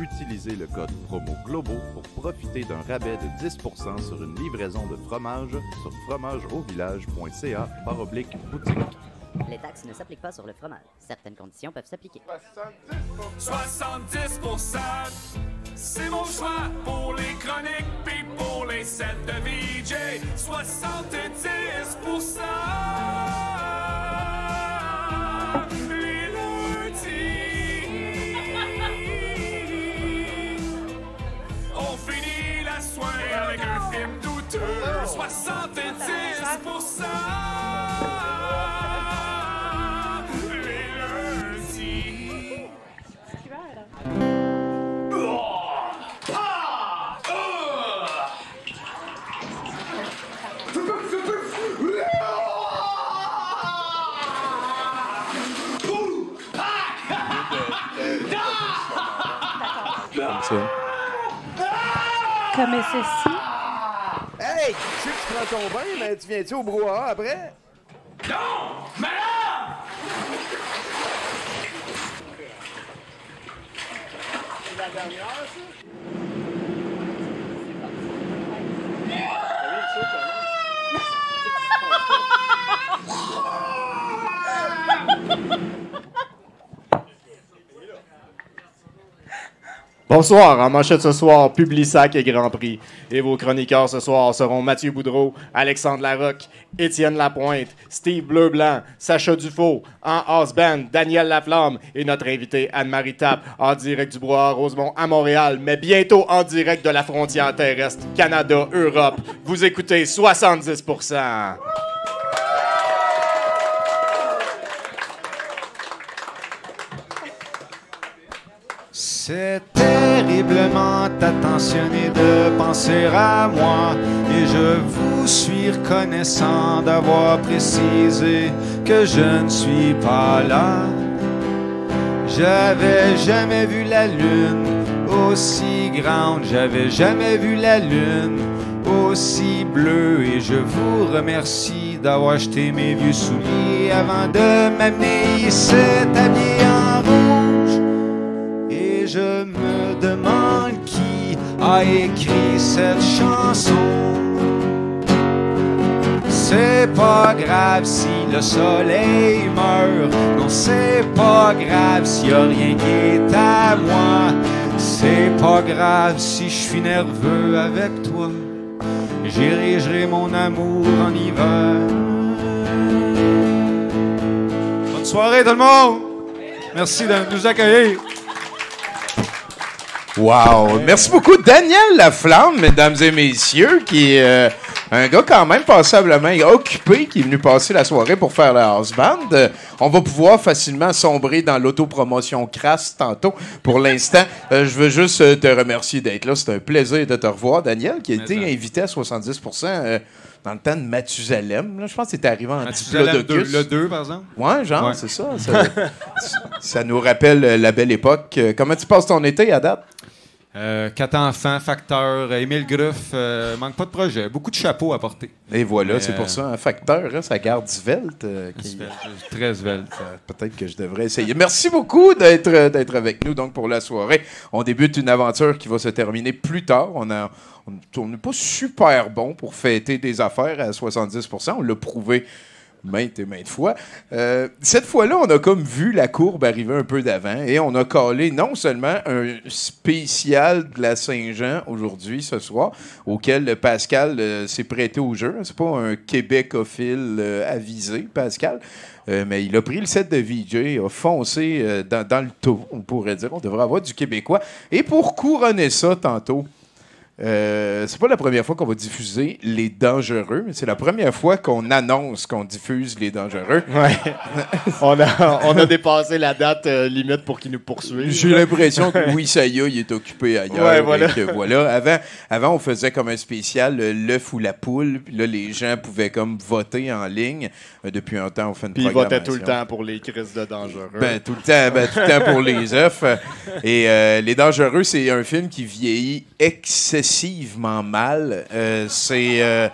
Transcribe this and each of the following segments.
Utilisez le code promo GLOBO pour profiter d'un rabais de 10% sur une livraison de fromage sur fromageauvillage.ca par oblique boutique. Les taxes ne s'appliquent pas sur le fromage. Certaines conditions peuvent s'appliquer. 70%! 70%! C'est mon choix pour les chroniques puis pour les sets de VJ. 70 les lundis. On finit la soirée avec un film douteux. 70 ça. Comme ceci. Hey, je sais que tu prends ton bain, mais tu viens-tu au brouhaha après? Non! Malade! Bonsoir, en manchette ce soir, Publisac et Grand Prix. Et vos chroniqueurs ce soir seront Mathieu Boudreau, Alexandre Larocque, Étienne Lapointe, Steve Bleu-Blanc, Sacha Dufault, en house band, Daniel Laflamme et notre invité Anne-Marie Tapp en direct du Bois Rosemont à Montréal, mais bientôt en direct de la frontière terrestre Canada-Europe. Vous écoutez 70%. C'est terriblement attentionné de penser à moi et je vous suis reconnaissant d'avoir précisé que je ne suis pas là. J'avais jamais vu la lune aussi grande, j'avais jamais vu la lune aussi bleue et je vous remercie d'avoir acheté mes vieux souliers avant de m'amener ici. Je me demande qui a écrit cette chanson. C'est pas grave si le soleil meurt. Non, c'est pas grave s'il y a rien qui est à moi. C'est pas grave si je suis nerveux avec toi. J'érigerai mon amour en hiver. Bonne soirée tout le monde! Merci de nous accueillir. Wow! Merci beaucoup, Daniel Laflamme, mesdames et messieurs, qui est euh, un gars quand même passablement occupé, qui est venu passer la soirée pour faire la house band. Euh, on va pouvoir facilement sombrer dans l'autopromotion crasse tantôt. Pour l'instant, euh, je veux juste euh, te remercier d'être là. C'est un plaisir de te revoir, Daniel, qui a été invité à 70% euh, dans le temps de Mathusalem. là. Je pense que c'était arrivé en Mathusalem diplodocus. deux- le 2, par exemple? Ouais, genre, Ouais. c'est ça. Ça, ça nous rappelle la belle époque. Comment tu passes ton été à date? Euh, quatre enfants, facteur, euh, Émile Gruff, euh, manque pas de projet. Beaucoup de chapeaux à porter. Et voilà, c'est pour ça un facteur, hein, ça garde svelte. qui- Très svelte. Peut-être que je devrais essayer. Merci beaucoup d'être d'être avec nous donc pour la soirée. On débute une aventure qui va se terminer plus tard. On a on- on n'est pas super bon pour fêter des affaires à 70%. On l'a prouvé maintes et maintes fois. Euh, cette fois-là, on a comme vu la courbe arriver un peu d'avant et on a collé non seulement un spécial de la Saint-Jean aujourd'hui, ce soir, auquel Pascal euh, s'est prêté au jeu. C'est pas un québécophile euh, avisé, Pascal. Mais il a pris le set de VJ, a foncé dans, dans le taux, on pourrait dire. On devrait avoir du québécois. Et pour couronner ça tantôt, euh, c'est pas la première fois qu'on va diffuser Les Dangereux, mais c'est la première fois qu'on annonce qu'on diffuse Les Dangereux. Ouais. on, a, on a dépassé la date euh, limite pour qu'ils nous poursuivent. J'ai l'impression que Louis Saya, il est occupé ailleurs. Ouais, voilà. et que voilà. Avant, avant, on faisait comme un spécial euh, l'œuf ou la poule. Puis là, les gens pouvaient comme voter en ligne. Euh, depuis un temps, on fait une Puis ils votaient tout le temps pour les crises de dangereux. Ben, tout le temps, ben, tout le temps pour les œufs. Et Les Dangereux, c'est un film qui vieillit excessivement mal. Euh, c'est. euh,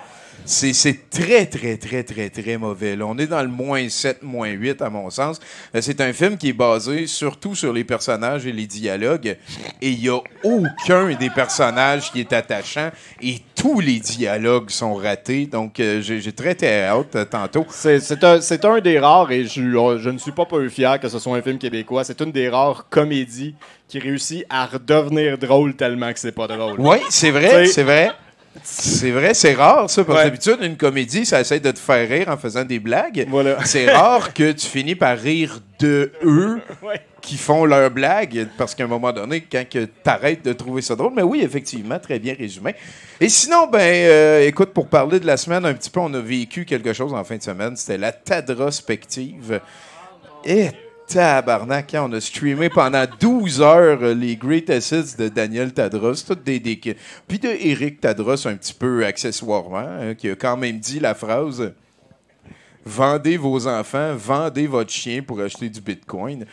c'est très, très, très, très, très mauvais. On est dans le moins 7, moins 8, à mon sens. Euh, C'est un film qui est basé surtout sur les personnages et les dialogues. Et il n'y a aucun des personnages qui est attachant. Et tous les dialogues sont ratés. Donc, j'ai très, très hâte tantôt. C'est un, un des rares, et je, je ne suis pas peu fier que ce soit un film québécois, c'est une des rares comédies qui réussit à redevenir drôle tellement que c'est pas drôle. Oui, c'est vrai, C'est- vrai. C'est vrai, c'est rare ça, parce que Ouais. d'habitude, une comédie, ça essaie de te faire rire en faisant des blagues. Voilà. C'est rare que tu finis par rire de eux Ouais. qui font leurs blagues, parce qu'à un moment donné, quand tu arrêtes de trouver ça drôle, mais oui, effectivement, très bien résumé. Et sinon, ben, euh, écoute, pour parler de la semaine, un petit peu, on a vécu quelque chose en fin de semaine, c'était la Tadraspective. Et tabarnak, hein, on a streamé pendant 12 heures euh, les Greatest Hits de Daniel Tadros, toutes des, des puis de Eric Tadros un petit peu accessoirement, hein, qui a quand même dit la phrase vendez vos enfants, vendez votre chien pour acheter du Bitcoin.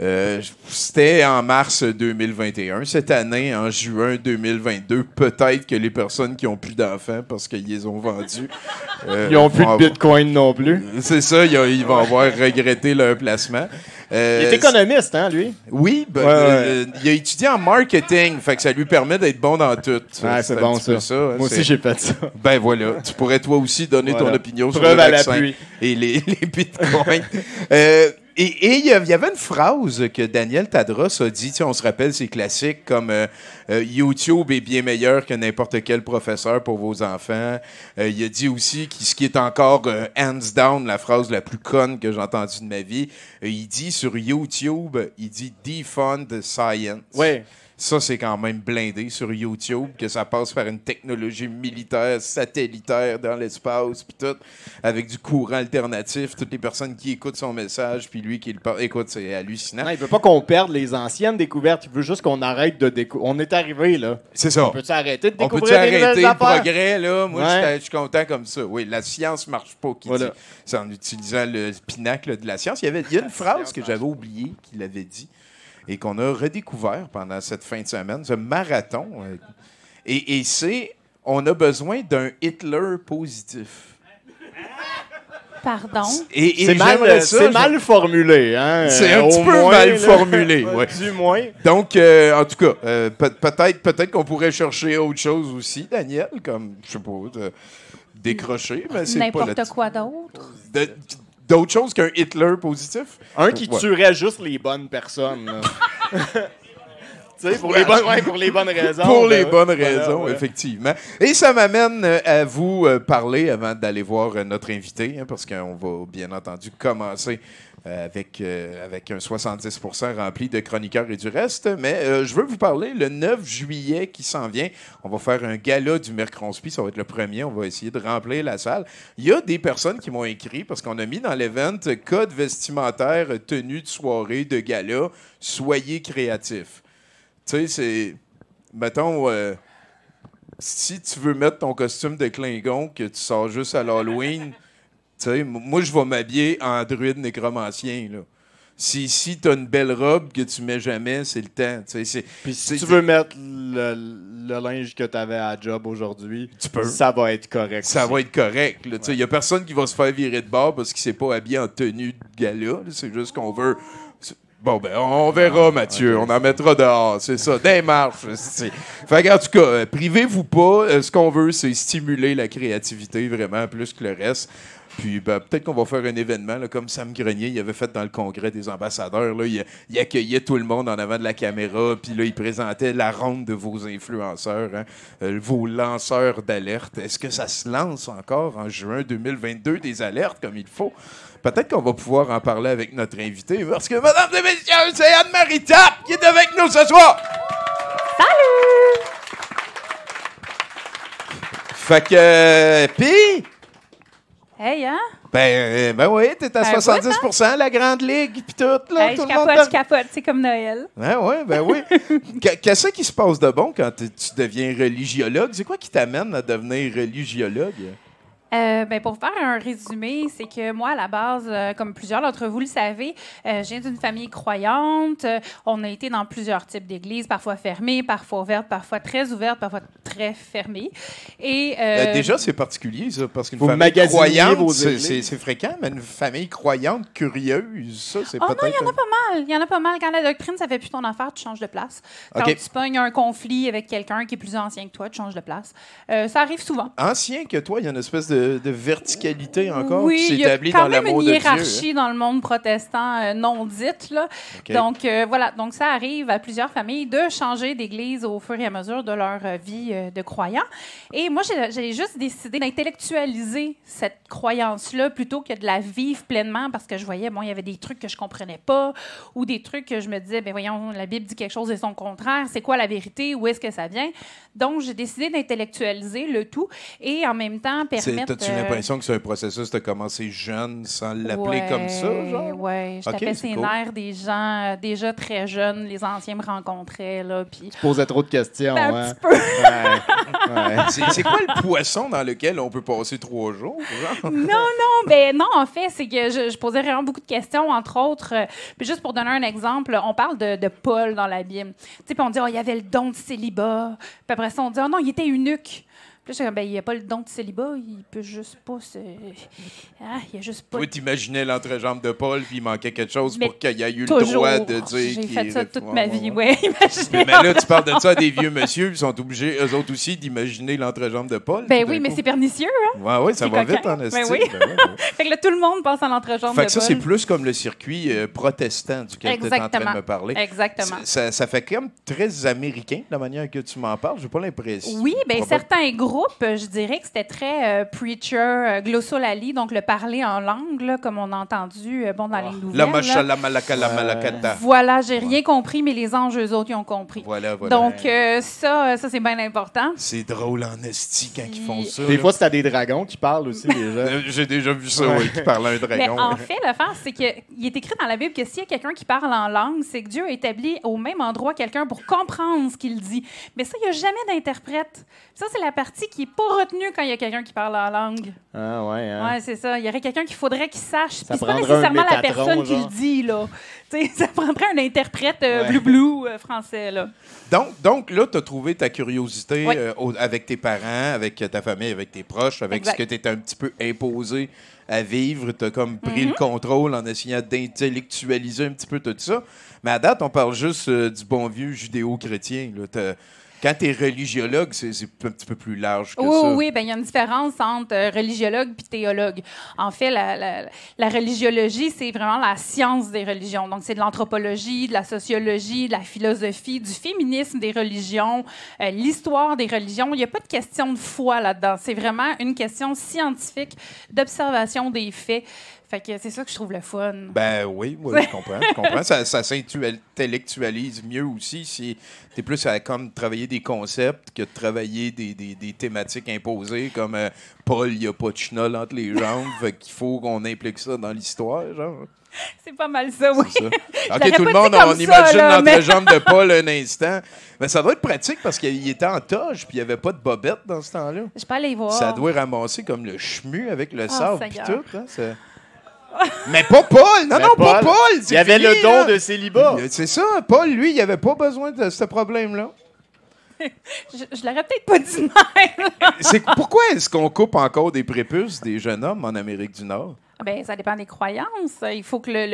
Euh, C'était en mars 2021. Cette année, en juin 2022, peut-être que les personnes qui ont plus d'enfants parce qu'ils les ont vendus. euh, Ils ont plus de bitcoin non plus. C'est ça, ils, ont- ils vont avoir regretté leur placement. Euh, Il est économiste, hein, lui? oui, ben, Ouais, ouais. euh, il a étudié en marketing, fait que ça lui permet d'être bon dans tout. Ouais, c'est bon ça. hein, Moi aussi, j'ai fait ça. Ben voilà, tu pourrais toi aussi donner ton opinion sur le vaccin et les, les bitcoins. Euh, et il y, avait une phrase que Daniel Tadros a dit, on se rappelle ces classiques comme euh, euh, YouTube est bien meilleur que n'importe quel professeur pour vos enfants. Euh, il a dit aussi qui- ce qui est encore euh, hands down la phrase la plus conne que j'ai entendue de ma vie. Euh, il dit sur YouTube, il dit defund science. Oui. Ça, c'est quand même blindé sur YouTube, que ça passe par une technologie militaire, satellitaire dans l'espace, puis tout, avec du courant alternatif, toutes les personnes qui écoutent son message, puis lui qui le parle. Écoute, c'est hallucinant. Non, il veut pas qu'on perde les anciennes découvertes. Il veut juste qu'on arrête de découvrir. On est arrivé, là. C'est ça. On peut-tu arrêter de On découvrir peut-tu des arrêter nouvelles le affaires? progrès, là? Moi, Ouais. je suis content comme ça. Oui, la science marche pas, qui Voilà. C'est en utilisant le pinacle de la science. Il y, avait, il y a une phrase que j'avais oubliée qu'il avait dit et qu'on a redécouvert pendant cette fin de semaine, ce marathon. Et, et c'est on a besoin d'un Hitler positif. Pardon? Et, et C'est mal, j'aimerais ça, c'est je- mal formulé, hein? C'est un petit peu moins, mal là. formulé, ouais. Du moins. Donc, euh, en tout cas, euh, peut- peut-être peut-être qu'on pourrait chercher autre chose aussi, Daniel, comme, je sais pas, décrocher, mais c'est N'importe quoi d'autre. D'autres choses qu'un Hitler positif? Un qui Ouais. tuerait juste les bonnes personnes. là. tu sais, pour, les bonnes- ouais, pour les bonnes raisons. Pour les ben, bonnes raisons, voilà. effectivement. Et ça m'amène euh, à vous euh, parler avant d'aller voir euh, notre invité, hein, parce qu'on va bien entendu commencer avec, euh, avec un 70% rempli de chroniqueurs et du reste. Mais euh, je veux vous parler le 9 juillet qui s'en vient. On va faire un gala du Mercronspi. Ça va être le premier. On va essayer de remplir la salle. Il y a des personnes qui m'ont écrit, parce qu'on a mis dans l'event code vestimentaire, tenue de soirée, de gala. Soyez créatifs. Tu sais, c'est. Mettons, euh, si tu veux mettre ton costume de Klingon que tu sors juste à l'Halloween, moi, je vais m'habiller en druide nécromancien, là. Si, si tu as une belle robe que tu mets jamais, c'est le temps. Puis si tu veux mettre le, le linge que tu avais à job aujourd'hui, Tu peux. ça va être correct. ça aussi. va être correct. Il n'y a personne qui va se faire virer de bord parce qu'il s'est pas habillé en tenue de gala. C'est juste qu'on veut. Bon, ben, on verra, Mathieu. On en mettra dehors. C'est ça. Des marches. c'est- Fait qu'en tout cas, euh, privez-vous pas. Euh, ce qu'on veut, c'est stimuler la créativité vraiment plus que le reste. Puis ben, peut-être qu'on va faire un événement, là, comme Sam Grenier, il avait fait dans le congrès des ambassadeurs. Là, il, il accueillait tout le monde en avant de la caméra, puis là, il présentait la ronde de vos influenceurs, hein, euh, vos lanceurs d'alerte. Est-ce que ça se lance encore en juin 2022, des alertes comme il faut? Peut-être qu'on va pouvoir en parler avec notre invité, parce que, mesdames et messieurs, c'est Anne-Marie Tapp qui est avec nous ce soir! Fait que, euh, pis, Hey, hein? ben, euh, ben oui, t'es à Ben, 70% la grande ligue, pis tout, là, Hey, tout je le monde capote, te- je capote. C'est comme Noël. Ah ouais, ben oui. Qu- Qu'est-ce qui se passe de bon quand tu deviens religiologue? C'est quoi qui t'amène à devenir religiologue? Euh, ben, pour faire un résumé, c'est que moi, à la base, euh, comme plusieurs d'entre vous le savez, euh, je viens d'une famille croyante. Euh, on a été dans plusieurs types d'églises, parfois fermées, parfois ouvertes, parfois très ouvertes, parfois très fermées. Et, déjà, c'est particulier, ça, parce qu'une Vous famille croyante, c'est- fréquent, mais une famille croyante, curieuse, ça, c'est Oh non, il y en a pas mal. Il y en a pas mal. Quand la doctrine, ça fait plus ton affaire, tu changes de place. Quand OK. tu pognes un conflit avec quelqu'un qui est plus ancien que toi, tu changes de place. Euh, ça arrive souvent. Ancien que toi, il y a une espèce de, de verticalité encore oui, qui s'est il y a quand dans même une de Dieu. hein. hiérarchie dans le monde protestant euh, non dite. Là. Donc, euh, voilà. Donc, ça arrive à plusieurs familles de changer d'église au fur et à mesure de leur euh, vie de croyants. Et moi, j'ai juste décidé d'intellectualiser cette croyance-là plutôt que de la vivre pleinement parce que je voyais, bon, il y avait des trucs que je comprenais pas ou des trucs que je me disais, ben voyons, la Bible dit quelque chose et son contraire. C'est quoi la vérité? Où est-ce que ça vient? Donc, j'ai décidé d'intellectualiser le tout et en même temps permettre t'as-tu Euh, l'impression que c'est un processus de commencer jeune sans l'appeler comme ça, genre? Oui, je Ok, tapais c'est ses cool. nerfs des gens euh, déjà très jeunes, les anciens me rencontraient, là, puis... Posais trop de questions. Ben, un hein? petit peu. Ouais. Ouais. C'est c'est quoi le poisson dans lequel on peut passer trois jours? genre? Non, non, ben non, en fait, c'est que je, je posais vraiment beaucoup de questions, entre autres. euh, puis juste pour donner un exemple, on parle de, de Paul dans la Bible. Tu sais, puis on dit, oh, il y avait le don de célibat. Puis après ça, on dit, oh non, il était eunuque. Puis là, ben, il n'y a pas le don de célibat, il peut juste pas se. Ah, il y a juste pas. Toi, t'imaginais l'entrejambe de Paul, puis il manquait quelque chose Mais pour qu'il y ait eu le droit de dire J'ai fait ça toute Ouais, ma vie, ouais. oui. Mais, mais là, tu parles de ça à des vieux monsieur, ils sont obligés, eux autres aussi, d'imaginer l'entrejambe de Paul. Ben oui, mais c'est pernicieux, hein? Ouais, ouais, ça va coquin. vite en esti. Ben oui. Ben ouais, ben. Fait que là, tout le monde passe à l'entrejambe Fait de que ça, c'est Paul. plus comme le circuit euh, protestant duquel tu es en train de me parler. Exactement. Ça, ça fait comme très américain, la manière que tu m'en parles. J'ai pas l'impression. Oui, Probable- certains groupes, je dirais que c'était très euh, preacher, euh, glossolalie, donc le parler en langue, là, comme on a entendu euh, bon, dans les nouvelles. La là. machala malaka la malakata. Voilà, j'ai rien compris, mais les anges, eux autres, ils ont compris. Voilà, voilà. Donc, euh, ça, ça c'est bien important. C'est drôle en esti quand ils font ça. Des là. fois, c'est à des dragons qui parlent aussi, J'ai déjà vu ça, oui, qui parle à un Mais dragon. en fait, l'affaire, c'est qu'il est écrit dans la Bible que s'il y a quelqu'un qui parle en langue, c'est que Dieu a établi au même endroit quelqu'un pour comprendre ce qu'il dit. Mais ça, il n'y a jamais d'interprète. Ça, c'est la partie qui n'est pas retenue quand il y a quelqu'un qui parle en langue. Ah, ouais, hein. Ouais, c'est ça. Il y aurait quelqu'un qu'il faudrait qu'il sache. Puis c'est pas nécessairement la personne qui le dit, là. Tu sais, ça prendrait un interprète euh, Ouais. blue-blue euh, français, là. Donc, donc là, tu as trouvé ta curiosité Oui. euh, au- avec tes parents, avec ta famille, avec tes proches, avec Exact. ce que tu étais un petit peu imposé à vivre. Tu as comme pris Mhm. le contrôle en essayant d'intellectualiser un petit peu tout ça. Mais à date, on parle juste euh, du bon vieux judéo-chrétien. là. T'as- Quand tu es religiologue, c'est un petit peu plus large que Oui, ça. oui. Ben, il y a une différence entre euh, religiologue et théologue. En fait, la, la, la religiologie, c'est vraiment la science des religions. Donc, c'est de l'anthropologie, de la sociologie, de la philosophie, du féminisme des religions, euh, l'histoire des religions. Il n'y a pas de question de foi là-dedans. C'est vraiment une question scientifique d'observation des faits. Fait que c'est ça que je trouve le fun. Ben oui, oui, je comprends. Je comprends. Ça, ça s'intellectualise mieux aussi si tu es plus à comme travailler des concepts que de travailler des, des, des thématiques imposées comme euh, Paul, il n'y a pas de chenol entre les jambes, fait qu'il faut qu'on implique ça dans l'histoire, genre. C'est pas mal ça, oui. Ça. Ok, tout le monde, on ça, imagine là, mais- l'entrejambe de Paul un instant. Mais ça doit être pratique parce qu'il était en toge puis il n'y avait pas de bobette dans ce temps-là. Je peux aller voir. Ça doit ramasser comme le chemu avec le Ah, sable puis tout. Hein, c'est- Mais pas Paul! Non, Mais non, pas Paul, Paul! Il avait fini, le don là. de célibat. C'est ça, Paul, lui, il avait pas besoin de ce problème-là. Je, je l'aurais peut-être pas dit même. C'est pourquoi est-ce qu'on coupe encore des prépuces des jeunes hommes en Amérique du Nord? Ben, ça dépend des croyances. Il faut que le,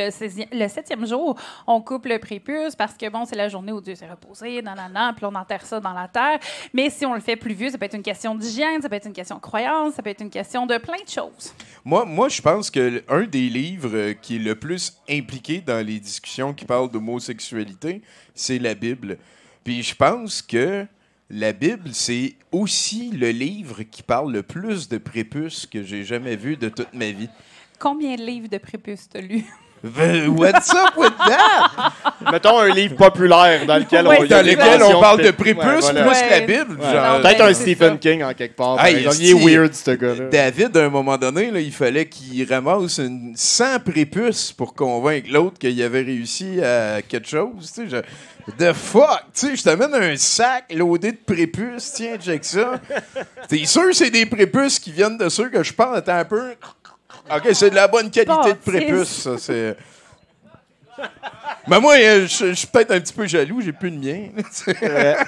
le, septième jour, on coupe le prépuce parce que, bon, c'est la journée où Dieu s'est reposé, nan, nan, nan, puis on enterre ça dans la terre. Mais si on le fait plus vieux, ça peut être une question d'hygiène, ça peut être une question de croyance, ça peut être une question de plein de choses. Moi, moi je pense que un des livres euh, qui est le plus impliqué dans les discussions qui parlent d'homosexualité, c'est la Bible. Puis je pense que la Bible, c'est aussi le livre qui parle le plus de prépuces que j'ai jamais vu de toute ma vie. Combien de livres de prépuce t'as lu? What's up with that? Mettons un livre populaire dans lequel Ouais, on, Dans lequel on parle de prépuces Ouais, voilà. plus la. Bible. Peut-être un Stephen ça. King en quelque part. Hey, il est weird, ce gars-là. David, à un moment donné, là, il fallait qu'il ramasse une 100 prépuces pour convaincre l'autre qu'il avait réussi à quelque chose. Tu sais, je- The fuck! Tu sais, je t'amène un sac loadé de prépuces. Tiens, check ça. T'es sûr que c'est des prépuces qui viennent de ceux que je parle? Attends un peu. OK, c'est de la bonne qualité de prépuces, ça. C'est... Mais moi, euh, je je suis peut-être un petit peu jaloux, j'ai plus de mien.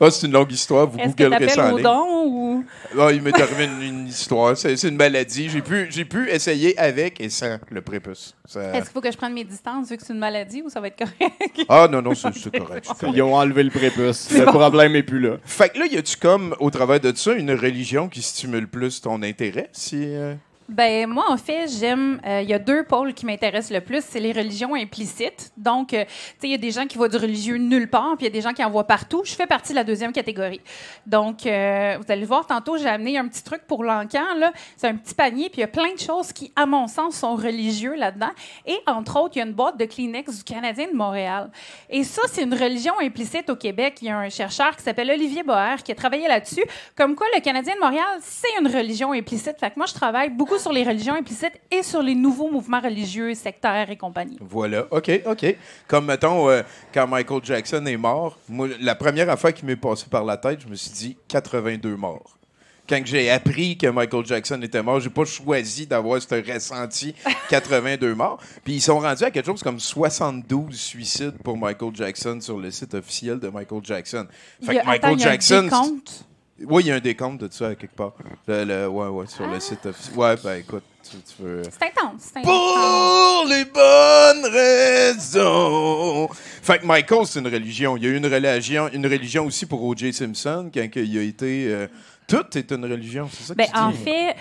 Ah, c'est une longue histoire, vous Est-ce que googlerez ça en ligne. ou? Ah, il m'est arrivé une, une histoire. C'est, c'est une maladie. J'ai pu, j'ai pu essayer avec et sans le prépuce. Ça- Est-ce qu'il faut que je prenne mes distances vu que c'est une maladie ou ça va être correct? Ah non, non, c'est, c'est correct. c'est. Ils ont enlevé le prépuce. Le problème est plus là. Fait que là, y a-tu comme, au travers de ça, une religion qui stimule plus ton intérêt? Si, euh, Ben moi en fait j'aime euh, il y a deux pôles qui m'intéressent le plus c'est les religions implicites. Donc euh, tu sais il y a des gens qui voient du religieux nulle part puis il y a des gens qui en voient partout. Je fais partie de la deuxième catégorie. Donc euh, vous allez voir tantôt j'ai amené un petit truc pour l'encan là. C'est un petit panier puis il y a plein de choses qui à mon sens sont religieux là-dedans. Et entre autres il y a une boîte de Kleenex du Canadien de Montréal. Et ça c'est une religion implicite au Québec. Il y a un chercheur qui s'appelle Olivier Boer qui a travaillé là-dessus. Comme quoi le Canadien de Montréal c'est une religion implicite. Fait que moi je travaille beaucoup sur les religions implicites et sur les nouveaux mouvements religieux, sectaires et compagnie. Voilà, OK, OK. Comme, mettons, euh, quand Michael Jackson est mort, moi, la première affaire qui m'est passée par la tête, je me suis dit 82 morts. Quand j'ai appris que Michael Jackson était mort, j'ai pas choisi d'avoir ce ressenti 82 morts. Puis ils sont rendus à quelque chose comme 72 suicides pour Michael Jackson sur le site officiel de Michael Jackson. Il y a- attends, Oui, il y a un décompte de ça à quelque part. Le, le- ouais, ouais, sur le site officiel. Ouais, ben écoute, tu, tu veux. C'est intense, c'est intense. Pour les bonnes raisons. Fait que Michael, c'est une religion. Il y a eu une religion, une religion aussi pour O.J. Simpson quand il a été. euh, tout est une religion, c'est ça que Ben, tu dis? en fait,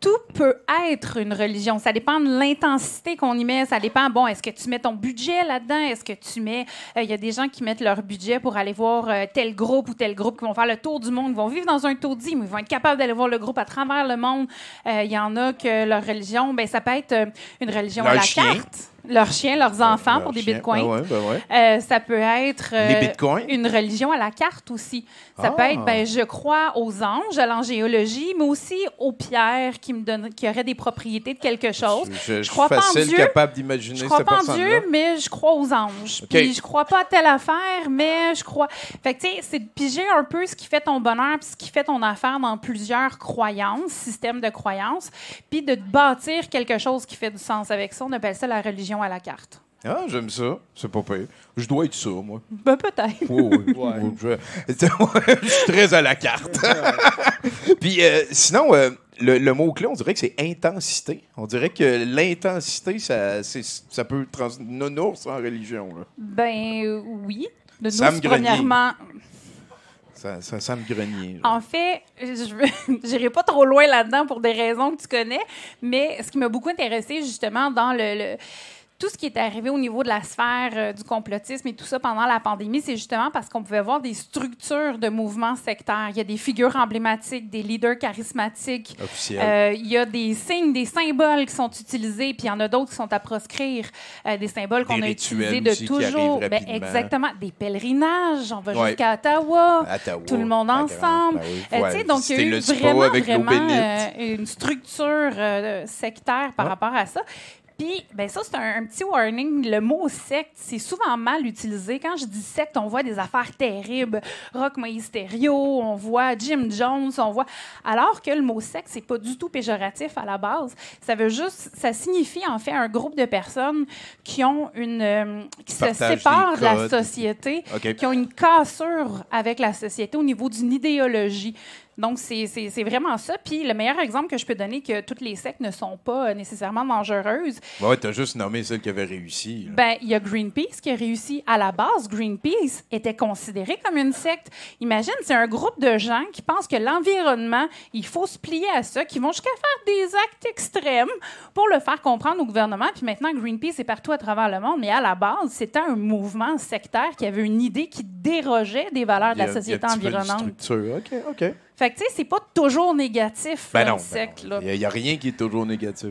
tout peut être une religion. Ça dépend de l'intensité qu'on y met. Ça dépend, bon, est-ce que tu mets ton budget là-dedans? Est-ce que tu mets... euh, Il y a des gens qui mettent leur budget pour aller voir euh, tel groupe ou tel groupe qui vont faire le tour du monde, qui vont vivre dans un taudis, mais ils vont être capables d'aller voir le groupe à travers le monde. Euh, Il y en a que leur religion, ben, ça peut être une religion à la chien. carte. Leurs chiens, leurs enfants Leur pour des chien. bitcoins. Ah ouais, ben ouais. Euh, ça peut être euh, une religion à la carte aussi. Ça Ah. peut être, ben, je crois aux anges, à l'angéologie, mais aussi aux pierres qui me donnent, qui auraient des propriétés de quelque chose. Je, je, je crois suis pas en facile Dieu. capable d'imaginer Je crois cette pas en. Dieu, mais je crois aux anges. OK. Puis je crois pas à telle affaire, mais je crois. Fait que tu sais, c'est de piger un peu ce qui fait ton bonheur, puis ce qui fait ton affaire dans plusieurs croyances, systèmes de croyances, puis de bâtir quelque chose qui fait du sens avec ça. On appelle ça la religion à la carte. Ah, j'aime ça. C'est pas pire. Je dois être ça, moi. Ben peut-être. Oui, oui. Oui, Je, je suis très à la carte. Puis euh, sinon, euh, le, le mot-clé, on dirait que c'est intensité. On dirait que l'intensité, ça, ça peut trans... nounours en religion. là. Ben oui. De nous, Sam Grenier. premièrement, Ça, ça, ça me grenier. En fait, je n'irai pas trop loin là-dedans pour des raisons que tu connais, mais ce qui m'a beaucoup intéressé justement dans le, le- tout ce qui est arrivé au niveau de la sphère euh, du complotisme et tout ça pendant la pandémie, c'est justement parce qu'on pouvait voir des structures de mouvements sectaires. Il y a des figures emblématiques, des leaders charismatiques. Euh, il y a des signes, des symboles qui sont utilisés, puis il y en a d'autres qui sont à proscrire. Euh, des symboles qu'on a utilisés de toujours. Ben, exactement. Des pèlerinages. On va Ouais. jusqu'à Ottawa. Ottawa, Tout le monde ensemble. ben oui, Euh, donc, il y a eu vraiment, vraiment une structure sectaire par Ouais. rapport à ça. Puis, ben ça, c'est un, un petit warning. Le mot secte, c'est souvent mal utilisé. Quand je dis secte, on voit des affaires terribles. Rock Mysterio, on voit Jim Jones, on voit. Alors que le mot secte, c'est pas du tout péjoratif à la base. Ça veut juste, ça signifie en fait un groupe de personnes qui ont une, euh, qui se séparent de la société, qui ont une cassure avec la société au niveau d'une idéologie. Donc, c'est vraiment ça. Puis, le meilleur exemple que je peux donner, que toutes les sectes ne sont pas euh, nécessairement dangereuses, Ouais, t'as juste nommé celle qui avait réussi. là. ben, il y a Greenpeace qui a réussi. À la base, Greenpeace était considéré comme une secte. Imagine, c'est un groupe de gens qui pensent que l'environnement, il faut se plier à ça, qui vont jusqu'à faire des actes extrêmes pour le faire comprendre au gouvernement. Puis maintenant, Greenpeace est partout à travers le monde. Mais à la base, c'était un mouvement sectaire qui avait une idée qui dérogeait des valeurs de la il y a société structure. OK, OK. Fait que, tu sais, c'est pas toujours négatif, Ben là, non, une ben. Il n'y a, rien qui est toujours négatif.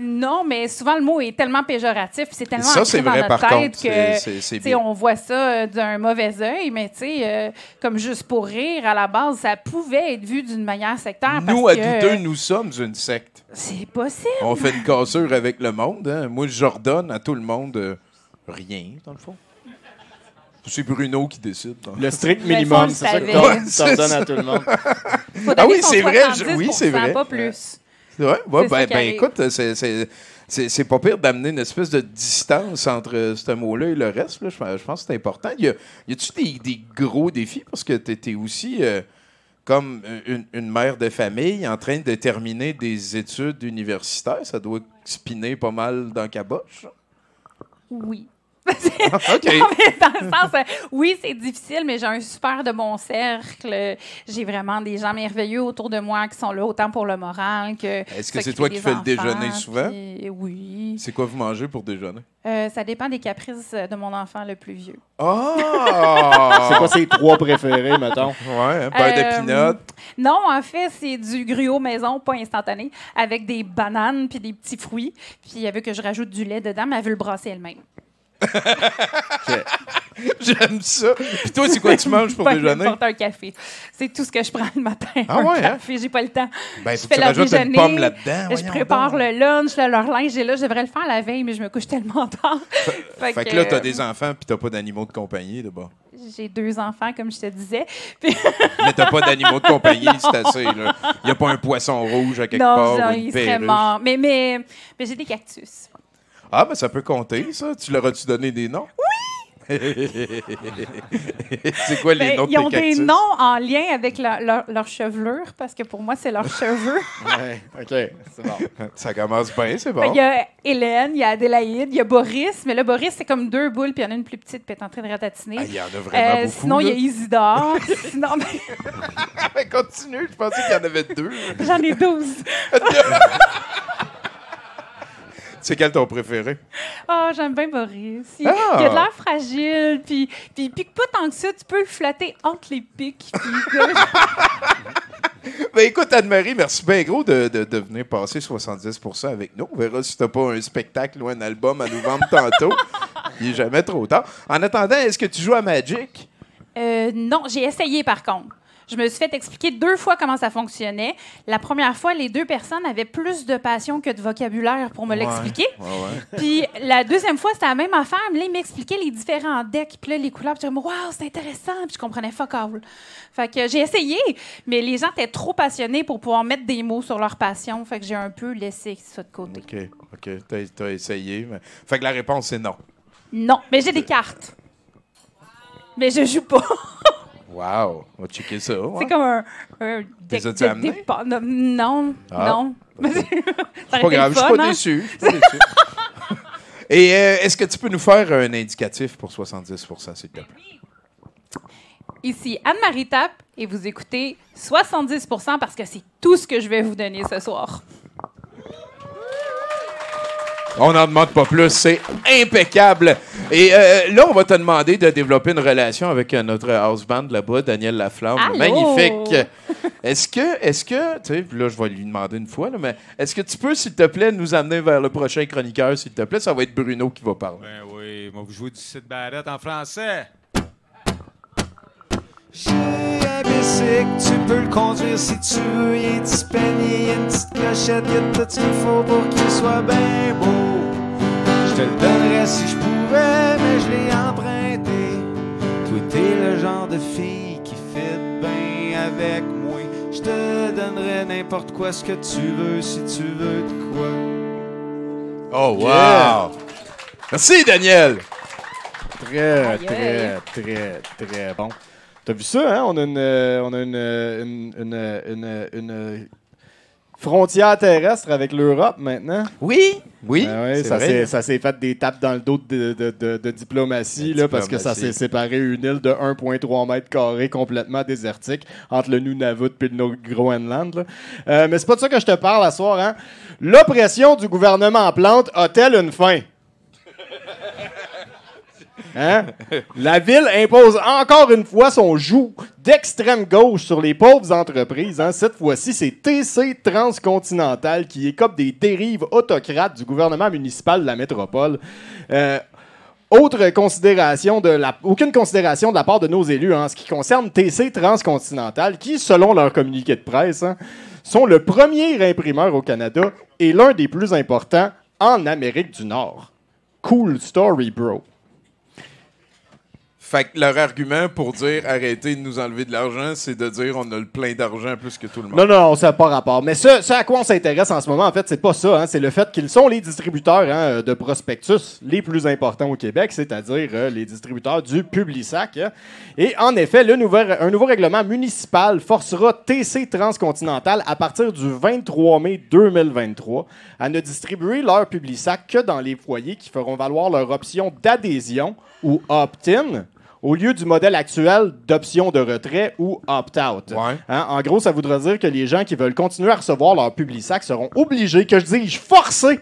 Non, mais souvent le mot est tellement péjoratif, c'est tellement Ça, dans vrai, notre par tête contre, que c'est- c'est- c'est tu sais, bien. on voit ça euh, d'un mauvais œil, mais tu sais, euh, comme juste pour rire, à la base, ça pouvait être vu d'une manière sectaire. Nous, parce à que, douteux, nous sommes une secte. C'est possible. On fait une cassure avec le monde. hein. Moi, j'ordonne à tout le monde euh, rien, dans le fond. C'est Bruno qui décide. dans- Le strict minimum, c'est ça que c'est donnes à tout le monde. Ah oui, c'est vrai, je- 70%, oui, c'est vrai. Pas plus. Ouais, ben, ben, écoute, c'est- c'est- c'est pas pire d'amener une espèce de distance entre euh, ce mot-là et le reste. là. Je, je pense que c'est important. Y a- y a-tu des, des gros défis? Parce que tu étais aussi euh, comme une, une mère de famille en train de terminer des études universitaires. Ça doit spinner pas mal dans caboche. Oui. OK. Non, mais dans le sens, euh, oui, c'est difficile, mais j'ai un super de bon cercle. J'ai vraiment des gens merveilleux autour de moi qui sont là autant pour le moral que. Est-ce que c'est toi qui fais le déjeuner souvent? puis- oui. C'est quoi vous mangez pour déjeuner? Euh, ça dépend des caprices de mon enfant le plus vieux. Ah! C'est quoi ses trois préférés, mettons? Ouais, un beurre Euh, d'épinote. Non, en fait, c'est du gruau maison, pas instantané, avec des bananes puis des petits fruits. Puis elle veut que je rajoute du lait dedans, mais elle veut le brasser elle-même. J'aime ça. Puis toi, c'est quoi tu manges pour déjeuner? n'importe un café. C'est tout ce que je prends le matin. Ah un ouais, hein? café, j'ai pas le temps. Ben, je fais tu rajoutes une déjeuner, pomme là-dedans. je prépare donc. le lunch, là, leur linge est là. Je devrais le faire la veille, mais je me couche tellement tard. Fait que là, t'as des enfants puis t'as pas d'animaux de compagnie, d'abord. J'ai deux enfants, comme je te disais. Puis- Mais t'as pas d'animaux de compagnie, c'est assez, là. Y a pas un poisson rouge à quelque non, part non, il une serait mort. Mais, mais, mais j'ai des cactus. Ah, ben ça peut compter, ça. Tu leur as-tu donné des noms? Oui! c'est quoi les Ben, noms de ils ont des noms en lien avec leur, leur, leur chevelure, parce que pour moi, c'est leurs cheveux. Ouais, OK, c'est bon. Ça commence bien, c'est Fait bon. Il y a Hélène, il y a Adélaïde, il y a Boris, mais là, Boris, c'est comme deux boules, puis il y en a une plus petite, puis elle est en train de ratatiner. Ah, Il y en a vraiment Euh, beaucoup. sinon, il y a là. Isidore. sinon, mais Ben, continue, je pensais qu'il y en avait deux. j'en ai 12. C'est quel ton préféré? Oh, j'aime bien Boris. Il, Ah! il a de l'air fragile, puis, puis il pique pas tant que ça. Tu peux le flatter entre les pics. puis Ben écoute, Anne-Marie, merci bien gros de, de, de venir passer 70 avec nous. On verra si t'as pas un spectacle ou un album à nous vendre tantôt. Il est jamais trop tard. En attendant, est-ce que tu joues à Magic? Euh, non, j'ai essayé par contre. Je me suis fait expliquer deux fois comment ça fonctionnait. La première fois, les deux personnes avaient plus de passion que de vocabulaire pour me l'expliquer. Ouais, ouais. Puis la deuxième fois, c'était la même affaire. Là, ils m'expliquaient les différents decks, puis là, les couleurs. Puis waouh, c'est intéressant. Puis je comprenais fuck all. Fait que j'ai essayé, mais les gens étaient trop passionnés pour pouvoir mettre des mots sur leur passion. Fait que j'ai un peu laissé ça de côté. OK, OK. T'as, t'as essayé. mais- Fait que la réponse, c'est non. Non, mais j'ai des cartes. Mais je joue pas. Wow. On va checker ça. ouais. C'est comme un, un de dépa- Non, non. Ah. non. C'est pas grave, le je suis fun, pas hein? déçu. je suis pas déçu. Et euh, est-ce que tu peux nous faire un indicatif pour 70 s'il te plaît? Ici Anne-Marie Tape et vous écoutez 70% parce que c'est tout ce que je vais vous donner ce soir. On n'en demande pas plus, c'est impeccable. Et euh, là, on va te demander de développer une relation avec euh, notre house band là-bas, Daniel Laflamme. Allô? Magnifique. Est-ce que, est-ce que, tu sais, puis là, je vais lui demander une fois, là, mais est-ce que tu peux, s'il te plaît, nous amener vers le prochain chroniqueur, s'il te plaît? Ça va être Bruno qui va parler. Ben oui, moi vous jouez du Sid Barrett en français. J'ai un bicycle, tu peux le conduire si tu veux. Il y a un petit panier, il y a une petite clochette, il y a tout ce qu'il faut pour qu'il soit bien beau. Je te le donnerais si je pouvais, mais je l'ai emprunté. Toi, t'es le genre de fille qui fit bien avec moi. Je te donnerais n'importe quoi ce que tu veux si tu veux de quoi. Oh, wow! Yeah. Merci, Daniel! Très, très, très, très bon. T'as vu ça, hein? On a une, euh, on a une, euh, une, une, une- une frontière terrestre avec l'Europe maintenant. Oui, oui, Ben ouais, ça s'est- ça s'est fait des tapes dans le dos de, de- de- de diplomatie, là, parce que ça s'est séparé une île de 1,3 mètres carrés complètement désertique entre le Nunavut et le Groenland. là. Euh, mais c'est pas de ça que je te parle à soir. Hein? L'oppression du gouvernement en plante a-t-elle une fin? Hein? La ville impose encore une fois son joug d'extrême gauche sur les pauvres entreprises. hein. Cette fois-ci, c'est TC Transcontinental qui écope des dérives autocrates du gouvernement municipal de la métropole. Euh, autre considération de la, aucune considération de la part de nos élus en ce qui concerne TC Transcontinental, qui, selon leur communiqué de presse, hein, sont le premier imprimeur au Canada et l'un des plus importants en Amérique du Nord. Cool story, bro. Fait que leur argument pour dire arrêtez de nous enlever de l'argent, c'est de dire on a le plein d'argent plus que tout le monde. Non, non, ça n'a pas rapport. Mais ce, à quoi on s'intéresse en ce moment, en fait, c'est pas ça. hein. C'est le fait qu'ils sont les distributeurs hein, de prospectus les plus importants au Québec, c'est-à-dire euh, les distributeurs du Publisac. hein. Et en effet, le nouvel, un nouveau règlement municipal forcera TC Transcontinental à partir du 23 mai 2023 à ne distribuer leur Publisac que dans les foyers qui feront valoir leur option d'adhésion ou opt-in au lieu du modèle actuel d'option de retrait ou opt-out. Hein, en gros, ça voudrait dire que les gens qui veulent continuer à recevoir leur Publisac seront obligés, que je dis forcés,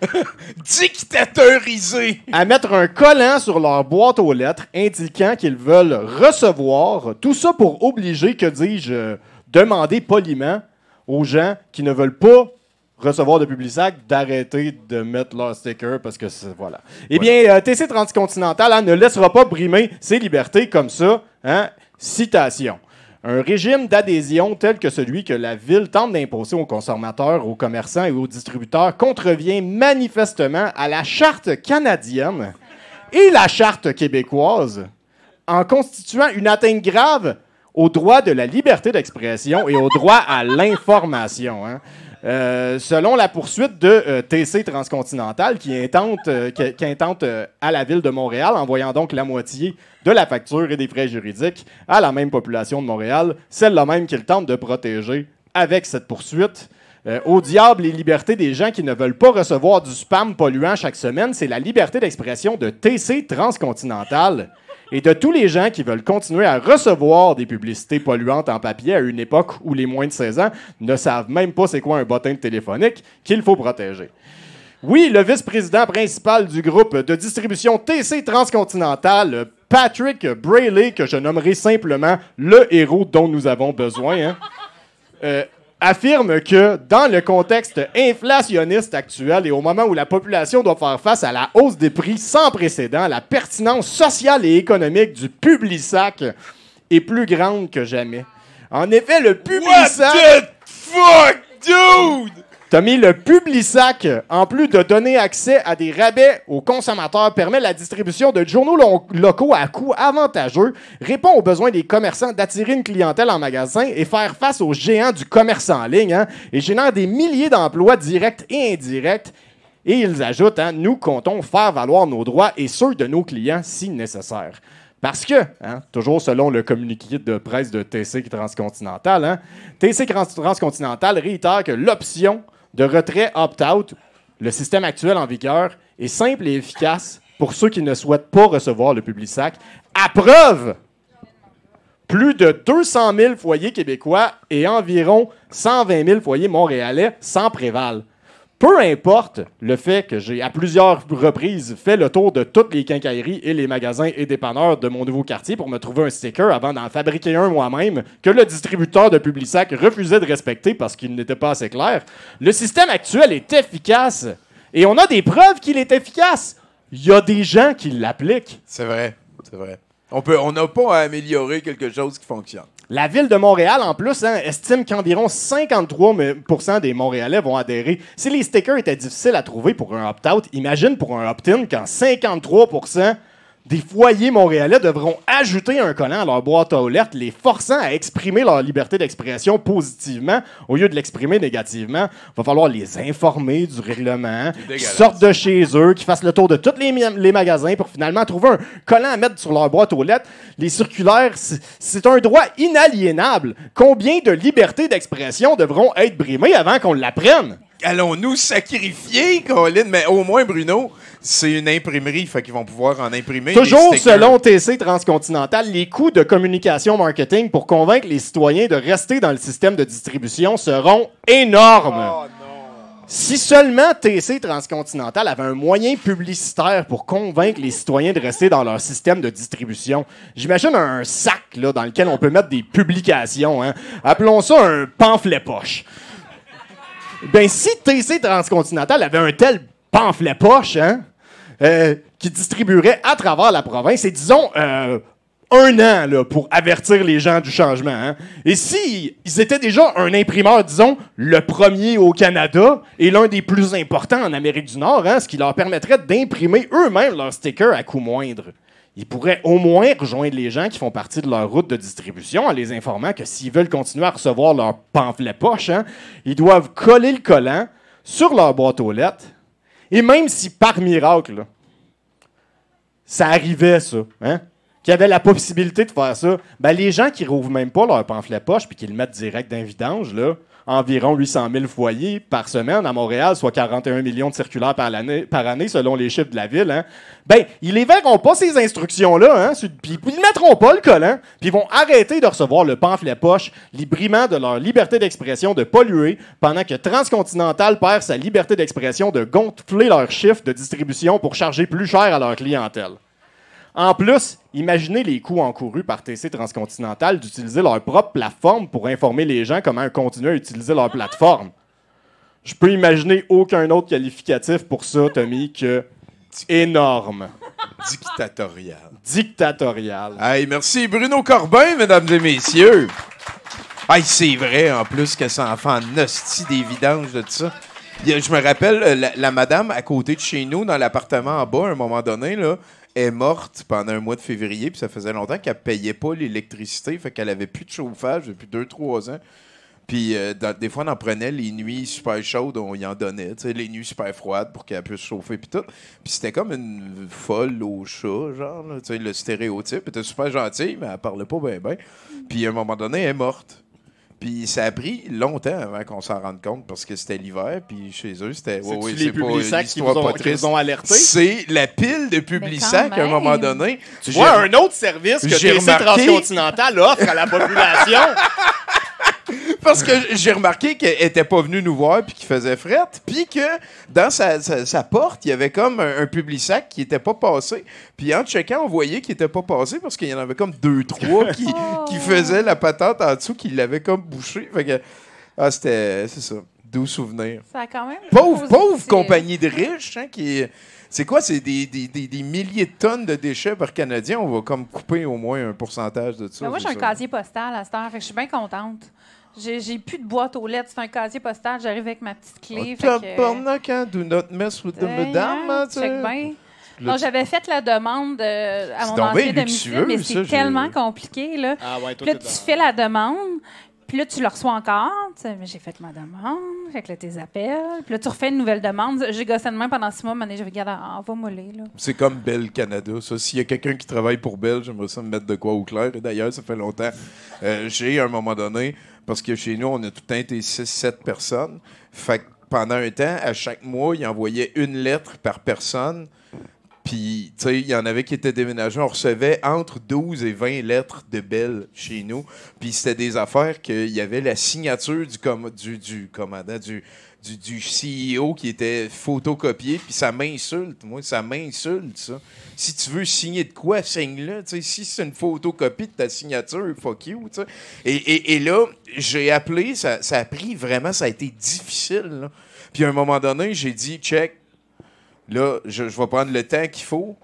Dictateurisé! à mettre un collant sur leur boîte aux lettres indiquant qu'ils veulent recevoir. Tout ça pour obliger, que dis-je, euh, demander poliment aux gens qui ne veulent pas recevoir de Publisac d'arrêter de mettre leur sticker parce que c'est- voilà. Eh bien, euh, TC Transcontinental hein, ne laissera pas brimer ses libertés comme ça. Hein? Citation. Un régime d'adhésion tel que celui que la Ville tente d'imposer aux consommateurs, aux commerçants et aux distributeurs contrevient manifestement à la Charte canadienne et la Charte québécoise en constituant une atteinte grave au droit de la liberté d'expression et au droit à l'information. hein. Euh, selon la poursuite de euh, TC Transcontinental, qui intente, euh, qui, qui intente, à la ville de Montréal, envoyant donc la moitié de la facture et des frais juridiques à la même population de Montréal, celle-là même qu'il tente de protéger avec cette poursuite. Au diable les libertés des gens qui ne veulent pas recevoir du spam polluant chaque semaine, c'est la liberté d'expression de TC Transcontinental et de tous les gens qui veulent continuer à recevoir des publicités polluantes en papier à une époque où les moins de 16 ans ne savent même pas c'est quoi un bottin téléphonique qu'il faut protéger. Oui, le vice-président principal du groupe de distribution TC Transcontinental, Patrick Brayley, que je nommerai simplement le héros dont nous avons besoin, hein, euh, affirme que dans le contexte inflationniste actuel et au moment où la population doit faire face à la hausse des prix sans précédent, la pertinence sociale et économique du Publisac est plus grande que jamais. En effet, le Publisac... What the fuck, dude? T'as mis le Publisac, en plus de donner accès à des rabais aux consommateurs, permet la distribution de journaux lo- locaux à coût avantageux, répond aux besoins des commerçants d'attirer une clientèle en magasin et faire face aux géants du commerce en ligne, hein, et génère des milliers d'emplois directs et indirects. Et ils ajoutent, hein, nous comptons faire valoir nos droits et ceux de nos clients si nécessaire. Parce que, hein, toujours selon le communiqué de presse de TC Transcontinental, hein, TC Trans- Transcontinental réitère que l'option de retrait opt-out, le système actuel en vigueur, est simple et efficace pour ceux qui ne souhaitent pas recevoir le Publisac. À preuve, plus de 200 000 foyers québécois et environ 120 000 foyers montréalais s'en prévalent. Peu importe le fait que j'ai à plusieurs reprises fait le tour de toutes les quincailleries et les magasins et dépanneurs de mon nouveau quartier pour me trouver un sticker avant d'en fabriquer un moi-même que le distributeur de Publisac refusait de respecter parce qu'il n'était pas assez clair. Le système actuel est efficace et on a des preuves qu'il est efficace. Il y a des gens qui l'appliquent. C'est vrai, c'est vrai. On peut, on n'a pas à améliorer quelque chose qui fonctionne. La ville de Montréal, en plus, hein, estime qu'environ 53 me- des Montréalais vont adhérer. Si les stickers étaient difficiles à trouver pour un opt-out, imagine pour un opt-in quand 53 des foyers montréalais devront ajouter un collant à leur boîte aux lettres, les forçant à exprimer leur liberté d'expression positivement au lieu de l'exprimer négativement. Il va falloir les informer du règlement, qu'ils sortent de chez eux, qu'ils fassent le tour de tous les, magasins pour finalement trouver un collant à mettre sur leur boîte aux lettres. Les circulaires, c'est- c'est un droit inaliénable. Combien de libertés d'expression devront être brimées avant qu'on l'apprenne? Allons-nous sacrifier, Colin? Mais au moins, Bruno, c'est une imprimerie, fait qu'ils vont pouvoir en imprimer. Toujours selon TC Transcontinental, les coûts de communication marketing pour convaincre les citoyens de rester dans le système de distribution seront énormes. Si seulement TC Transcontinental avait un moyen publicitaire pour convaincre les citoyens de rester dans leur système de distribution, j'imagine un sac là, dans lequel on peut mettre des publications. hein. Appelons ça un pamphlet poche. Ben, si TC Transcontinental avait un tel pamphlet poche, hein, euh, qui distribuerait à travers la province, et disons euh, un an pour avertir les gens du changement. hein. Et si ils étaient déjà un imprimeur, disons, le premier au Canada et l'un des plus importants en Amérique du Nord, hein, ce qui leur permettrait d'imprimer eux-mêmes leurs stickers à coût moindre. ils pourraient au moins rejoindre les gens qui font partie de leur route de distribution en les informant que s'ils veulent continuer à recevoir leur pamphlet poche, hein, ils doivent coller le collant sur leur boîte aux lettres. Et même si par miracle, ça arrivait, ça, hein, qu'il y avait la possibilité de faire ça, ben les gens qui rouvrent même pas leur pamphlet poche puis qui le mettent direct d'un vidange, là, environ 800 000 foyers par semaine à Montréal, soit 41 millions de circulaires par, année selon les chiffres de la ville, hein, ben, ils les verront pas, ces instructions-là, hein, puis ils mettront pas le collant, puis ils vont arrêter de recevoir le pamphlet poche, les de leur liberté d'expression de polluer, pendant que Transcontinental perd sa liberté d'expression de gonfler leurs chiffres de distribution pour charger plus cher à leur clientèle. En plus, imaginez les coûts encourus par TC Transcontinental d'utiliser leur propre plateforme pour informer les gens comment continuer à utiliser leur plateforme. Je peux imaginer aucun autre qualificatif pour ça, Tommy, que énorme, Dictatorial. dictatorial. Hey, merci Bruno Corbin, mesdames et messieurs. Hey, c'est vrai, en plus, que ça en fait en hostie des vidanges de tout ça. Je me rappelle, euh, la, la madame à côté de chez nous, dans l'appartement en bas, à un moment donné, là, est morte pendant un mois de février, puis ça faisait longtemps qu'elle payait pas l'électricité, fait qu'elle avait plus de chauffage depuis 2-3 ans. Puis euh, des fois, on en prenait les nuits super chaudes, on y en donnait, les nuits super froides pour qu'elle puisse chauffer puis tout. Puis c'était comme une folle au chat, genre, là, le stéréotype. Elle était super gentille, mais elle parlait pas bien, bien. Puis à un moment donné, elle est morte. Puis ça a pris longtemps avant qu'on s'en rende compte parce que c'était l'hiver, puis chez eux, c'était. Ouais, les c'est pas qui vous ont- pas qui triste. vous ont alerté? C'est la pile de Publisac à un moment donné. Tu vois un autre service que TC remarqué- Transcontinental offre à la population. Parce que j'ai remarqué qu'elle était pas venue nous voir puis qu'il faisait fret, puis que dans sa, sa- sa porte, il y avait comme un, un Publisac qui était pas passé. Puis en checkant, on voyait qu'il était pas passé parce qu'il y en avait comme deux, trois qui, qui faisaient la patente en dessous, qui l'avaient comme bouché. Fait que, ah, c'était, c'est ça, doux souvenir. Ça a quand même. Pauvre, pauvre compagnie de riches, hein, qui... C'est quoi? C'est des, des, des, des milliers de tonnes de déchets par Canadien. On va comme couper au moins un pourcentage de ça. Mais moi, j'ai un casier postal à cette heure, fait que je suis bien contente. J'ai plus de boîte aux lettres, c'est un casier postal, j'arrive avec ma petite clé. Oh, fait que- tabarnak, hein, do not mess with the madame, hein, tu sais. check bien. Non, j'avais fait la demande euh, à mon entrée domicile, mais ça, c'est tellement compliqué. Là. Ah ouais, Puis là, tu fais la demande, puis là, tu le reçois encore. Tu sais, mais j'ai fait ma demande, fait que là, tes appels. Puis là, tu refais une nouvelle demande. J'ai gossé de main pendant six mois, mais je regarde, on va moller. Là. C'est comme Bell Canada, ça. S'il y a quelqu'un qui travaille pour Bell, j'aimerais ça me mettre de quoi au clair. Et d'ailleurs, ça fait longtemps. euh, j'ai, à un moment donné, parce que chez nous, on a tout le temps été 6-7 personnes. Fait que pendant un temps, à chaque mois, ils envoyaient une lettre par personne. Puis, tu sais, il y en avait qui étaient déménagés. On recevait entre 12 et 20 lettres de Bell chez nous. Puis, c'était des affaires qu'il y avait la signature du, du commandant, du, du, CEO qui était photocopié. Puis, ça m'insulte. Moi, ça m'insulte, ça. Si tu veux signer de quoi, signe-le. Si c'est une photocopie de ta signature, fuck you. tu sais. Et, et, et là, j'ai appelé. Ça, a pris vraiment, ça a été difficile. Puis, à un moment donné, j'ai dit, check. Là, je vais prendre le temps qu'il faut.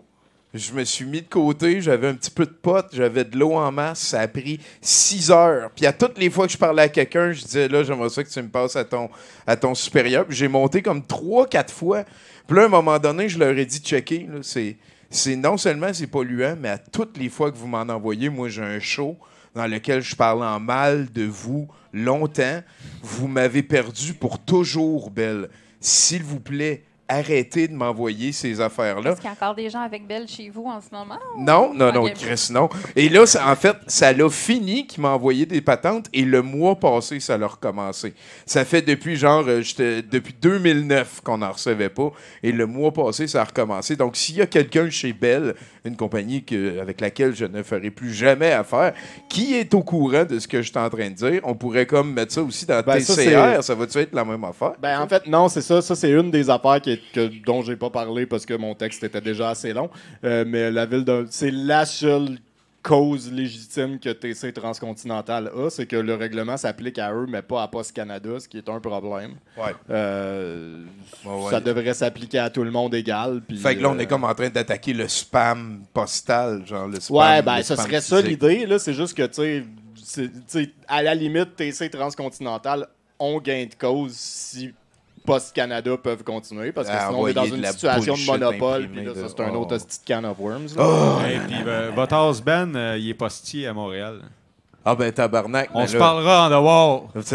Je me suis mis de côté, j'avais un petit peu de pote, j'avais de l'eau en masse. Ça a pris six heures. Puis à toutes les fois que je parlais à quelqu'un, je disais là, j'aimerais ça que tu me passes à ton, à ton supérieur. Puis j'ai monté comme trois, quatre fois. Puis là, à un moment donné, je leur ai dit checker. C'est, c'est non seulement c'est polluant, mais à toutes les fois que vous m'en envoyez, moi j'ai un show dans lequel je parle en mal de vous longtemps. Vous m'avez perdu pour toujours, Belle. S'il vous plaît, arrêtez de m'envoyer ces affaires-là. Est-ce qu'il y a encore des gens avec Belle chez vous en ce moment? Non, non, non. Chris, non. Et là, ça- en fait, ça l'a fini qui m'a envoyé des patentes et le mois passé, ça l'a recommencé. Ça fait depuis genre, euh, depuis 2009 qu'on n'en recevait pas et le mois passé, ça a recommencé. Donc, s'il y a quelqu'un chez Bell, une compagnie que, avec laquelle je ne ferai plus jamais affaire, qui est au courant de ce que je suis en train de dire, on pourrait comme mettre ça aussi dans Ben, TCR. Ça, va-tu être la même affaire? Ben, en fait, non, c'est ça. Ça, c'est une des affaires qui est- que, dont j'ai pas parlé parce que mon texte était déjà assez long. Euh, mais la ville de. C'est la seule cause légitime que TC Transcontinental a, c'est que le règlement s'applique à eux, mais pas à Post Canada, ce qui est un problème. Ouais. Euh, ouais. Ça devrait s'appliquer à tout le monde égal. puis, Fait que là, on euh, est comme en train d'attaquer le spam postal, genre le spam. Ouais, ben, spam serait ça l'idée, là. C'est juste que, tu sais, c'est- tu sais, à la limite, TC Transcontinental ont gain de cause si post-Canada peuvent continuer parce que Ah, sinon on est dans de une situation de monopole. Puis là, ça, c'est un Oh. autre hostie de can of worms. là. Et puis, euh, votre house band, euh, il est postier à Montréal. Ah ben tabarnak. On se là- parlera en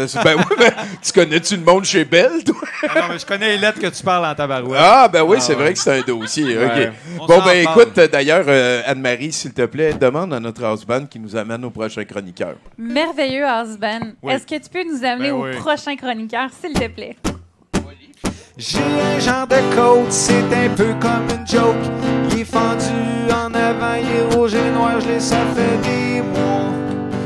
c'est- Ben oui, ben, tu connais-tu le monde chez Belle, toi? Ah non, mais je connais les lettres que tu parles en tabarouette. Ah, ben oui, Ah, c'est ouais. vrai que c'est un dossier. Ouais. OK. On Bon, ben parle. écoute, euh, d'ailleurs, euh, Anne-Marie, s'il te plaît, demande à notre house band qui nous amène au prochain chroniqueur. Merveilleux Osban. Oui. Est-ce que tu peux nous amener Ben au oui. prochain chroniqueur, s'il te plaît? J'ai un genre de coat, c'est un peu comme une joke. Il est fendu en avant, il est rouge et noir, je l'ai ça fait des mois.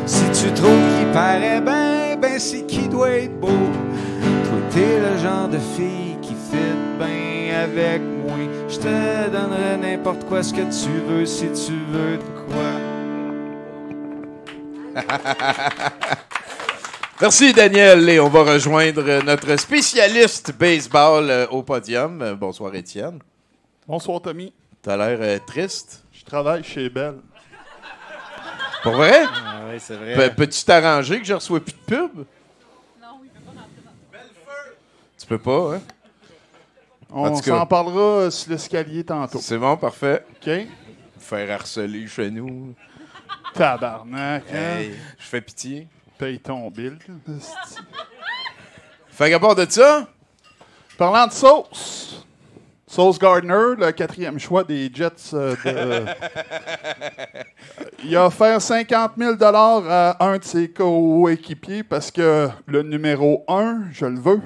Si tu trouves qu'il paraît bien, ben c'est qu'il doit être beau. Toi, t'es le genre de fille qui fit bien avec moi. Je te donnerai n'importe quoi ce que tu veux si tu veux de quoi. Merci, Daniel. Et on va rejoindre notre spécialiste baseball euh, au podium. Euh, bonsoir, Étienne. Bonsoir, Tommy. T'as l'air euh, triste. Je travaille chez Bell. Pour vrai? Ah oui, c'est vrai. Pe- Peux-tu t'arranger que je reçois plus de pub? Non, il peut pas rentrer Tu peux pas, hein? En On s'en parlera euh, sur l'escalier tantôt. C'est bon, parfait. OK? Faire harceler chez nous. Tabarnak, hein? Hey, je fais pitié. Paye ton bill. Fait qu'à part de ça, Parlant de sauce. Sauce Gardner, le quatrième choix des Jets euh, de... Il a offert 50 000 à un de ses coéquipiers parce que le numéro 1, je le veux.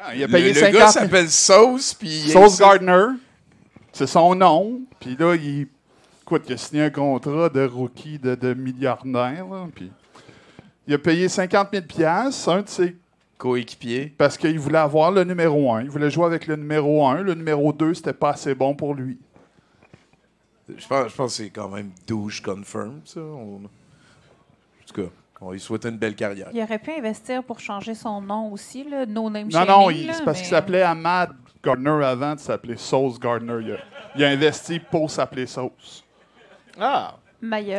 Ah, il a le, payé le 50 gars 000. s'appelle Sauce, puis... Sauce Gardner, c'est son nom. Puis là, il, écoute, il a signé un contrat de rookie de, de milliardaire. là, puis il a payé 50 000 piastres, un de ses Coéquipier. parce qu'il voulait avoir le numéro 1. Il voulait jouer avec le numéro 1. Le numéro 2, c'était pas assez bon pour lui. Je pense, je pense que c'est quand même douche confirm, ça. On- En tout cas, on lui souhaite une belle carrière. Il aurait pu investir pour changer son nom aussi, là, No Name Non, non, il- là, c'est parce mais- qu'il s'appelait Ahmad Gardner avant de s'appeler Sauce Gardner. Il a, il a investi pour s'appeler Sauce. Ah!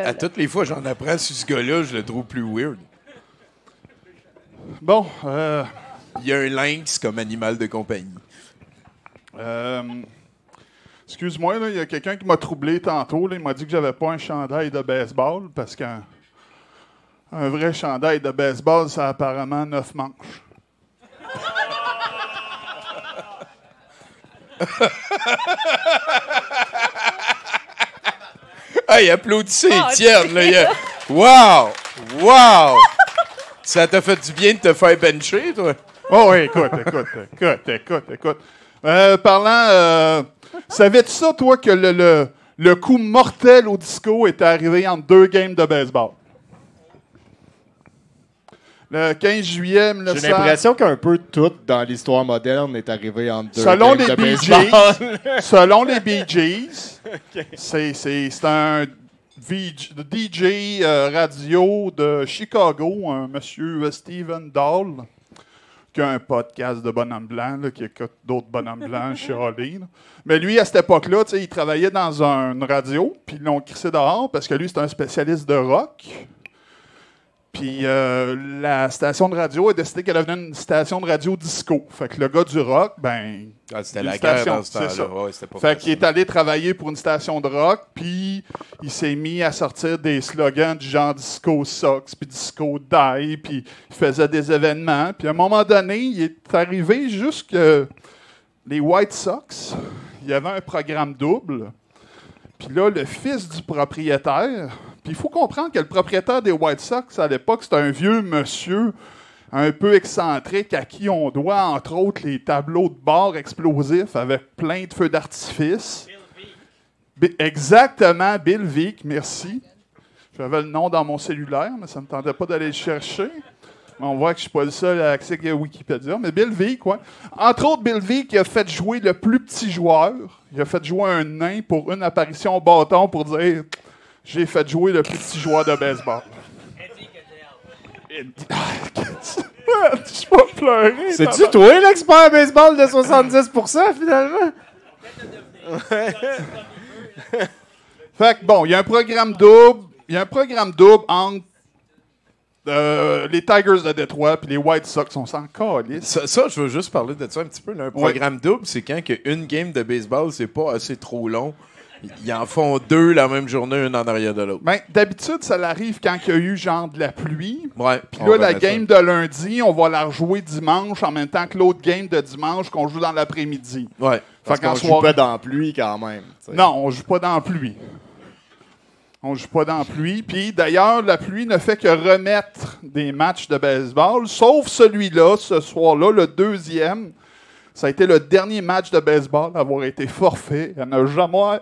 À toutes les fois, j'en apprends sur ce gars-là, je le trouve plus weird. Bon, euh, Il y a un lynx comme animal de compagnie. Euh, Excuse-moi, là, il y a quelqu'un qui m'a troublé tantôt. là. Il m'a dit que j'avais pas un chandail de baseball parce qu'un un vrai chandail de baseball, ça a apparemment neuf manches. Hey, applaudissez Ah, Étienne, là. il a- Wow! Wow! Ça t'a fait du bien de te faire bencher, toi? Oh oui, écoute, écoute, écoute, écoute, écoute. Euh, parlant, euh, savais-tu ça, toi, que le, le, le coup mortel au disco est arrivé entre deux games de baseball? Le 15 juillet 1900... J'ai l'impression qu'un peu tout dans l'histoire moderne est arrivé en deux Selon les de Bee. Gees, selon les Bee Gees, c'est- c'est c'est un DJ euh, radio de Chicago, un monsieur euh, Steven Dahl, qui a un podcast de bonhomme blanc, là, qui écoute d'autres bonhommes blancs chialer. là. Mais lui, à cette époque-là, tu sais, il travaillait dans un- une radio, puis ils l'ont crissé dehors parce que lui, c'est un spécialiste de rock. Puis euh, la station de radio a décidé qu'elle devenait une station de radio disco. Fait que le gars du rock, ben. Ah, c'était la guerre station, dans ce c'est temps-là. ça. Ouais, c'était pas Fait qu'il est allé travailler pour une station de rock, puis il s'est mis à sortir des slogans du genre Disco Sox, puis Disco Die, puis il faisait des événements. Puis à un moment donné, il est arrivé jusque les White Sox. Il y avait un programme double. Puis là, le fils du propriétaire, puis il faut comprendre que le propriétaire des White Sox à l'époque, c'était un vieux monsieur un peu excentrique à qui on doit, entre autres, les tableaux de bord explosifs avec plein de feux d'artifice. Exactement, Bill Vick, merci. J'avais le nom dans mon cellulaire, mais ça ne me tentait pas d'aller le chercher. Mais on voit que je ne suis pas le seul à accès à Wikipédia. Mais Bill Vick, quoi. Entre autres, Bill Vick il a fait jouer le plus petit joueur. Il a fait jouer un nain pour une apparition au bâton pour dire J'ai fait jouer le plus petit joueur de baseball. Eddie- Je vais pleurer. C'est-tu toi l'expert baseball de 70% finalement? Fait que bon, il y a un programme double. Il y a un programme double entre Euh, les Tigers de Détroit puis les White Sox, on s'en calisse. Ça, ça, je veux juste parler de ça un petit peu. là. Un programme double, c'est quand que une game de baseball, c'est pas assez trop long. Ils en font deux la même journée, une en arrière de l'autre. Ben, D'habitude, ça l'arrive quand il y a eu genre de la pluie. Ouais. Puis là, la game de lundi, on va la rejouer dimanche en même temps que l'autre game de dimanche qu'on joue dans l'après-midi. Ouais. Qu'en qu'on joue pas dans la pluie quand même. Non, on joue pas dans la pluie. On joue pas dans la pluie. Puis d'ailleurs, la pluie ne fait que remettre des matchs de baseball, sauf celui-là, ce soir-là, le deuxième. Ça a été le dernier match de baseball à avoir été forfait. Il n'y en a jamais.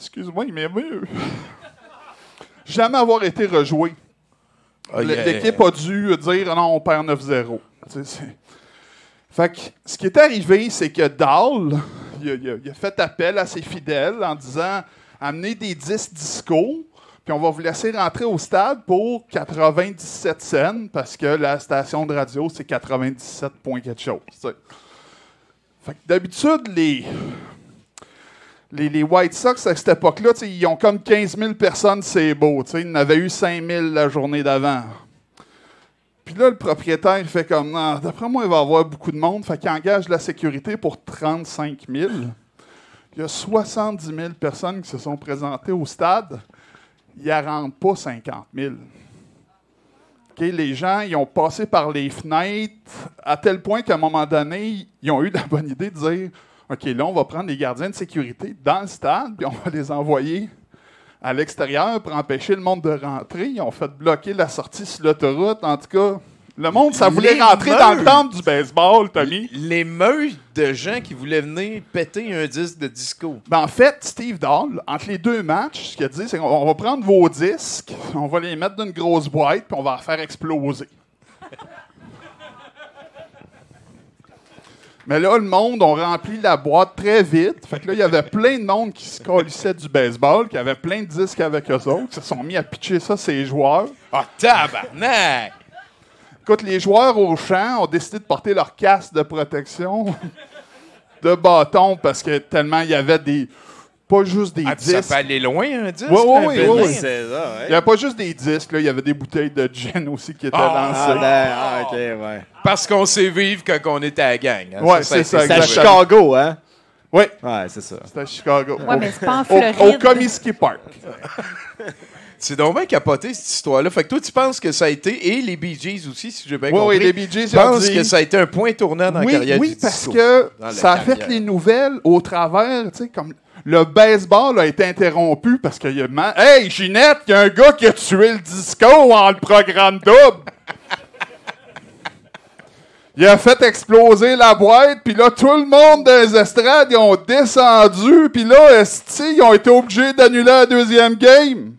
Excuse-moi, il m'émeut. jamais avoir été rejoué. Ah, yeah. L'équipe a dû dire non, on perd 9-0. Tu sais, c'est- Fait que ce qui est arrivé, c'est que Dahl, il a, il a- il a fait appel à ses fidèles en disant amenez des 10 discos, puis on va vous laisser rentrer au stade pour 97 cents, parce que la station de radio, c'est 97 point quelque chose. d'habitude, les, les, White Sox, à cette époque-là, ils ont comme 15 000 personnes, c'est beau. Ils en avaient eu 5 000 la journée d'avant. Puis là, le propriétaire, il fait comme, non, d'après moi, il va avoir beaucoup de monde. Fait qu'il engage la sécurité pour 35 000. Il y a 70 000 personnes qui se sont présentées au stade. Ils ne rentrent pas 50 000. OK, les gens, ils ont passé par les fenêtres à tel point qu'à un moment donné, ils ont eu la bonne idée de dire OK, là, on va prendre les gardiens de sécurité dans le stade, puis on va les envoyer à l'extérieur pour empêcher le monde de rentrer. Ils ont fait bloquer la sortie sur l'autoroute. En tout cas, le monde, ça voulait Les rentrer dans le temple du baseball, Tommy. Les meutes de gens qui voulaient venir péter un disque de disco. Ben, en fait, Steve Dahl, entre les deux matchs, ce qu'il a dit, c'est qu'on on va prendre vos disques, on va les mettre dans une grosse boîte, puis on va la faire exploser. Mais là, le monde, on remplit la boîte très vite. Fait que là, il y avait plein de monde qui se colissait du baseball, qui avait plein de disques avec eux autres, qui se sont mis à pitcher ça, ces joueurs. Ah, tabarnak! Écoute, les joueurs au champ ont décidé de porter leur casque de protection de bâton parce que tellement il y avait des. Pas juste des Ah, puis ça disques. peut aller loin, un disque. Oui, oui, oui, oui, oui. Ça, Il ouais. n'y avait pas juste des disques, là, il y avait des bouteilles de gin aussi qui étaient Ah, Ah, lancées. ben, ah, ok, ouais. Parce qu'on sait vivre quand on était à la gang. hein. Ouais, a c'est ça, C'est à. Chicago, hein? Oui, Ouais, c'est ça. c'était à Chicago. Ouais, Au- mais c'est pas en au, Floride. au Comiskey Park. C'est donc bien capoté, cette histoire-là. Fait que toi, tu penses que ça a été, et les Bee Gees aussi, si j'ai bien Oui, compris. oui, les Bee Gees, penses dit- que ça a été un point tournant dans oui, la carrière oui, du parce disco. que ça a fait les nouvelles au travers, tu sais, comme le baseball a été interrompu parce qu'il y a Hey, Ginette, il y a un gars qui a tué le disco en le programme double. Il a fait exploser la boîte, puis là, tout le monde des estrades, ils ont descendu, puis là, esti, ils ont été obligés d'annuler la deuxième game.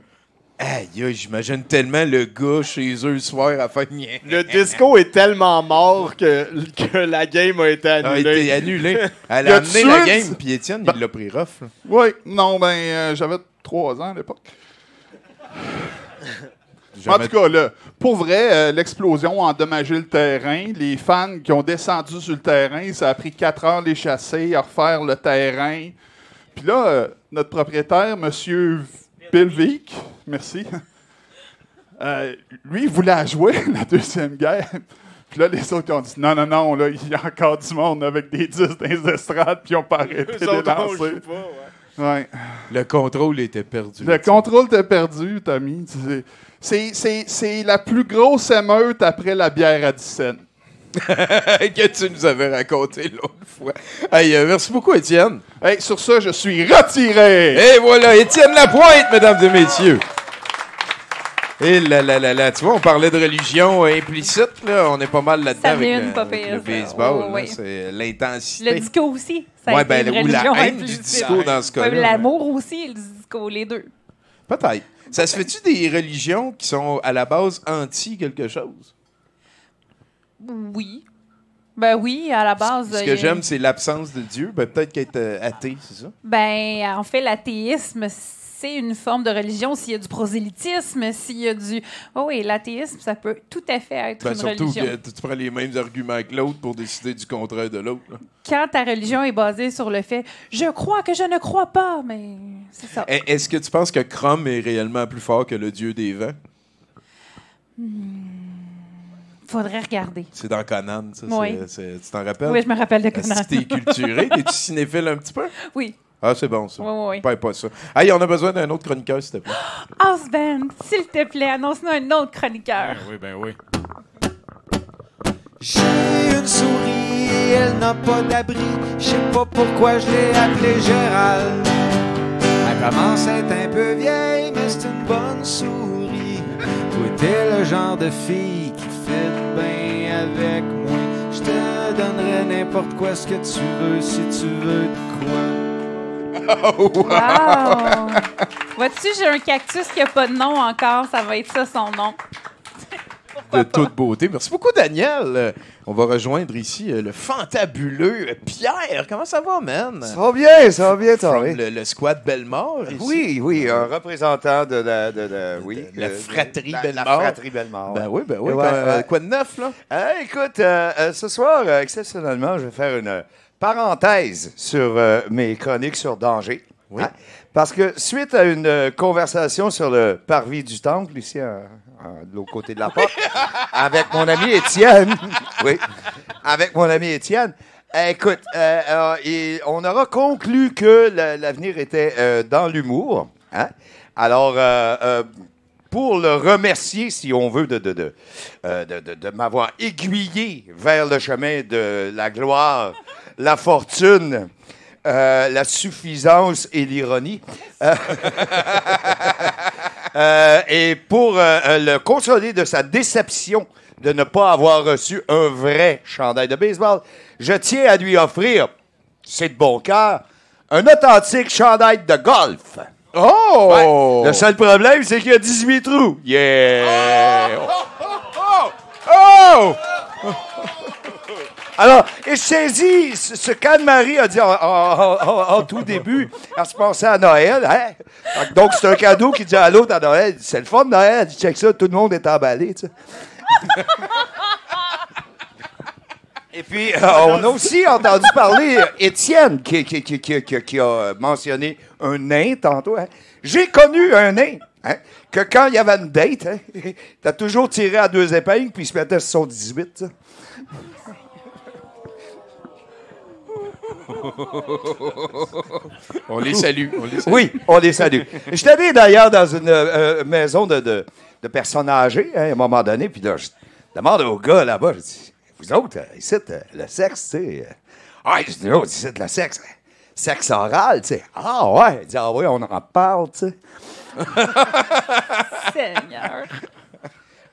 Aïe, j'imagine tellement le gars chez eux le soir à faire. Le disco est tellement mort que, que la game a été a annulée. été annulé. Elle Il a a amené la game, puis Étienne, il l'a pris rough. là. Oui, non, ben, euh, j'avais trois ans à l'époque. En tout cas, là, pour vrai, euh, l'explosion a endommagé le terrain. Les fans qui ont descendu sur le terrain, ça a pris quatre heures les chasser, à refaire le terrain. Puis là, euh, notre propriétaire, Pilvic, merci, euh, lui, il voulait la jouer, la Deuxième Guerre. Puis là, les autres ils ont dit non, non, non, là, il y a encore du monde avec des disques dans les estrades, puis ils n'ont pas arrêté de les on lancer. pas, ouais. Ouais. Le contrôle était perdu. Le contrôle t'es perdu, Tommy. C'est- C'est, c'est, c'est la plus grosse émeute après la bière à 10 cents. que tu nous avais raconté l'autre fois. Hey, euh, merci beaucoup, Étienne. Hey, sur ça, je suis retiré. Et voilà, Étienne Lapointe, mesdames et messieurs. Et là, là, là, là, tu vois, on parlait de religion euh, implicite, là. On est pas mal là-dedans Ça avec, le, une pas avec le baseball. Oh, oui. C'est l'intensité. Le disco aussi. Ça Ouais, ben, ou la haine du disco dans ce Ouais, cas-là. L'amour aussi et le disco, les deux. Peut-être. Ça se fait-tu des religions qui sont à la base anti quelque chose? Oui. Ben oui, à la base. Ce que a- j'aime, c'est l'absence de Dieu. Ben, peut-être qu'être euh, athée, c'est ça? Ben, en fait, l'athéisme, c'est une forme de religion. S'il y a du prosélytisme, s'il y a du. Oh oui, l'athéisme, ça peut tout à fait être Ben, une surtout religion. que tu prends les mêmes arguments que l'autre pour décider du contraire de l'autre. Quand ta religion est basée sur le fait je crois que je ne crois pas, mais c'est ça. E- Est-ce que tu penses que Crum est réellement plus fort que le dieu des vents? Faudrait regarder. C'est dans Conan, ça. Oui. c'est- tu t'en rappelles? Oui, je me rappelle de Conan. Si t'es culturé, t'es-tu cinéphile un petit peu? Oui. Ah, c'est bon, ça. Oui, oui, oui. Perds pas ça. Hey, on a besoin d'un autre chroniqueur, s'il te plaît. Band, s'il te plaît, annonce-nous un autre chroniqueur. oui, ben oui. J'ai une souris et elle n'a pas d'abri. Je sais pas pourquoi je l'ai appelée Gérald. Elle commence à être un peu vieille, mais c'est une bonne souris. Toi, t'es le genre de fille fit bien avec moi. Je te donnerais n'importe quoi ce que tu veux si tu veux de quoi. Wow! Vois-tu, j'ai un cactus qui a pas de nom encore. Ça va être ça son nom. De toute beauté. Merci beaucoup, Daniel. Euh, On va rejoindre ici euh, le fantabuleux euh, Pierre. Comment ça va, man? Ça va bien, ça va bien, Tommy. le, le squad Bellemare. ici. Oui, oui, un représentant de la, de, de- oui, la de- fratrie Bellemare. La fratrie Bellemare. Ben oui, ben oui. Ouais, Quoi, euh, ouais. quoi de neuf, là? Euh, écoute, euh, euh, ce soir, euh, exceptionnellement, je vais faire une euh, parenthèse sur euh, mes chroniques sur danger. Oui. Hein? Parce que suite à une euh, conversation sur le parvis du temple, ici, euh, euh, de l'autre côté de la porte, avec mon ami Étienne, oui, avec mon ami Étienne, euh, écoute, euh, euh, et on aura conclu que la- l'avenir était euh, dans l'humour. hein? Alors, pour le remercier, si on veut, de, de, de, de- de- de m'avoir aiguillé vers le chemin de la gloire, la fortune, euh, la suffisance et l'ironie. Euh, euh, et pour euh, euh, le consoler de sa déception de ne pas avoir reçu un vrai chandail de baseball, je tiens à lui offrir, c'est de bon cœur, un authentique chandail de golf. Oh! Ouais. Le seul problème, c'est qu'il y a 18 trous. Yeah! Oh! Alors, et je saisis ce ce qu'Anne-Marie a dit en, en- en- en tout début. Elle se pensait à Noël. Hein? Donc, c'est un cadeau qui dit à l'autre à Noël. C'est le fun, Noël. Tu check ça, tout le monde est emballé. tu sais. Et puis, euh, on a aussi entendu parler euh, Étienne qui, qui- qui- qui- qui- qui a mentionné un nain tantôt. hein. J'ai connu un nain hein, que quand il y avait une date, hein, t'as toujours tiré à deux épingles puis il se mettait sur son 18. On les salue. On les salue. Oui, on les salue. J'étais allé d'ailleurs dans une euh, maison de, de, de personnes âgées hein, à un moment donné, puis là, je demande au gars là-bas, je dis, vous autres, euh, ici, euh, le sexe, tu sais. ah, je dis, oh, ici, le sexe, euh, sexe oral, tu sais. Ah, ouais. Il dit, ah, oui, on en parle, tu sais. Seigneur.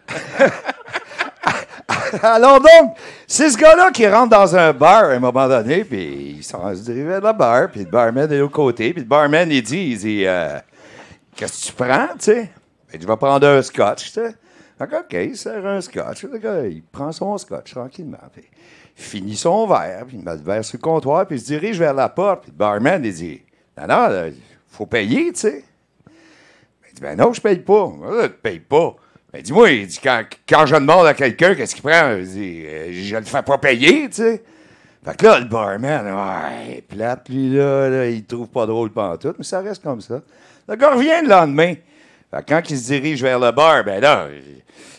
Alors donc, c'est ce gars-là qui rentre dans un bar à un moment donné, puis il s'en se dirige vers le bar, puis le barman est de l'autre côté, puis le barman, il dit, il dit, euh, qu'est-ce que tu prends, tu sais? Dit, je vais prendre un scotch, tu sais. Que, OK, il sert un scotch. Le gars, il prend son scotch tranquillement, puis il finit son verre, puis il met le verre sur le comptoir, puis il se dirige vers la porte, puis le barman, il dit, non, non, il faut payer, tu sais. Il dit, ben non, je paye pas. Je paye pas. Ben dis-moi, il dit, quand, quand je demande à quelqu'un qu'est-ce qu'il prend, il dit, euh, je le fais pas payer, tu sais. Fait que là, le barman, ouais, plate, lui, là, il trouve pas drôle pantoute, mais ça reste comme ça. Le gars revient le lendemain. Fait que quand il se dirige vers le bar, ben là,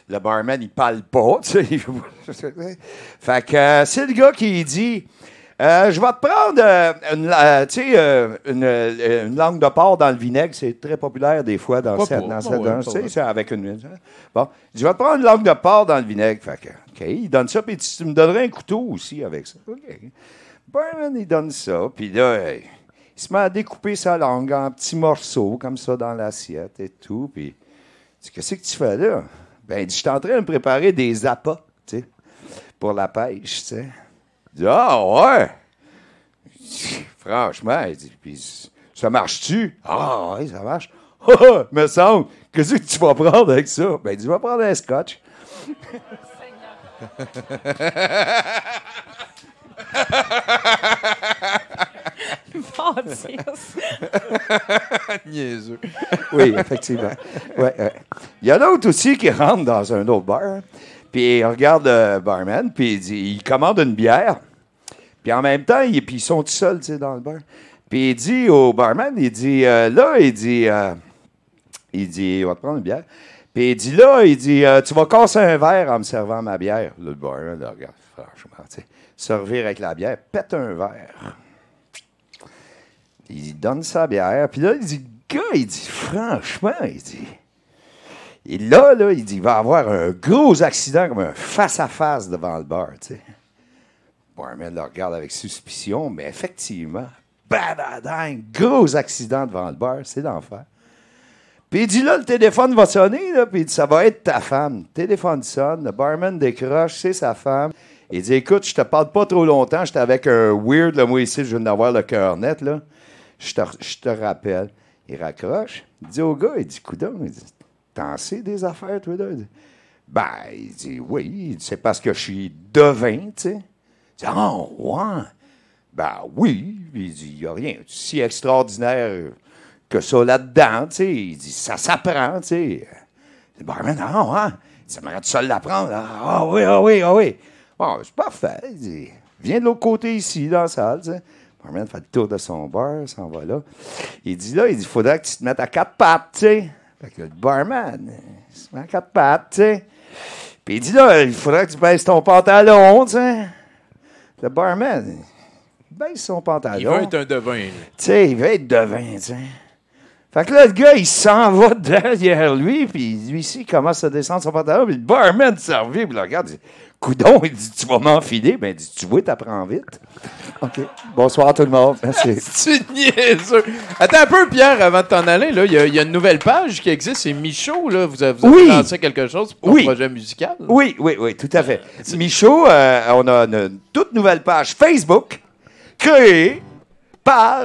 le barman, il parle pas, tu sais. fait que euh, c'est le gars qui dit, euh, je vais te prendre euh, une, euh, une, une langue de porc dans le vinaigre. C'est très populaire des fois dans cette. dans pas cette- ouais, dans- avec une. Bon, il dit, je vais te prendre une langue de porc dans le vinaigre. Fait que, OK, il donne ça, puis tu me donnerais un couteau aussi avec ça. OK. Barman, il donne ça, puis là, il se met à découper sa langue en petits morceaux, comme ça, dans l'assiette et tout. Puis, qu'est-ce que tu fais là? Ben, il dit, je suis en train de me préparer des appâts, tu sais, pour la pêche, tu sais. Il dit, ah, ouais! Franchement, il dit, puis ça marche-tu? Ah, oui, ça marche. Ah, me semble, qu'est-ce que tu vas prendre avec ça? Ben, il dit, je vais prendre un scotch. Niaiseux. Oui, effectivement. Ouais, ouais. Il y en a d'autres aussi qui rentrent dans un autre bar, hein, puis il regarde le barman, puis il, dit, il commande une bière, puis en même temps, il, puis ils sont tout seuls, tu sais, dans le bar. Puis il dit au barman, il dit, euh, là, il dit, euh, il dit, on va te prendre une bière. Puis il dit là, il dit euh, Tu vas casser un verre en me servant ma bière. Là, le barman, là, regarde, franchement, tu sais, servir avec la bière, pète un verre. Il donne sa bière. Puis là, il dit Gars, il dit Franchement, il dit. Et là, là, il dit Il va avoir un gros accident comme un face-à-face devant le bar, tu sais. Barman le regarde avec suspicion, mais effectivement, badadang, gros accident devant le bar, c'est l'enfer. Puis il dit là, le téléphone va sonner, là, puis il dit, ça va être ta femme. Le téléphone sonne, le barman décroche, c'est sa femme. Il dit, écoute, je te parle pas trop longtemps, j'étais avec un weird, là, moi ici, je viens d'avoir le cœur net, là. Je te, rappelle. Il raccroche, il dit au gars, il dit, coudon, il dit, t'en sais des affaires, toi, là? Ben, il dit, oui, c'est parce que je suis devin, tu sais. Dit, oh, ouais. Ben oui, il dit, il n'y a rien si extraordinaire que ça là-dedans. Il dit, ça s'apprend, tu sais. Le barman, ah, ouais. Ça m'arrête ça de l'apprendre. Ah oui, ah oui, ah oui. Bon, c'est parfait. Il dit, viens de l'autre côté ici, dans la salle. Le barman fait le tour de son bar, s'en va là. Il dit, là, il dit, faudrait que tu te mettes à quatre pattes, tu sais. Fait que le barman, il se met à quatre pattes, tu sais. Puis il dit, là, il faudrait que tu baisses ton pantalon, tu sais. Le barman, il baisse son pantalon. Il veut être un devin. Tu sais, il veut être devin, tu sais. Fait que là, le gars, il s'en va derrière lui, puis lui ici, il commence à descendre son pantalon, puis le barman servi, puis il le regarde, il dit Coudon, il dit Tu vas m'enfiler Ben, il dit Tu vois, t'apprends vite. OK. Bonsoir tout le monde. Merci. C'est niaiseux. Attends un peu, Pierre, avant de t'en aller. là, Il y, a- il y a une nouvelle page qui existe, c'est Michaud. Là. Vous avez, vous avez Oui. lancé quelque chose pour Oui. ton projet musical? Oui, oui, oui, tout à fait. Michaud, euh, on a une toute nouvelle page Facebook créée par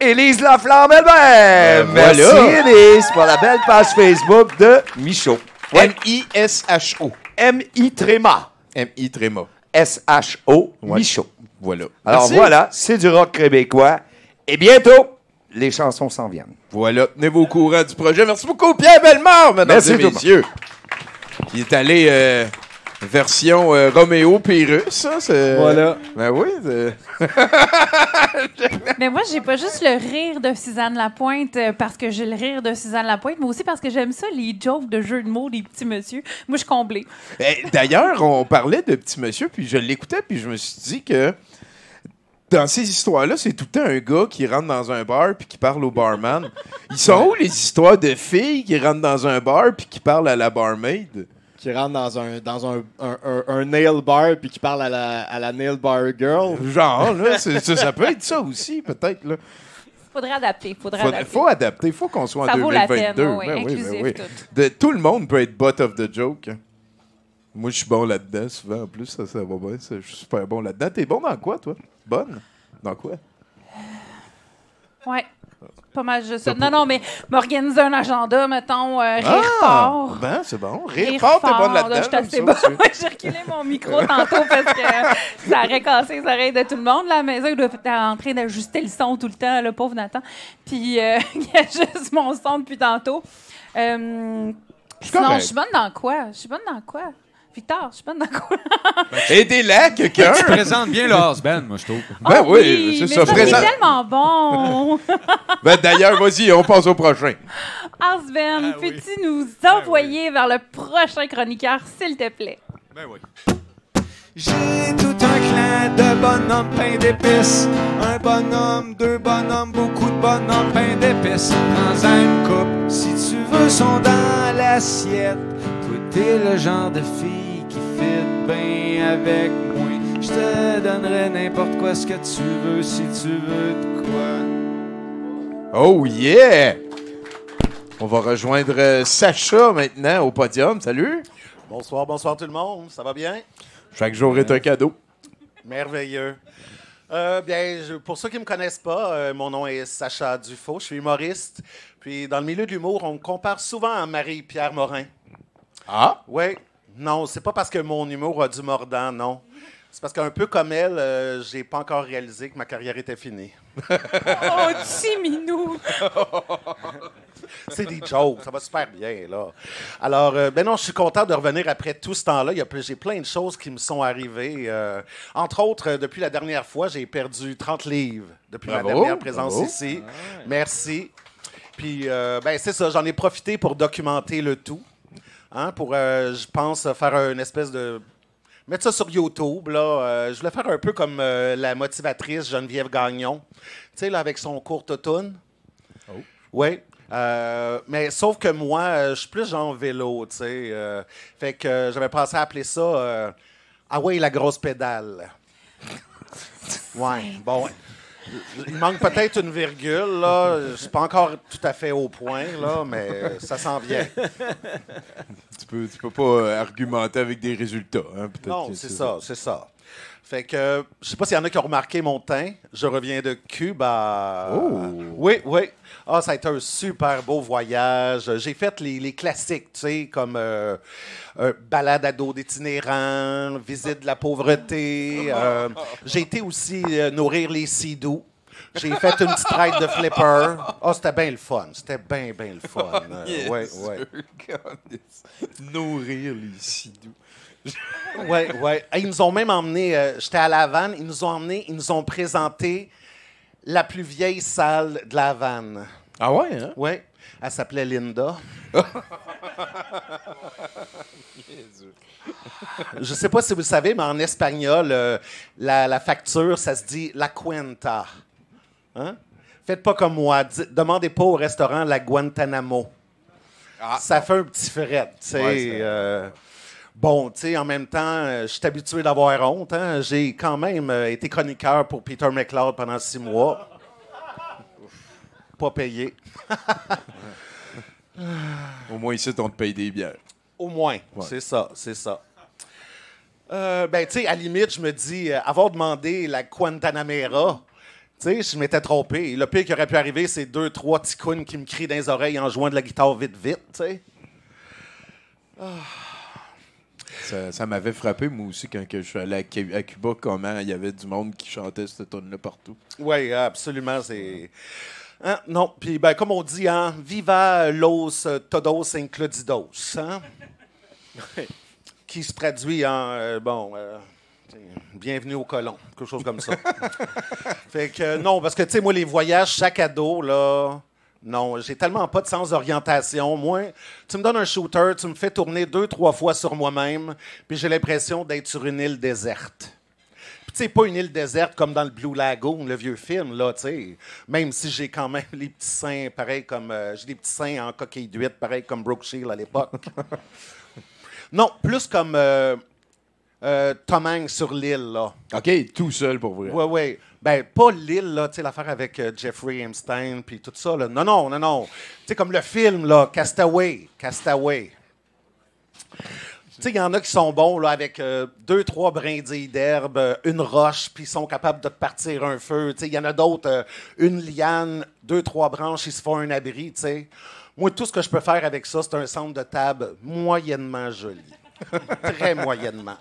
Élise Laflamme elle-même. voilà. Merci, Élise, pour la belle page Facebook de Michaud. M-I-S-H-O. M-I Tréma. M-I Tréma. S-H-O, Ouais. Michaud. Voilà. Alors Merci. voilà, c'est du rock québécois. Et bientôt, les chansons s'en viennent. Voilà, tenez-vous au courant du projet. Merci beaucoup, Pierre Bellemare, mesdames Merci et messieurs. Il est allé euh, version euh, Roméo Pérus, ça. c'est- Voilà. Ben oui. c'est- Mais moi, j'ai pas juste le rire de Suzanne Lapointe euh, parce que j'ai le rire de Suzanne Lapointe, mais aussi parce que j'aime ça, les jokes de jeux de mots des petits monsieur. Moi, je suis comblée. Eh, D'ailleurs, on parlait de petit monsieur, puis je l'écoutais, puis je me suis dit que dans ces histoires-là, c'est tout le temps un gars qui rentre dans un bar puis qui parle au barman. Ils sont où les histoires de filles qui rentrent dans un bar puis qui parlent à la barmaid? Qui rentre dans un, dans un, un, un- un nail bar puis qui parle à la, à la nail bar girl. Genre, là, c'est- ça, ça peut être ça aussi, peut-être. là. Faudrait adapter. Faudrait Faut, adapter. faut adapter, il faut qu'on soit Ça en vaut la 2022. peine, oui, Ben oui, ben inclusif, oui. tout. De- tout le monde peut être butt of the joke. Moi, je suis bon là-dedans, souvent, en plus, ça, ça va bien. Je suis super bon là-dedans. T'es bon dans quoi, toi? Bonne? Dans quoi? Ouais. Pas mal juste ça. Non, non, mais m'organiser un agenda, mettons, euh, rire Ah! fort. Ben, c'est bon. Rire, Rire fort, t'es bonne là, là-dedans. Ouais, J'ai reculé mon micro tantôt parce que ça aurait cassé les oreilles de tout le monde. là, à la maison, il doit être en train d'ajuster le son tout le temps, le pauvre Nathan. Puis euh, il y a juste mon son depuis tantôt. Euh, sinon, je suis bonne dans quoi? Je suis bonne dans quoi? Victor, je suis bonne dans quoi? Aidez-la, quelqu'un! Tu présentes bien le house-band, moi, je trouve. Ben Oh oui, c'est ça. c'est Présent... tellement bon! Ben, d'ailleurs, vas-y, on passe au prochain. Arsben, Ah peux-tu nous envoyer vers le prochain chroniqueur, s'il te plaît? Ben oui. J'ai tout un clan de bonhommes pain d'épices. Un bonhomme, deux bonhommes, beaucoup de bonhommes pain d'épices. Dans une coupe, si tu veux, sont dans l'assiette. Toi, t'es le genre de fille fit bien avec moi. Je te donnerai n'importe quoi ce que tu veux si tu veux de quoi. Oh yeah! On va rejoindre euh, Sacha maintenant au podium. Salut! Bonsoir, bonsoir tout le monde. Ça va bien? Chaque jour est un cadeau. Merveilleux. Euh, bien, je- pour ceux qui ne me connaissent pas, euh, mon nom est Sacha Dufaux. Je suis humoriste. Puis, dans le milieu de l'humour, on me compare souvent à Marie-Pierre Morin. Ah? Oui. Non, c'est pas parce que mon humour a du mordant, non. C'est parce qu'un peu comme elle, euh, j'ai pas encore réalisé que ma carrière était finie. Oh, petit minou! C'est des jokes, ça va super bien, là. Alors, euh, ben non, je suis content de revenir après tout ce temps-là. Il y a ple- J'ai plein de choses qui me sont arrivées. euh, entre autres, euh, depuis la dernière fois, j'ai perdu 30 livres depuis Bravo, ma dernière présence bravo. ici. Merci. Puis, euh, ben c'est ça, j'en ai profité pour documenter le tout. Hein, pour, euh, je pense, faire une espèce de. Mettre ça sur YouTube. Là, Euh, je voulais faire un peu comme euh, la motivatrice Geneviève Gagnon. Tu sais, là, avec son court automne. Oui. Euh, mais sauf que moi, je suis plus genre vélo, tu sais. fait que j'avais pensé à appeler ça Ah ouais, la grosse pédale. Ouais, bon. Il manque peut-être une virgule, là. Je suis pas encore tout à fait au point, là, mais ça s'en vient. Tu peux, tu peux pas argumenter avec des résultats. Hein, Non, c'est ça, c'est ça. Fait que, je sais pas s'il y en a qui ont remarqué mon teint. Je reviens de Cuba. Oh! Oui, oui. Ah, ça a été un super beau voyage. J'ai fait les, les classiques, tu sais, comme euh, euh, balade ado d'itinérant, visite de la pauvreté. euh, J'ai été aussi euh, nourrir les sidous. J'ai fait une petite ride de flipper. Ah, c'était bien le fun. C'était bien, bien le fun. Euh, Yes, ouais, ouais. Nourrir les sidous. Oui, oui. Ils nous ont même emmené, euh, j'étais à La Havane, ils nous ont emmené, ils nous ont présenté la plus vieille salle de La Havane. Ah ouais, hein? Oui. Elle s'appelait Linda. Je sais pas si vous le savez, mais en espagnol, euh, la, la facture, ça se dit la cuenta. Hein? Faites pas comme moi. Demandez pas au restaurant la Guantanamo. ça fait un petit fret, tu sais. Ouais, bon, tu sais, en même temps, euh, je suis habitué d'avoir honte. hein. J'ai quand même euh, été chroniqueur pour Peter McLeod pendant six mois. Pas payé. Au moins ici, on te paye des bières. Au moins, c'est ça, c'est ça. Euh, ben, tu sais, à la limite, je me dis, euh, avoir demandé la Guantanamera, tu sais, je m'étais trompé. Le pire qui aurait pu arriver, c'est deux, trois ticounes qui me crient dans les oreilles en jouant de la guitare vite, vite, tu sais. Ça, ça m'avait frappé, moi aussi, quand je suis allé à, Cu- à Cuba, comment il y avait du monde qui chantait cette tune là partout. Oui, absolument, c'est... Hein? Non, puis ben, comme on dit, hein, viva los todos incluidos, hein? qui se traduit en, euh, bon, euh, bienvenue au colon, quelque chose comme ça. fait que euh, non, parce que, tu sais, moi, les voyages sac à dos, là, non, j'ai tellement pas de sens d'orientation. Moi, tu me donnes un shooter, tu me fais tourner deux, trois fois sur moi-même, puis j'ai l'impression d'être sur une île déserte. Puis, tu sais, pas une île déserte comme dans le Blue Lagoon, le vieux film, là, tu sais. Même si j'ai quand même les petits seins, pareil comme. euh, j'ai des petits seins en coquille d'huître, pareil comme Brooke Shield à l'époque. non, plus comme euh, euh, Tom Hanks sur l'île, là. OK, tout seul pour vrai. Oui, oui. Ben, pas l'île, là, tu sais, l'affaire avec euh, Jeffrey Epstein, puis tout ça, là. Non, non, non, non. Tu sais, comme le film, là, Castaway. Castaway. Tu sais, il y en a qui sont bons, là, avec euh, deux, trois brindilles d'herbe, euh, une roche, puis ils sont capables de partir un feu. Tu sais, il y en a d'autres, une liane, deux, trois branches, ils se font un abri, tu sais. Moi, tout ce que je peux faire avec ça, c'est un centre de table moyennement joli. Très moyennement.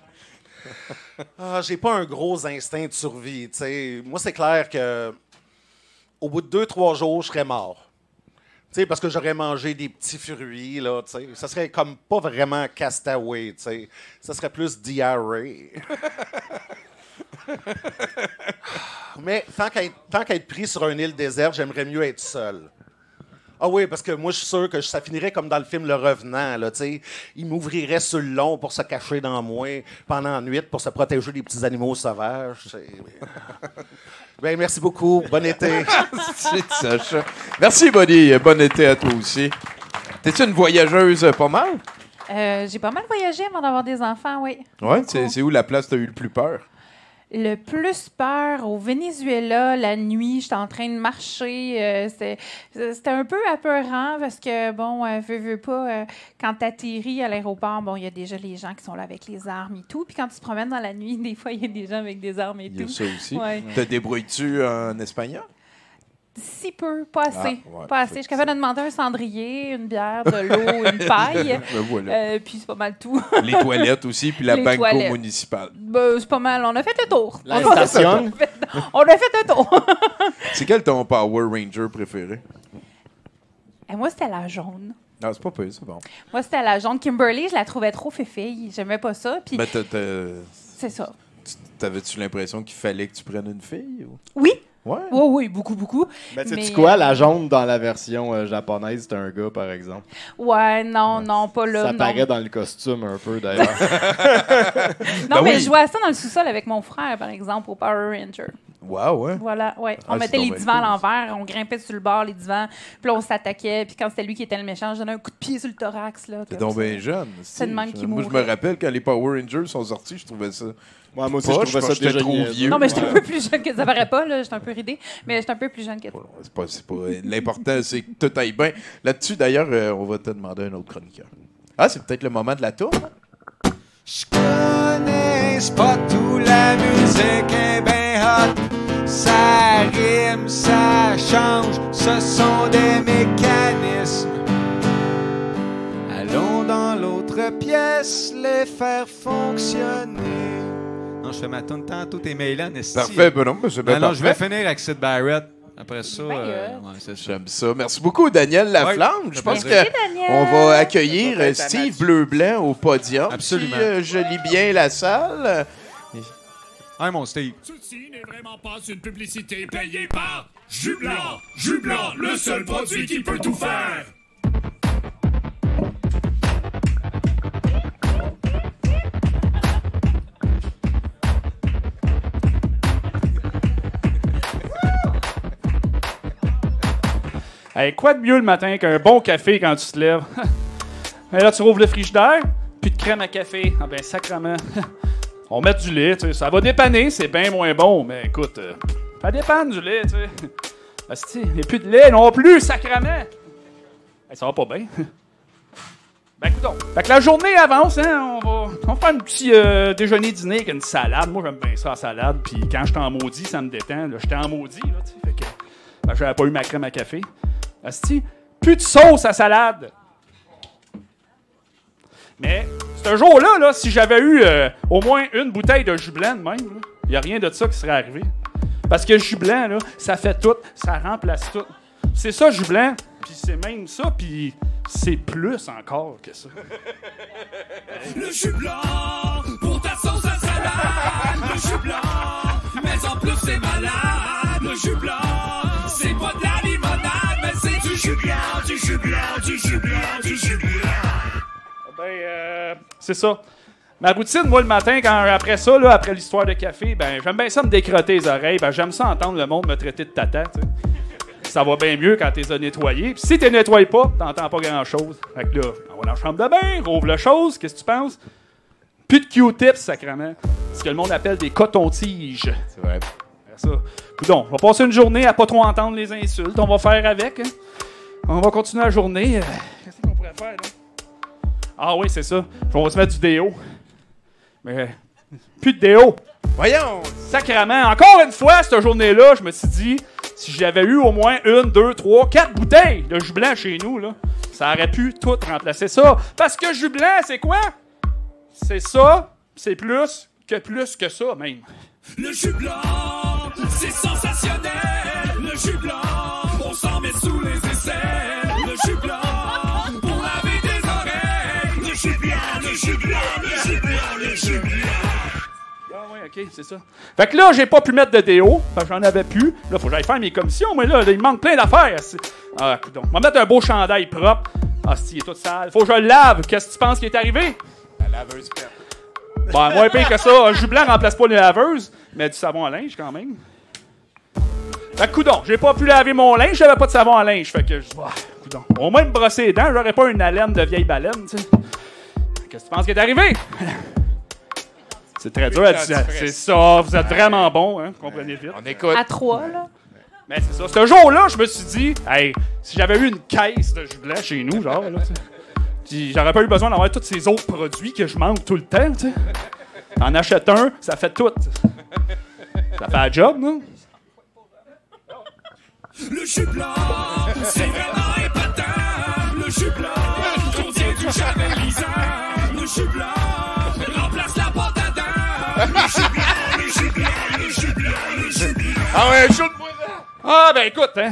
Ah, j'ai pas un gros instinct de survie. Moi, c'est clair que au bout de deux, trois jours, je serais mort. Parce que j'aurais mangé des petits fruits, là. Ça serait comme pas vraiment castaway. Ça serait plus diarrhée. Mais tant qu'à être, tant qu'à être pris sur une île déserte, j'aimerais mieux être seul. Ah oui, parce que moi, je suis sûr que ça finirait comme dans le film Le Revenant, là, tu sais. Il m'ouvrirait sur le long pour se cacher dans moi pendant la nuit pour se protéger des petits animaux sauvages. Ben, merci beaucoup. Bon été. Sacha. Merci, Bonnie. Bon été à toi aussi. T'es-tu une voyageuse euh, pas mal? Euh, j'ai pas mal voyagé avant d'avoir des enfants, oui. Ouais, c'est c'est où la place t'as eu le plus peur? Le plus peur au Venezuela, la nuit, j'étais en train de marcher. euh, c'était un peu apeurant parce que, bon, euh, veux, veux pas, euh, quand tu atterris à l'aéroport, bon, il y a déjà les gens qui sont là avec les armes et tout. Puis quand tu te promènes dans la nuit, des fois, il y a des gens avec des armes et Il y a tout. ça aussi. Ouais. Te débrouilles-tu en espagnol? Si peu, pas assez. Ah, ouais, pas assez. Je suis capable de demander un cendrier, une bière, de l'eau, une paille. Ben voilà. Euh, puis c'est pas mal tout. Les toilettes aussi, puis la Les banque toilettes. municipale. Ben, c'est pas mal. On a fait le tour. La On a- station? On a fait le tour. C'est quel ton Power Ranger préféré? Et moi, c'était la jaune. Ah, c'est pas pire, c'est bon. Moi, c'était la jaune. Kimberly, je la trouvais trop féfille. J'aimais pas ça. Puis c'est ça. t'avais-tu l'impression qu'il fallait que tu prennes une fille? Ou? Oui, Ouais. Oui, oui, beaucoup, beaucoup. Ben, Mais, quoi? euh, La jaune dans la version euh, japonaise, c'est un gars, par exemple. Ouais, non, non, pas là. Ça non. paraît dans le costume un peu, d'ailleurs. Non, Ben mais oui. je jouais à ça dans le sous-sol avec mon frère, par exemple, au Power Ranger. Wow, ouais. Voilà, ouais. On Ah, mettait c'est les bien divans à l'envers, on grimpait sur le bord, les divans, puis là, on s'attaquait, puis quand c'était lui qui était le méchant, je donnais un coup de pied sur le thorax, là. T'es donc bien jeune. C'est le même qui Moi, je me rappelle quand les Power Rangers sont sortis, je trouvais ça. moi aussi, Poche, je trouvais ça parce que j'étais déjà trop vieux. Non, mais j'étais un peu plus jeune que ça paraît pas, là. J'étais un peu ridée, mais j'étais un peu plus jeune que toi. C'est pas, c'est pas- L'important, c'est que tout aille bien. Là-dessus, d'ailleurs, euh, on va te demander un autre chroniqueur. Ah, c'est peut-être le moment de la tour. Je connais pas tout la musique est ben hot. Ça rime, ça change, ce sont des mécanismes. Allons dans l'autre pièce, les faire fonctionner. Non, je fais ma tune tantôt, t'es mêlant, n'est-ce Parfait, ben non, ben c'est bien non, non, je vais parfait. finir avec Sid Barrett. Après ça, euh, ouais, c'est ça. J'aime ça. Merci beaucoup, Daniel Laflamme. Ouais, je pense plaisir. que Daniel. on va accueillir Steve Bleu-Blanc au podium. Absolument. Si euh, je lis bien la salle. Hey, mon Steve. Ceci n'est vraiment pas une publicité payée par Jublant. Jublant, le seul produit qui peut tout faire. Hey, quoi de mieux le matin qu'un bon café quand tu te lèves? Et là, tu rouvres le frigidaire, puis de crème à café. Ah ben, sacrement. On met du lait, tu sais. Ça va dépanner, c'est bien moins bon, mais écoute, euh, ça dépanne du lait, tu sais. Asti, il n'y a plus de lait non plus, sacrament. Hey, ça va pas bien. Ben, écoute Fait que la journée avance, hein. On va, on va faire un petit euh, déjeuner-dîner avec une salade. Moi, j'aime bien ça, la salade. Puis quand j'étais en maudit, ça me détend. Là, j'étais en maudit, là, tu sais. Fait que ben, j'avais pas eu ma crème à café. Asti, plus de sauce à salade. Mais ce jour-là, là, si j'avais eu euh, au moins une bouteille de jus blanc de même, il n'y a rien de ça qui serait arrivé. Parce que le jus blanc, là, ça fait tout, ça remplace tout. C'est ça, jus blanc, puis c'est même ça, puis c'est plus encore que ça. Le jus blanc pour ta sauce à salade. Le jus blanc, mais en plus c'est malade. Le jus blanc, c'est pas de la limonade, mais c'est du jus blanc, du jus blanc, du jus blanc, du jus blanc. Ben, euh, c'est ça. Ma routine, moi, le matin, quand après ça, là, après l'histoire de café, ben, j'aime bien ça me décrotter les oreilles. Ben, j'aime ça entendre le monde me traiter de tata, tu sais. Ça va bien mieux quand t'es nettoyé. Puis si t'es nettoyé pas, t'entends pas grand-chose. Fait que là, on va dans la chambre de bain, rouvre la chose, qu'est-ce que tu penses? Plus de Q-tips, sacrément. Ce que le monde appelle des cotons-tiges. C'est vrai. ça. Coudon, on va passer une journée à pas trop entendre les insultes. On va faire avec. hein. On va continuer la journée. Euh, Qu'est-ce qu'on pourrait faire, là? Ah oui, c'est ça. On va se mettre du déo. Mais plus de déo. Voyons! Sacrement. Encore une fois, cette journée-là, je me suis dit, si j'avais eu au moins une, deux, trois, quatre bouteilles de jus blanc chez nous, là, ça aurait pu tout remplacer ça. Parce que jus blanc, c'est quoi? C'est ça, c'est plus que plus que ça, même. Le jus blanc, c'est sensationnel. Le jus blanc, on s'en met sous les aisselles. Ok, c'est ça. Fait que là, j'ai pas pu mettre de déo, parce que j'en avais plus. Là, faut que j'aille faire mes commissions, mais là, il me manque plein d'affaires. Ah, coudonc. On va mettre un beau chandail propre. Ah, si, il est tout sale. Faut que je le lave. Qu'est-ce que tu penses qui est arrivé? La laveuse perte. Bon, moins pire que ça. Un jus blanc remplace pas les laveuses, mais du savon à linge quand même. Fait que, coudon, j'ai pas pu laver mon linge, j'avais pas de savon à linge. Fait que, je ah, coudon. Au moins me brosser les dents, j'aurais pas une haleine de vieille baleine, tu sais. Qu'est-ce que tu penses qui est arrivé? C'est très dur à dire. C'est ça, vous êtes vraiment bon, hein, comprenez vite. On écoute. À trois, là. Mais c'est ça. Ce jour-là, je me suis dit, hey, si j'avais eu une caisse de jus blanc chez nous, genre, là, tu sais, puis j'aurais pas eu besoin d'avoir tous ces autres produits que je manque tout le temps, tu sais. T'en achètes un, ça fait tout. Ça fait la job, non? Le jus blanc, c'est vraiment épatant. Le jus blanc contient du javelisant. Le jus blanc Ah ouais, chaud de moi Ah, ben écoute, hein.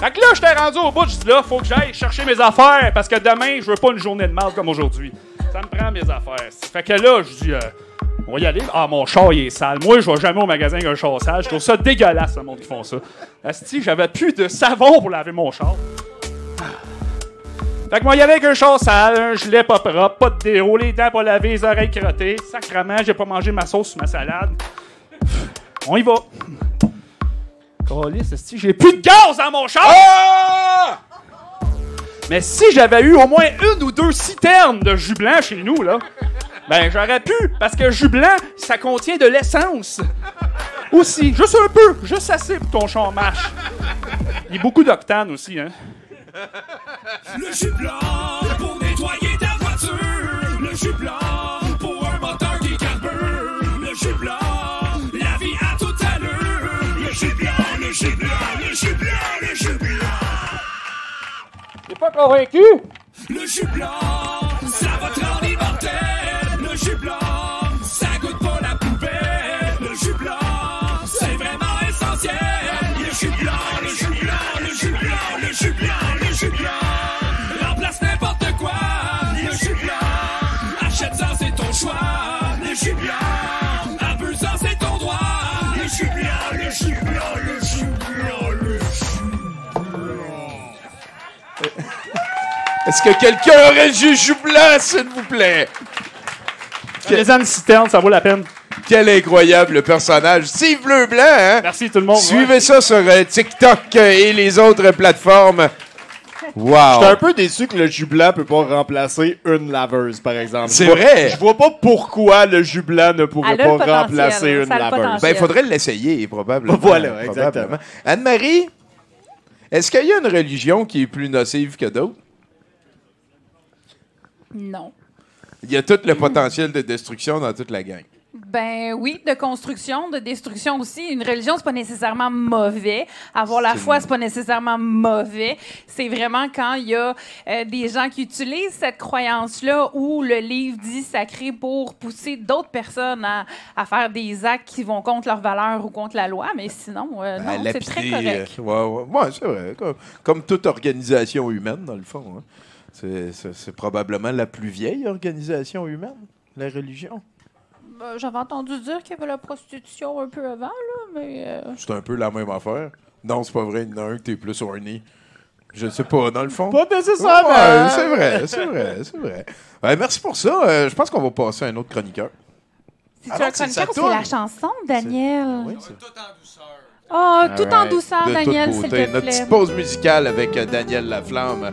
Fait que là, j'étais rendu au bout, je dis là, faut que j'aille chercher mes affaires parce que demain, je veux pas une journée de mal comme aujourd'hui. Ça me prend mes affaires. Fait que là, je dis, euh, On va y aller. Ah, mon char, il est sale. Moi, je vais jamais au magasin avec un char sale. Je trouve ça dégueulasse, le monde qui font ça. Asti, j'avais plus de savon pour laver mon char. Fait que moi, y aller avec un char sale, un gilet pas propre, pas de déo, les dents pas lavées, les oreilles crottées. Sacrement, j'ai pas mangé ma sauce sur ma salade. On y va. J'ai plus de gaz dans mon char! Mais si j'avais eu au moins une ou deux citernes de jus blanc chez nous, là, ben j'aurais pu, parce que jus blanc, ça contient de l'essence. Aussi, juste un peu, juste assez pour que ton char marche. Il y a beaucoup d'octane aussi, hein. Le jus blanc pour nettoyer ta voiture. Le jus blanc blanc, le jus blanc, le jus blanc, le jus blanc. T'es pas convaincu? Le jus Est-ce que quelqu'un aurait le jus blanc, s'il vous plaît? Les âmes citernes, ça vaut la peine. Quel incroyable personnage. Steve Bleu Blanc, hein? Merci tout le monde. Suivez ça sur euh, TikTok euh, et les autres plateformes. Wow. J'étais un peu déçu que le jus blanc peut pas remplacer une laveuse, par exemple. C'est Je vrai. Je vois pas pourquoi le jus blanc ne pourrait pas potentiel, remplacer une laveuse. Ben, il faudrait l'essayer, probablement. Voilà, exactement. Anne-Marie, est-ce qu'il y a une religion qui est plus nocive que d'autres? Non. Il y a tout le potentiel de destruction dans toute la gang. Ben oui, de construction, de destruction aussi. Une religion, c'est pas nécessairement mauvais. Avoir la foi, c'est pas nécessairement mauvais. C'est vraiment quand il y a euh, des gens qui utilisent cette croyance-là où le livre dit sacré pour pousser d'autres personnes à, à faire des actes qui vont contre leurs valeurs ou contre la loi. Mais sinon, euh, À non, c'est très correct. euh, ouais, ouais. Ouais, c'est vrai. Comme, comme toute organisation humaine, dans le fond. hein. C'est- C'est c'est probablement la plus vieille organisation humaine, la religion. Ben, J'avais entendu dire qu'il y avait la prostitution un peu avant, là, mais... euh, C'est un peu la même affaire. Non, c'est pas vrai. Il y en a un que t'es plus horny. Je sais pas, dans le fond. Pas nécessairement. Ouais, c'est vrai, c'est vrai, c'est vrai. Ouais, merci pour ça. Euh, je pense qu'on va passer à un autre chroniqueur. C'est Alors, un c'est chroniqueur ou c'est la chanson, Daniel? Oui, c'est- Oh, tout en douceur, De toute Daniel, s'il beauté. te Notre plaît. petite pause musicale avec euh, Daniel Laflamme.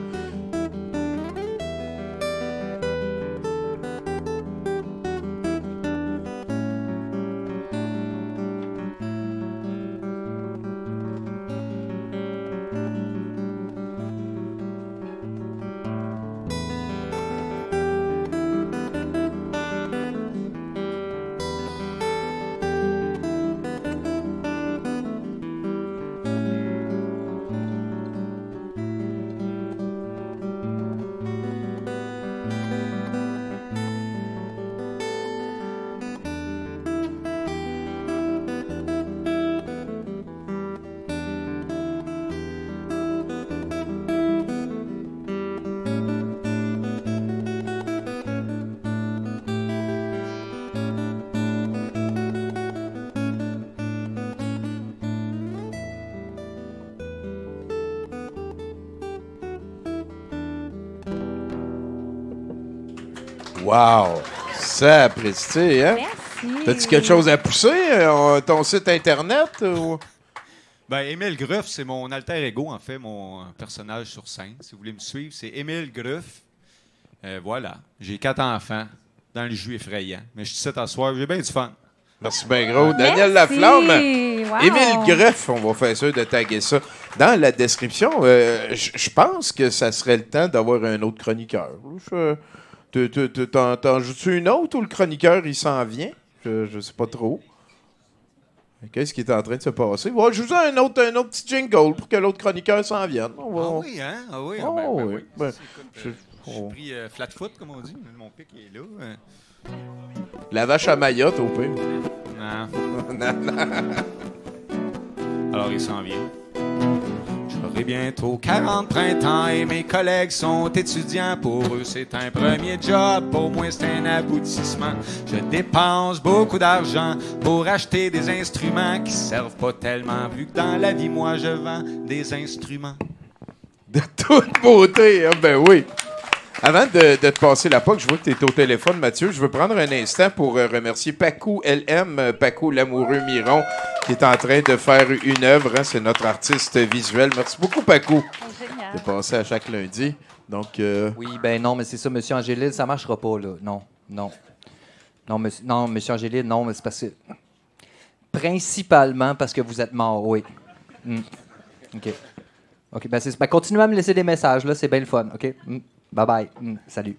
Ça apprécié, hein? Merci. T'as-tu quelque chose à pousser? euh, ton site internet? Ou... Ben, Émile Gruff, c'est mon alter ego, en fait, mon personnage sur scène. Si vous voulez me suivre, c'est Émile Gruff. Euh, voilà. J'ai quatre enfants dans le jus effrayant. Mais je suis ici t'asseoir, j'ai bien du fun. Merci bien gros. Daniel Merci. Laflamme. Wow. Émile Greff, on va faire sûr de taguer ça. Dans la description, euh, je je pense que ça serait le temps d'avoir un autre chroniqueur. Je- T'en joues-tu une autre ou le chroniqueur, il s'en vient? Je, je sais pas trop. Qu'est-ce qui est en train de se passer? Ouais, je vous ai un autre, un autre petit jingle pour que l'autre chroniqueur s'en vienne. Va- Ah oui, hein? Ah oui, Oh, ben, ben oui. Ben, je- euh, J'ai oh. pris euh, flat foot, comme on dit. Mon pic est là. hein. La vache à Mayotte, au pire. Non. Alors, il s'en vient. J'ai bientôt 40 printemps et mes collègues sont étudiants. Pour eux, c'est un premier job. Pour moi, c'est un aboutissement. Je dépense beaucoup d'argent pour acheter des instruments qui servent pas tellement, vu que dans la vie, moi, je vends des instruments. De toute beauté, hein, ben oui. Avant de, de te passer la POC, je vois que tu es au téléphone, Mathieu. Je veux prendre un instant pour euh, remercier Paco LM, Paco l'amoureux Miron, qui est en train de faire une œuvre. hein. C'est notre artiste visuel. Merci beaucoup, Paco, de passer à chaque lundi. Donc, euh, Oui, ben non, mais c'est ça, Monsieur Angélil, ça marchera pas, là. Non, non. Non, monsieur, non, monsieur Angélil, non, mais c'est parce que. Principalement parce que vous êtes mort, oui. Hmm. OK. OK, ben, c'est, ben continuez à me laisser des messages, là, c'est bien le fun, OK? Hmm. Bye bye. Hmm. Salut.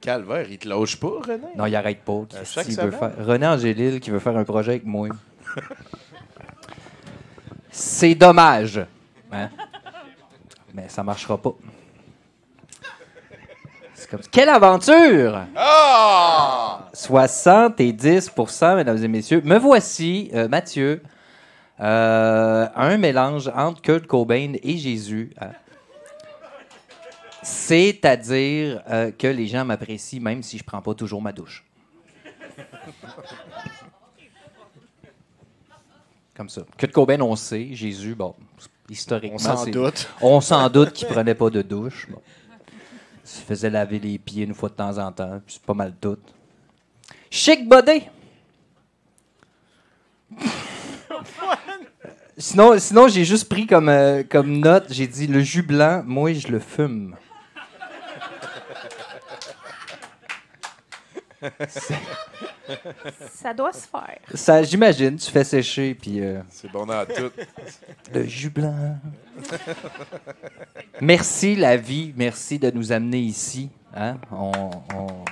Calvaire, il te lâche pas, René? Non, il arrête pas. Veut faire- René Angélil qui veut faire un projet avec moi. c'est dommage. Hein? Mais ça marchera pas. C'est comme ça. Quelle aventure! Ah! 70% mesdames et messieurs. Me voici, euh, Mathieu, euh, un mélange entre Kurt Cobain et Jésus. hein. C'est-à-dire euh, que les gens m'apprécient même si je prends pas toujours ma douche. Comme ça. Kurt Cobain, on sait. Jésus, bon, historiquement. On s'en doute. On s'en doute qu'il prenait pas de douche. Bon. Il se faisait laver les pieds une fois de temps en temps. C'est pas mal tout. Chic body! sinon, sinon j'ai juste pris comme, euh, comme note, j'ai dit le jus blanc, moi je le fume. Ça doit se faire. Ça, j'imagine, tu fais sécher, puis. euh, C'est bon dans tout. le jus blanc. merci, la vie. Merci de nous amener ici. Hein? On, on-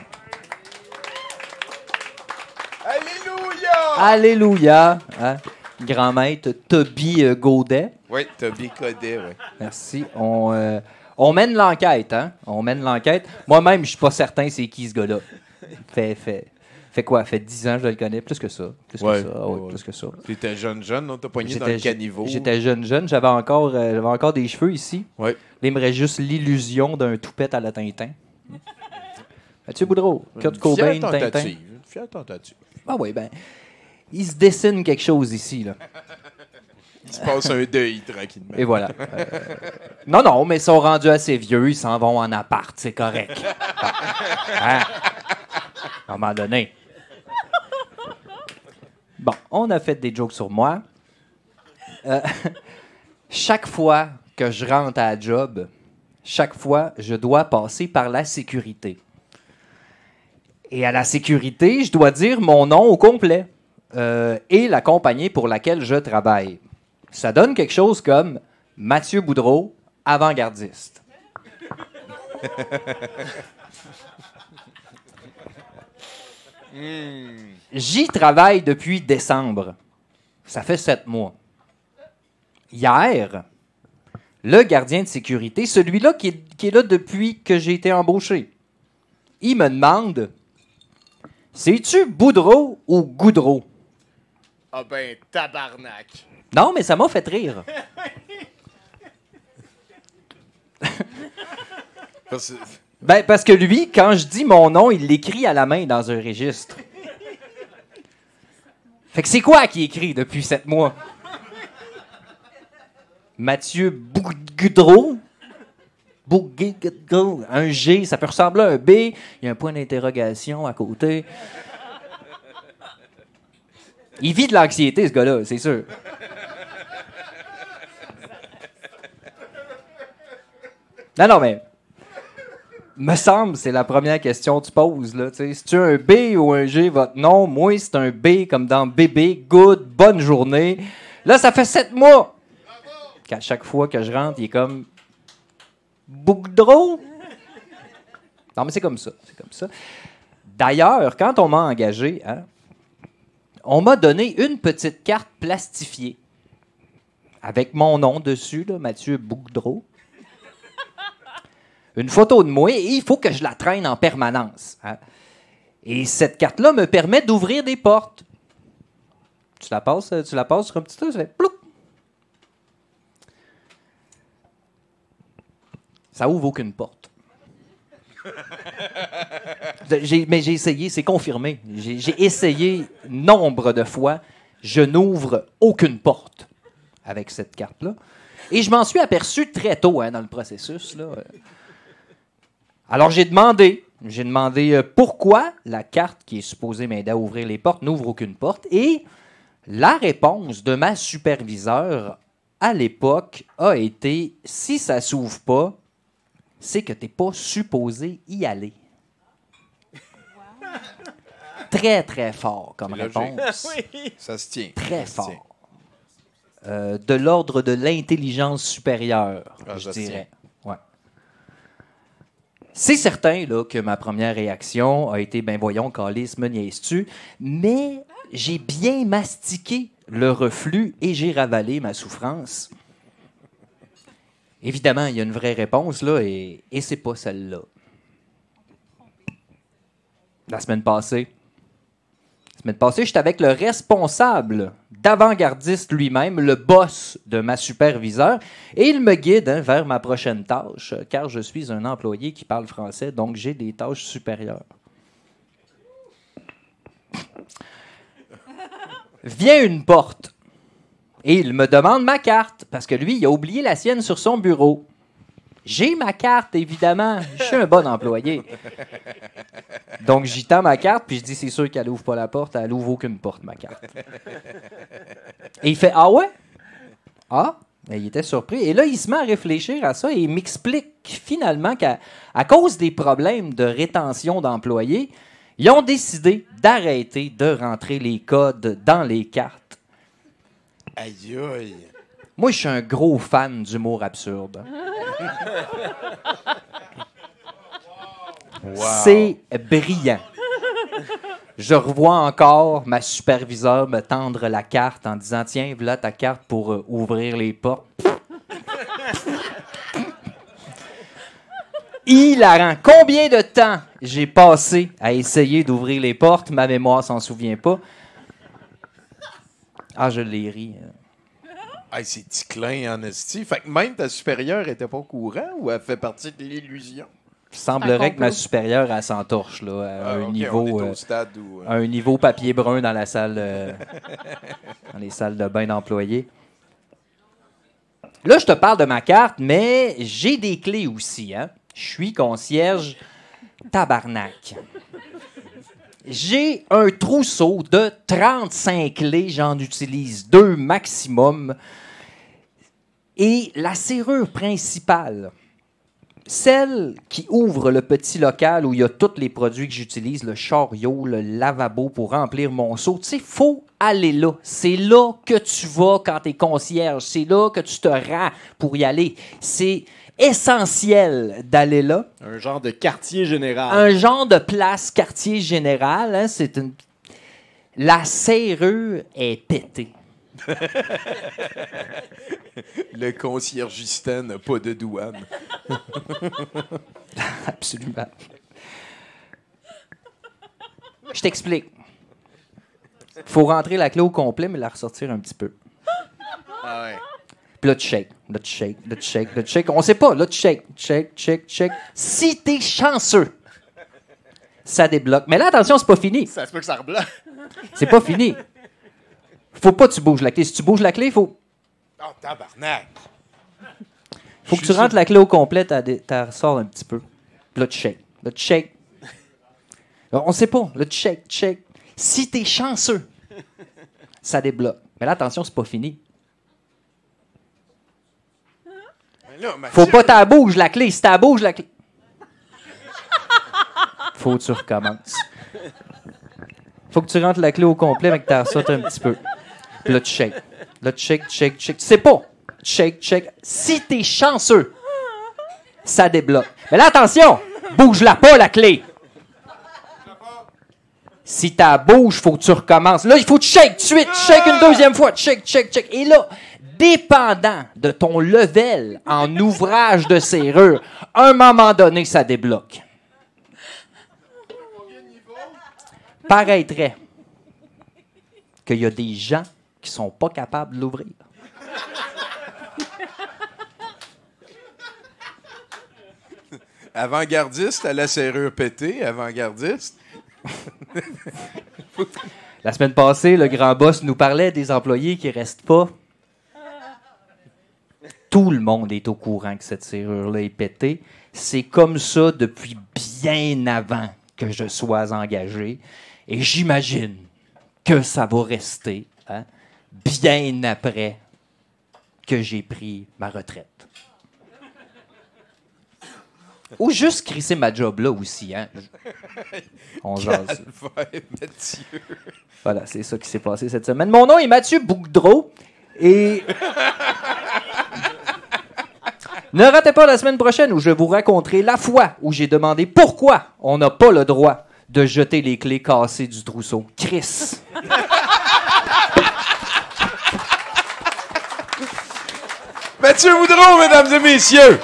Alléluia! Alléluia. Hein? Grand maître Toby euh, Gaudet. Oui, Toby Codet, oui. Merci. On, euh, on mène l'enquête, hein? On mène l'enquête. Moi-même, je suis pas certain c'est qui ce gars-là. Fait, fait, fait quoi? Fait 10 ans, je le connais. Plus que ça. Plus Ouais, que ça. Ouais. plus que ça. Tu étais jeune, jeune, on t'a poigné dans le caniveau? J'étais jeune, jeune. J'avais encore, euh, j'avais encore des cheveux ici. Ouais. Là, il me reste juste l'illusion d'un toupette à la Tintin. Mathieu Boudreau, Kurt Cobain, fière Tintin. tentative. Une fière tentative. Ah oui, ben, il se dessine quelque chose ici, là. Il se passe un deuil tranquillement. Et voilà. Euh, non, non, mais ils sont rendus assez vieux, ils s'en vont en appart, c'est correct. Hein? À un moment donné. Bon, on a fait des jokes sur moi. Euh, chaque fois que je rentre à la job, chaque fois, je dois passer par la sécurité. Et à la sécurité, je dois dire mon nom au complet euh, et la compagnie pour laquelle je travaille. Ça donne quelque chose comme Mathieu Boudreau, avant-gardiste. J'y travaille depuis décembre. Ça fait sept mois. Hier, le gardien de sécurité, celui-là qui est, qui est là depuis que j'ai été embauché, il me demande C'est-tu Boudreau ou Goudreau? Ah ben, tabarnak. Non, mais ça m'a fait rire. Parce Ben, parce que lui, quand je dis mon nom, il l'écrit à la main dans un registre. Fait que c'est quoi qui écrit depuis sept mois? Mathieu Boudreau? Boudreau. Un G, ça peut ressembler à un B. Il y a un point d'interrogation à côté. Il vit de l'anxiété, ce gars-là, c'est sûr. Non, non, mais. Me semble, c'est la première question que tu poses. Là. Si tu un B ou un G, votre nom, moi, c'est un B comme dans bébé, good, bonne journée. Là, ça fait sept mois qu'à chaque fois que je rentre, il est comme. Boudreau? Non, mais c'est comme ça. C'est comme ça. D'ailleurs, quand on m'a engagé, hein, on m'a donné une petite carte plastifiée avec mon nom dessus, Mathieu Boudreau une photo de moi et il faut que je la traîne en permanence. hein. Et cette carte-là me permet d'ouvrir des portes. Tu la passes, euh, tu la passes sur un petit truc, ça fait plouc. Ça ouvre aucune porte. Mais j'ai essayé, c'est confirmé. J'ai j'ai essayé nombre de fois. Je n'ouvre aucune porte avec cette carte-là. Et je m'en suis aperçu très tôt hein, dans le processus. Là. Alors j'ai demandé, j'ai demandé euh, pourquoi la carte qui est supposée m'aider à ouvrir les portes n'ouvre aucune porte. Et la réponse de ma superviseure à l'époque a été si ça s'ouvre pas, c'est que tu n'es pas supposé y aller. Très, très fort comme réponse. Ça se tient. Très Ça fort. tient. Euh, de l'ordre de l'intelligence supérieure, Ah, je dirais. C'est certain là, que ma première réaction a été ben voyons, Calis, me niaises-tu? Mais j'ai bien mastiqué le reflux et j'ai ravalé ma souffrance. Évidemment, il y a une vraie réponse, là, et, et c'est pas celle-là. La semaine passée, la semaine passée, j'étais avec le responsable d'avant-gardiste lui-même, le boss de ma superviseure, et il me guide hein, vers ma prochaine tâche, car je suis un employé qui parle français, donc j'ai des tâches supérieures. Vient une porte. Et il me demande ma carte, parce que lui, il a oublié la sienne sur son bureau. J'ai ma carte, évidemment. Je suis un bon employé. Donc, j'y tends ma carte, puis je dis, c'est sûr qu'elle ouvre pas la porte, elle ouvre aucune porte, ma carte. Et il fait, ah ouais? Ah? Et il était surpris. Et là, il se met à réfléchir à ça et il m'explique finalement qu'à cause des problèmes de rétention d'employés, ils ont décidé d'arrêter de rentrer les codes dans les cartes. Aïe, aïe. Moi, je suis un gros fan d'humour absurde. C'est brillant. Je revois encore ma superviseure me tendre la carte en disant Tiens, voilà ta carte pour euh, ouvrir les portes. Hilarant. Combien de temps j'ai passé à essayer d'ouvrir les portes? Ma mémoire s'en souvient pas. Ah, je l'ai ri. Hey, c'est ticlin en esti. Fait que même ta supérieure était pas au courant ou elle fait partie de l'illusion? Il semblerait que ma supérieure elle s'entorche là, à Ah, un niveau euh, stade où, euh, à un niveau papier brun dans la salle euh, dans les salles de bain d'employés. Là, je te parle de ma carte, mais j'ai des clés aussi. Hein? Je suis concierge tabarnak. J'ai un trousseau de 35 clés, j'en utilise deux maximum. Et la serrure principale, celle qui ouvre le petit local où il y a tous les produits que j'utilise, le chariot, le lavabo pour remplir mon seau, tu sais, faut aller là. C'est là que tu vas quand tu es concierge. C'est là que tu te rends pour y aller. C'est essentiel d'aller là. Un genre de quartier général. Un genre de place quartier général. hein, c'est une... La serrure est pétée. Le conciergistan n'a pas de douane. Absolument. Je t'explique. faut rentrer la clé au complet, mais la ressortir un petit peu. Ah ouais. Puis là, tu shake, là, tu shake, là, tu shake, là, tu shake. On sait pas, là, tu shake, shake, shake, shake. Si t'es chanceux, ça débloque. Mais là, attention, c'est pas fini. Ça se peut que ça rebloque. C'est pas fini. Faut pas que tu bouges la clé. Si tu bouges la clé, faut, Oh, tabarnak! faut que tu rentres la clé au complet, t'as ressort un petit peu. Puis là, tu shake, là, tu on sait pas, là, tu shake, tu. Si t'es chanceux, ça débloque. Mais là, attention, c'est pas fini. Faut pas t'as bouge la clé. Si t'as bouge la clé. Faut que tu recommences. Faut que tu rentres la clé au complet, mais que tu ressortes un petit peu. Là, tu shake. Là, tu shake, tu shake, tu shake. Tu sais pas. Tu shake, tu shake. Si t'es chanceux, ça débloque. Mais là, attention! Bouge-la pas, la clé! Si t'as bouge, faut que tu recommences. Là, il faut que tu shake tout de suite. Tu une deuxième fois. Shake, shake, shake. Et là, dépendant de ton level en ouvrage de serrure, à un moment donné, ça débloque. Paraîtrait qu'il y a des gens qui sont pas capables de l'ouvrir. Avant-gardiste à la serrure pétée, avant-gardiste. La semaine passée, le grand boss nous parlait des employés qui restent pas. Tout le monde est au courant que cette serrure-là est pétée. C'est comme ça depuis bien avant que je sois engagé. Et j'imagine que ça va rester hein, bien après que j'ai pris ma retraite. Ou juste crisser ma job là aussi. Hein. On jase. Mathieu. Voilà, c'est ça qui s'est passé cette semaine. Mon nom est Mathieu Bougdreau et. ne ratez pas la semaine prochaine où je vous raconterai la fois où j'ai demandé pourquoi on n'a pas le droit de jeter les clés cassées du trousseau. Chris. Mathieu Boudreau, mesdames et messieurs.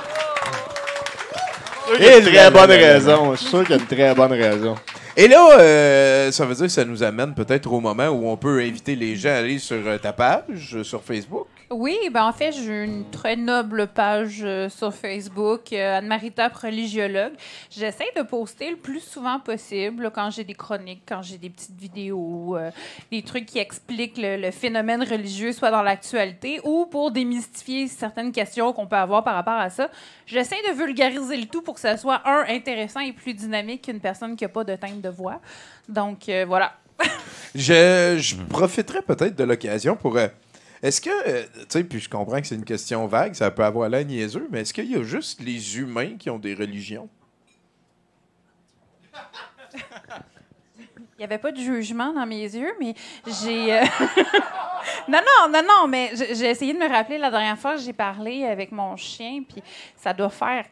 Il y a une très bonne raison. Je suis sûr qu'il y a une très bonne raison. Et là, euh, ça veut dire que ça nous amène peut-être au moment où on peut inviter les gens à aller sur euh, ta page, euh, sur Facebook. Oui, ben en fait, j'ai une très noble page euh, sur Facebook, euh, Anne-Marie Tape, religiologue. J'essaie de poster le plus souvent possible quand j'ai des chroniques, quand j'ai des petites vidéos, euh, des trucs qui expliquent le, phénomène religieux, soit dans l'actualité ou pour démystifier certaines questions qu'on peut avoir par rapport à ça. J'essaie de vulgariser le tout pour que ça soit, un, intéressant et plus dynamique qu'une personne qui n'a pas de teinte de voix. Donc, voilà. Je, je profiterai peut-être de l'occasion pour. Est-ce que, euh, tu sais, puis je comprends que c'est une question vague, ça peut avoir l'air niaiseux, mais est-ce qu'il y a juste les humains qui ont des religions? Il n'y avait pas de jugement dans mes yeux, mais j'ai. euh, non, non, non, non, mais j'ai essayé de me rappeler la dernière fois que j'ai parlé avec mon chien, puis ça doit faire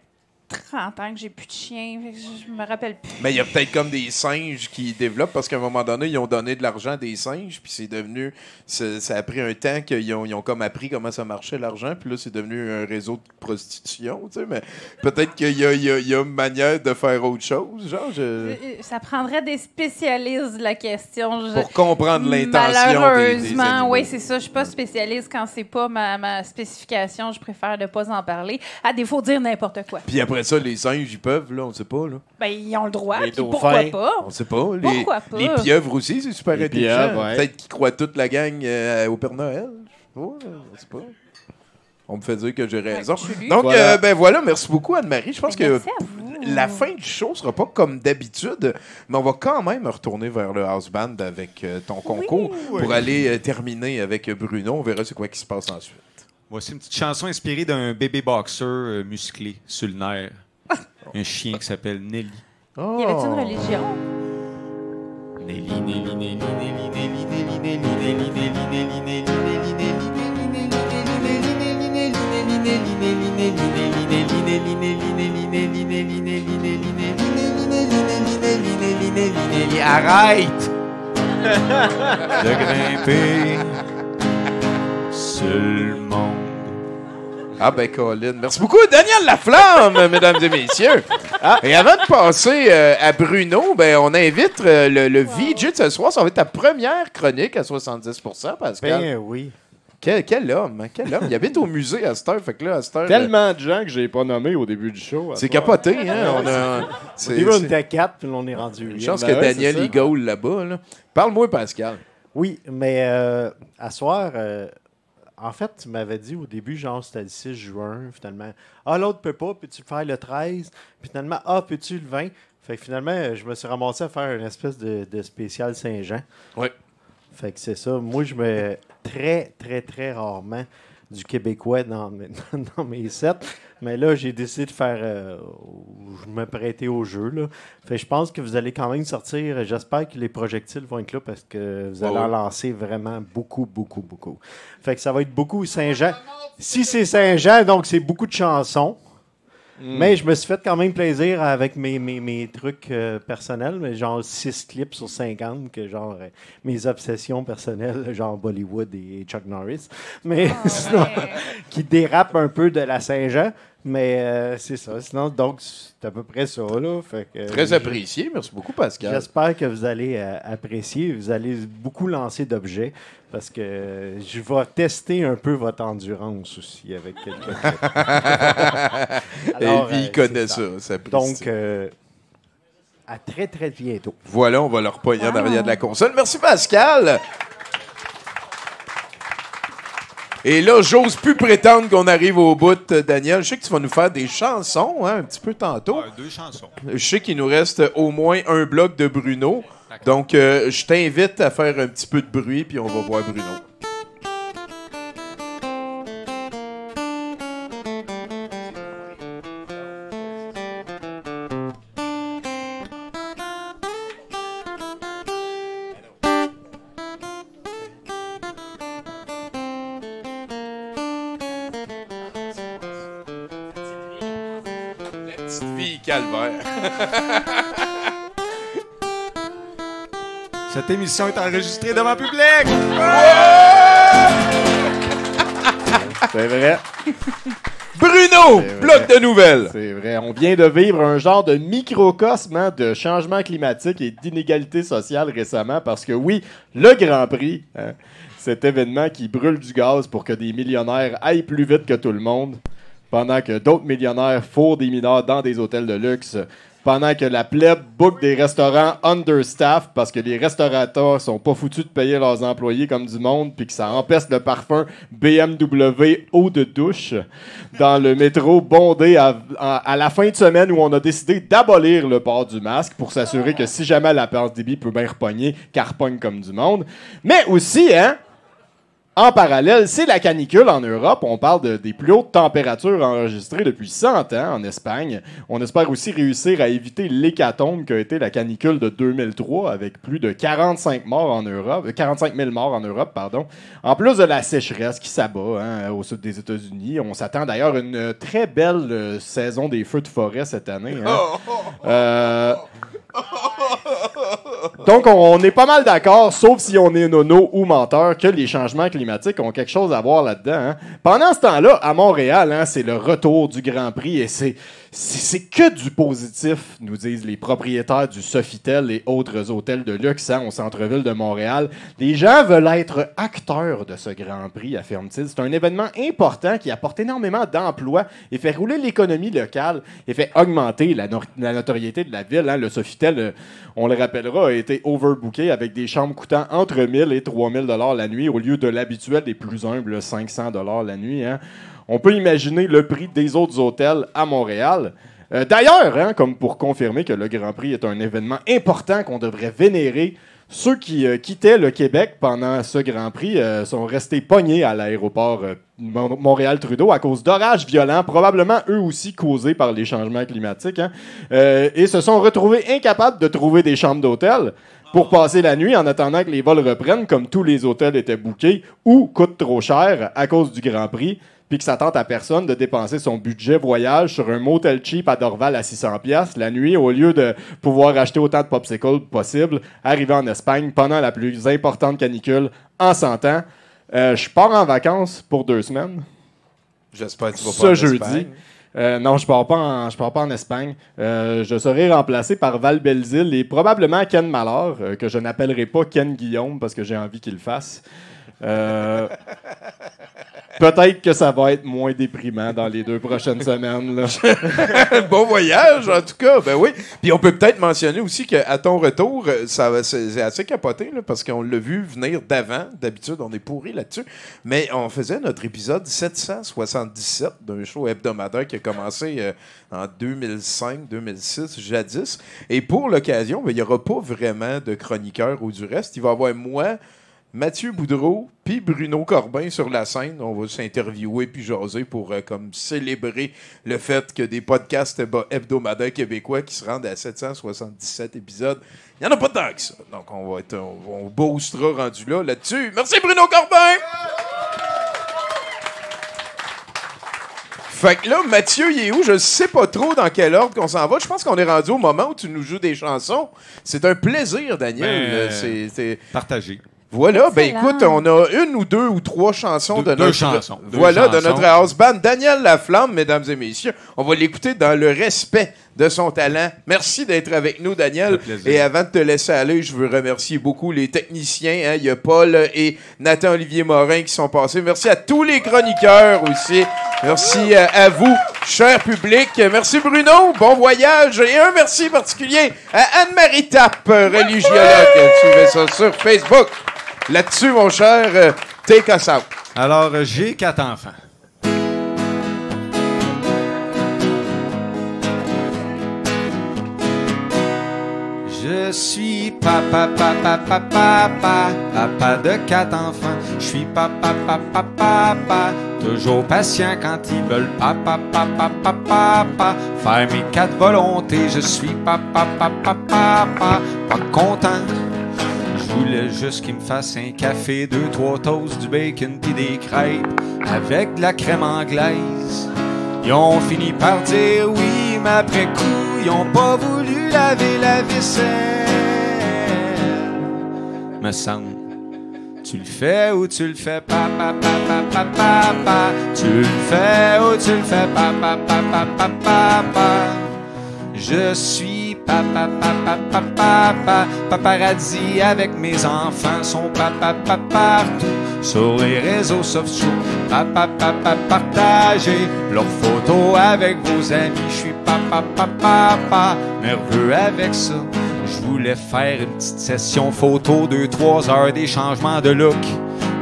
30 ans que j'ai plus de chien. Je me rappelle plus. Mais il y a peut-être comme des singes qui développent parce qu'à un moment donné, ils ont donné de l'argent à des singes, puis c'est devenu. Ça, a pris un temps qu'ils ont, ils ont comme appris comment ça marchait l'argent, puis là, c'est devenu un réseau de prostitution, tu sais. Mais peut-être qu'il y y y a une manière de faire autre chose, genre. je- Euh, Ça prendrait des spécialistes de la question. Je- Pour comprendre l'intention des- des Malheureusement, animaux. oui, c'est ça. Je suis pas spécialiste quand c'est pas ma, ma spécification. Je préfère ne pas en parler. À défaut de dire n'importe quoi. Puis après ça, les singes, ils peuvent, là, on sait pas, là. Ben, ils ont le droit. Les puis dauphins. pourquoi pas? On sait pas. Les, Pourquoi pas? les pieuvres aussi, c'est super Les intelligent. pieuvres, ouais. Peut-être qu'ils croient toute la gang euh, au Père Noël. Je sais pas, on sait pas. On me fait dire que j'ai raison. Chulu. Donc, Voilà. euh, ben voilà, merci beaucoup, Anne-Marie. Je pense Ben, que merci à vous. la fin du show sera pas comme d'habitude, mais on va quand même retourner vers le house band avec euh, ton concours Oui. pour aller euh, terminer avec Bruno. On verra c'est quoi qui se passe ensuite. Voici une petite chanson inspirée d'un bébé boxeur euh, musclé sur le nerf. Un chien qui s'appelle Nelly. Y avait-tu une religion? Nelly, Nelly, Nelly, Nelly, Nelly, Nelly, Nelly, Nelly, Nelly, Nelly, Nelly, Arrête de grimper sur le monde. Ah ben Colin, merci beaucoup Daniel Laflamme, mesdames et messieurs. Et avant de passer euh, à Bruno, ben on invite euh, le, le VJ de ce soir. Ça va être ta première chronique à 70%, Pascal. Ben oui. Quel, quel homme, hein, quel homme. Il habite au musée à cette heure, fait que là, à cette heure, euh, Tellement de gens que j'ai pas nommé au début du show. C'est capoté, hein, on a- Au début, on était quatre, puis on est rendu Une chance Ben que ouais, Daniel il gaule là-bas. Là. Parle-moi, Pascal. Oui, mais euh, à soir, euh, en fait, tu m'avais dit au début, genre, c'était le 6 juin, finalement. Ah, l'autre peut pas, peux-tu le faire le 13? Puis finalement, ah, peux-tu le 20? Fait que finalement, je me suis ramassé à faire une espèce de, de spécial Saint-Jean. Oui. Fait que c'est ça. Moi, je me. Très, très, très rarement du québécois dans mes, dans mes sets. Mais là, j'ai décidé de faire. euh, je me prêtais au jeu. Là. Fait je pense que vous allez quand même sortir. J'espère que les projectiles vont être là parce que vous allez en lancer vraiment beaucoup, beaucoup, beaucoup. Fait que ça va être beaucoup Saint-Jean. Si c'est Saint-Jean, donc c'est beaucoup de chansons. Mm. Mais je me suis fait quand même plaisir avec mes, mes, mes trucs euh, personnels, mais genre 6 clips sur 50, que genre euh, mes obsessions personnelles, genre Bollywood et Chuck Norris, mais sinon, qui dérapent un peu de la Saint-Jean. Mais euh, c'est ça. Sinon, donc, c'est à peu près ça. Là. Fait que, Très apprécié. Merci beaucoup, Pascal. J'espère que vous allez euh, apprécier. Vous allez beaucoup lancer d'objets parce que euh, je vais tester un peu votre endurance aussi avec quelqu'un. Et puis, il euh, connaît ça, ça. Donc, euh, à très, très bientôt. Voilà, on va leur pogner en arrière de la console. Merci, Pascal. Et là, j'ose plus prétendre qu'on arrive au bout, Daniel. Je sais que tu vas nous faire des chansons, hein, un petit peu tantôt. deux chansons. Je sais qu'il nous reste au moins un bloc de Bruno. Donc, euh, je t'invite à faire un petit peu de bruit, puis on va voir Bruno. Cette émission est enregistrée devant public. C'est vrai. Bruno, bloc de nouvelles. C'est vrai. On vient de vivre un genre de microcosme hein, de changement climatique et d'inégalité sociale récemment parce que oui, le Grand Prix, hein, cet événement qui brûle du gaz pour que des millionnaires aillent plus vite que tout le monde, pendant que d'autres millionnaires fourrent des mineurs dans des hôtels de luxe, pendant que la plèbe book des restaurants understaff parce que les restaurateurs sont pas foutus de payer leurs employés comme du monde puis que ça empêche le parfum BMW eau de douche dans le métro bondé à, la fin de semaine où on a décidé d'abolir le port du masque pour s'assurer que si jamais la pandémie peut bien repogner, qu'elle repogne comme du monde. Mais aussi, hein, en parallèle, c'est la canicule en Europe. On parle de- des plus hautes températures enregistrées depuis 100 ans en Espagne. On espère aussi réussir à éviter l'hécatombe qu'a été la canicule de 2003 avec plus de 45 morts en Europe, euh, 45 000 morts en Europe, pardon. En plus de la sécheresse qui s'abat hein, au sud des États-Unis. On s'attend d'ailleurs à une euh, très belle euh, saison des feux de forêt cette année. hein. Euh, donc, on, est pas mal d'accord, sauf si on est nono ou menteur, que les changements climatiques ont quelque chose à voir là-dedans. hein. Pendant ce temps-là, à Montréal, hein, c'est le retour du Grand Prix et c'est c'est que du positif, nous disent les propriétaires du Sofitel et autres hôtels de luxe hein, au centre-ville de Montréal. Les gens veulent être acteurs de ce Grand Prix, affirme-t-il. C'est un événement important qui apporte énormément d'emplois et fait rouler l'économie locale et fait augmenter la notoriété de la ville. hein. Le Sofitel, euh, on le rappellera, a été overbooké avec des chambres coûtant entre 1000 et 3000 dollars la nuit au lieu de l'habituel des plus humbles 500 dollars la nuit. hein. On peut imaginer le prix des autres hôtels à Montréal. Euh, D'ailleurs, hein, comme pour confirmer que le Grand Prix est un événement important qu'on devrait vénérer, ceux qui euh, quittaient le Québec pendant ce Grand Prix euh, sont restés pognés à l'aéroport Mon- Montréal-Trudeau à cause d'orages violents, probablement eux aussi causés par les changements climatiques, hein, et se sont retrouvés incapables de trouver des chambres d'hôtel pour passer la nuit en attendant que les vols reprennent, comme tous les hôtels étaient bookés ou coûtent trop cher à cause du Grand Prix, puis que ça tente à personne de dépenser son budget voyage sur un motel cheap à Dorval à 600 pièces la nuit au lieu de pouvoir acheter autant de popsicles possible, arriver en Espagne pendant la plus importante canicule en 100 ans. Euh, je pars en vacances pour deux semaines. J'espère que tu vas pas Ce en jeudi. Espagne. Euh, non, je pars pas en, je pars pas en Espagne. Euh, je serai remplacé par Val Belzile et probablement Ken Mallard, euh, que je n'appellerai pas Ken Guillaume parce que j'ai envie qu'il le fasse. Peut-être que ça va être moins déprimant dans les deux prochaines semaines. bon voyage, en tout cas. Ben oui. Puis on peut peut-être mentionner aussi qu'à ton retour, euh, ça va- c'est assez capoté, là, parce qu'on l'a vu venir d'avant. D'habitude, on est pourri là-dessus. Mais on faisait notre épisode 777 d'un show hebdomadaire qui a commencé euh, en 2005-2006, jadis. Et pour l'occasion, ben, il n'y aura pas vraiment de chroniqueur ou du reste. Il va y avoir moi. Mathieu Boudreau puis Bruno Corbin sur la scène. On va s'interviewer puis jaser pour euh, comme célébrer le fait que des podcasts hebdo- hebdomadaires québécois qui se rendent à 777 épisodes, il n'y en a pas tant que ça. Donc on va être on, on boostera rendu là là-dessus. Merci Bruno Corbin. Fait que là, Mathieu, il est où? Je sais pas trop dans quel ordre qu'on s'en va. Je pense qu'on est rendu au moment où tu nous joues des chansons. C'est un plaisir, Daniel. Ben, c'est- Partagé. Voilà, ben écoute, on a une ou deux ou trois chansons Deux- de deux notre chansons, deux voilà de chansons. notre house band Daniel Laflamme, mesdames et messieurs. On va l'écouter dans le respect de son talent. Merci d'être avec nous, Daniel. Et avant de te laisser aller, je veux remercier beaucoup les techniciens. hein. Il y a Paul et Nathan Olivier Morin qui sont passés. Merci à tous les chroniqueurs aussi. Merci euh, à vous, cher public. Merci Bruno, bon voyage. Et un merci particulier à Anne-Marie Tapp, euh, religiologue. Suivez ça sur Facebook. Là-dessus, mon cher, euh, take us out. Alors, euh, j'ai quatre enfants. Je suis papa, papa, papa, papa, papa de quatre enfants. Je suis papa, papa, papa, toujours patient quand ils veulent papa, papa, papa, papa, faire mes quatre volontés. Je suis papa, papa, papa, pas content. Je voulais juste qu'il me fasse un café, deux, trois toasts, du bacon pis des crêpes avec de la crème anglaise. Ils ont fini par dire oui, mais après coup, ils ont pas voulu laver la vaisselle. Me semble, tu le fais ou tu le fais pas, papa, papa, papa. Tu le fais ou tu le fais pas, papa, papa, papa. Je suis papa, papa, papa, papa, avec mes enfants, sont papa, papa partout sur les réseaux sociaux. Papa, papa, partagez leurs photos avec vos amis. Je suis papa, papa, papa, nerveux avec ça. Je faire une petite session photo, deux, trois heures des changements de look.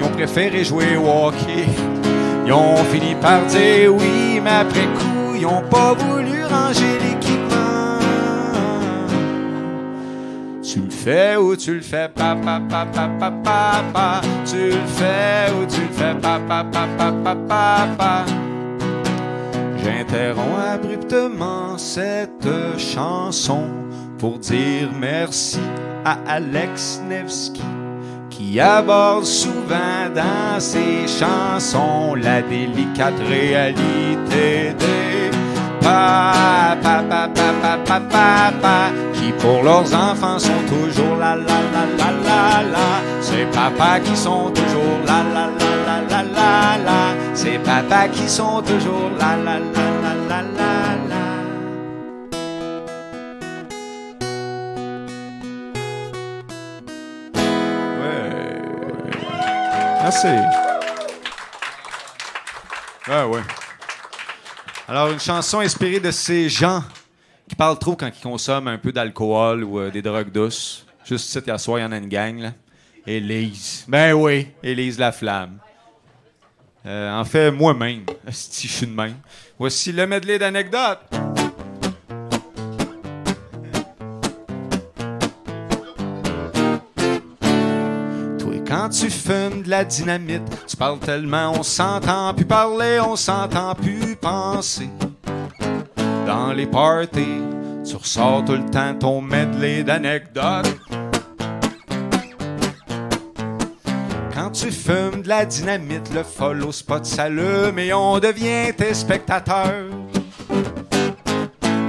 Ils ont préféré jouer au hockey. Ils ont fini par dire oui, mais après coup, ils ont pas voulu ranger Tu le fais ou tu le fais pas, papa, papa, papa. Tu le fais ou tu le fais pas, papa, papa, papa. J'interromps abruptement cette chanson pour dire merci à Alex Nevsky qui aborde souvent dans ses chansons la délicate réalité des papa, papa, papa, papa, papa, qui pour leurs enfants sont toujours la la la la la la. C'est papa qui sont toujours la la la la la la la. C'est papa qui sont toujours la la la la la la la. Ouais. Merci. Ouais, ouais. Alors, une chanson inspirée de ces gens qui parlent trop quand ils consomment un peu d'alcool ou euh, des drogues douces. Juste ici, à soir, il y en a une gang, là. Élise. Ben oui, Élise la flamme. Euh, en fait, moi-même. Si je suis de même. Voici le medley d'anecdotes. Tu fumes de la dynamite, tu parles tellement, on s'entend plus parler, on s'entend plus penser. Dans les parties, tu ressors tout le temps ton medley d'anecdotes. Quand tu fumes de la dynamite, le follow spot s'allume et on devient tes spectateurs.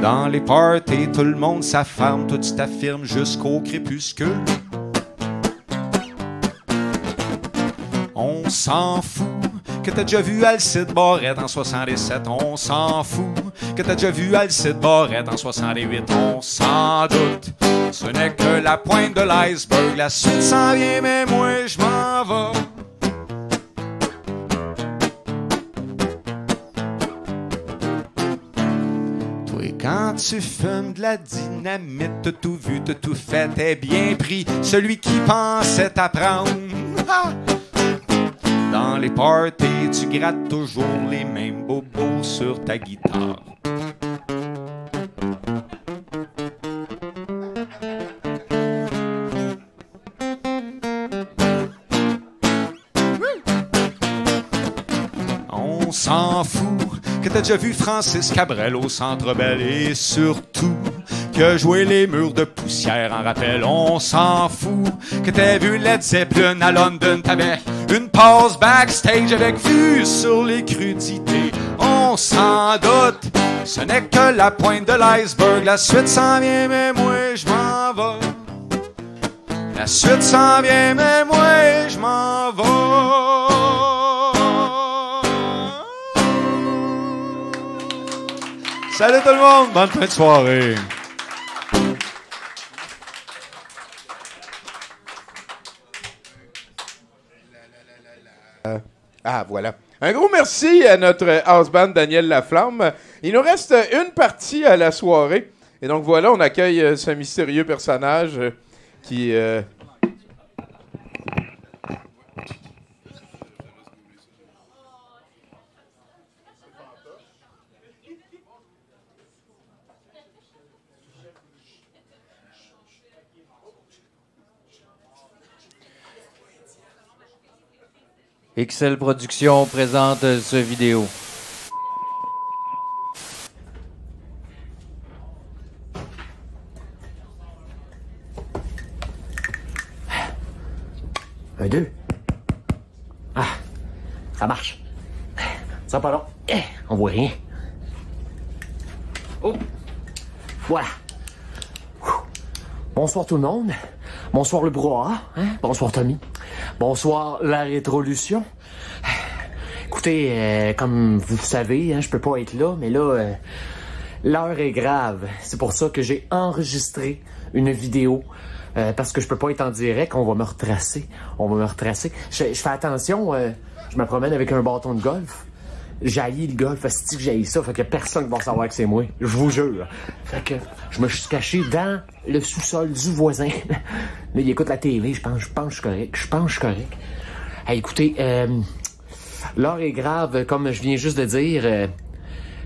Dans les parties, tout le monde s'affirme, tout tu t'affirmes jusqu'au crépuscule. On s'en fout que t'as déjà vu Alcide Barrette en 67. On s'en fout que t'as déjà vu Alcide Barrette en 68. On s'en doute. Ce n'est que la pointe de l'iceberg. La suite s'en vient, mais moi je m'en vais. Quand tu fumes de la dynamite, t'as tout vu, t'as tout fait, t'es bien pris. Celui qui pensait t'apprendre. Dans les parties, tu grattes toujours les mêmes bobos sur ta guitare. On s'en fout que t'as déjà vu Francis Cabrel au Centre Bell et surtout que jouer les murs de poussière en rappel. On s'en fout que t'as vu Led Zeppelin à London. T'avais une pause backstage avec vue sur les crudités. On s'en doute, ce n'est que la pointe de l'iceberg. La suite s'en vient, mais moi je m'en vais. La suite s'en vient, mais moi, je m'en vais. Salut tout le monde, bonne fin de soirée. Ah, voilà. Un gros merci à notre house band Daniel Laflamme. Il nous reste une partie à la soirée. Et donc voilà, on accueille euh, ce mystérieux personnage euh, qui... euh, Excel Productions présente ce vidéo. Un, deux. Ah, ça marche. Ça pas long. Eh, On voit rien. Oh, voilà. Bonsoir tout le monde. Bonsoir le brouhaha. Hein? Bonsoir Tommy. Bonsoir la rétrolution. Écoutez, euh, comme vous le savez, hein, je peux pas être là, mais là, euh, l'heure est grave. C'est pour ça que j'ai enregistré une vidéo. euh, parce que je peux pas être en direct, on va me retracer. On va me retracer. Je, fais attention, je me promène avec un bâton de golf. J'haïs le golf, c'est que j'haïs ça, fait que personne va savoir que c'est moi. Je vous jure. Fait que je me suis caché dans le sous-sol du voisin. Là, il écoute la télé, je pense, je pense que je suis correct. Je pense que je suis correct. Écoutez, euh, l'heure est grave, comme je viens juste de dire. euh,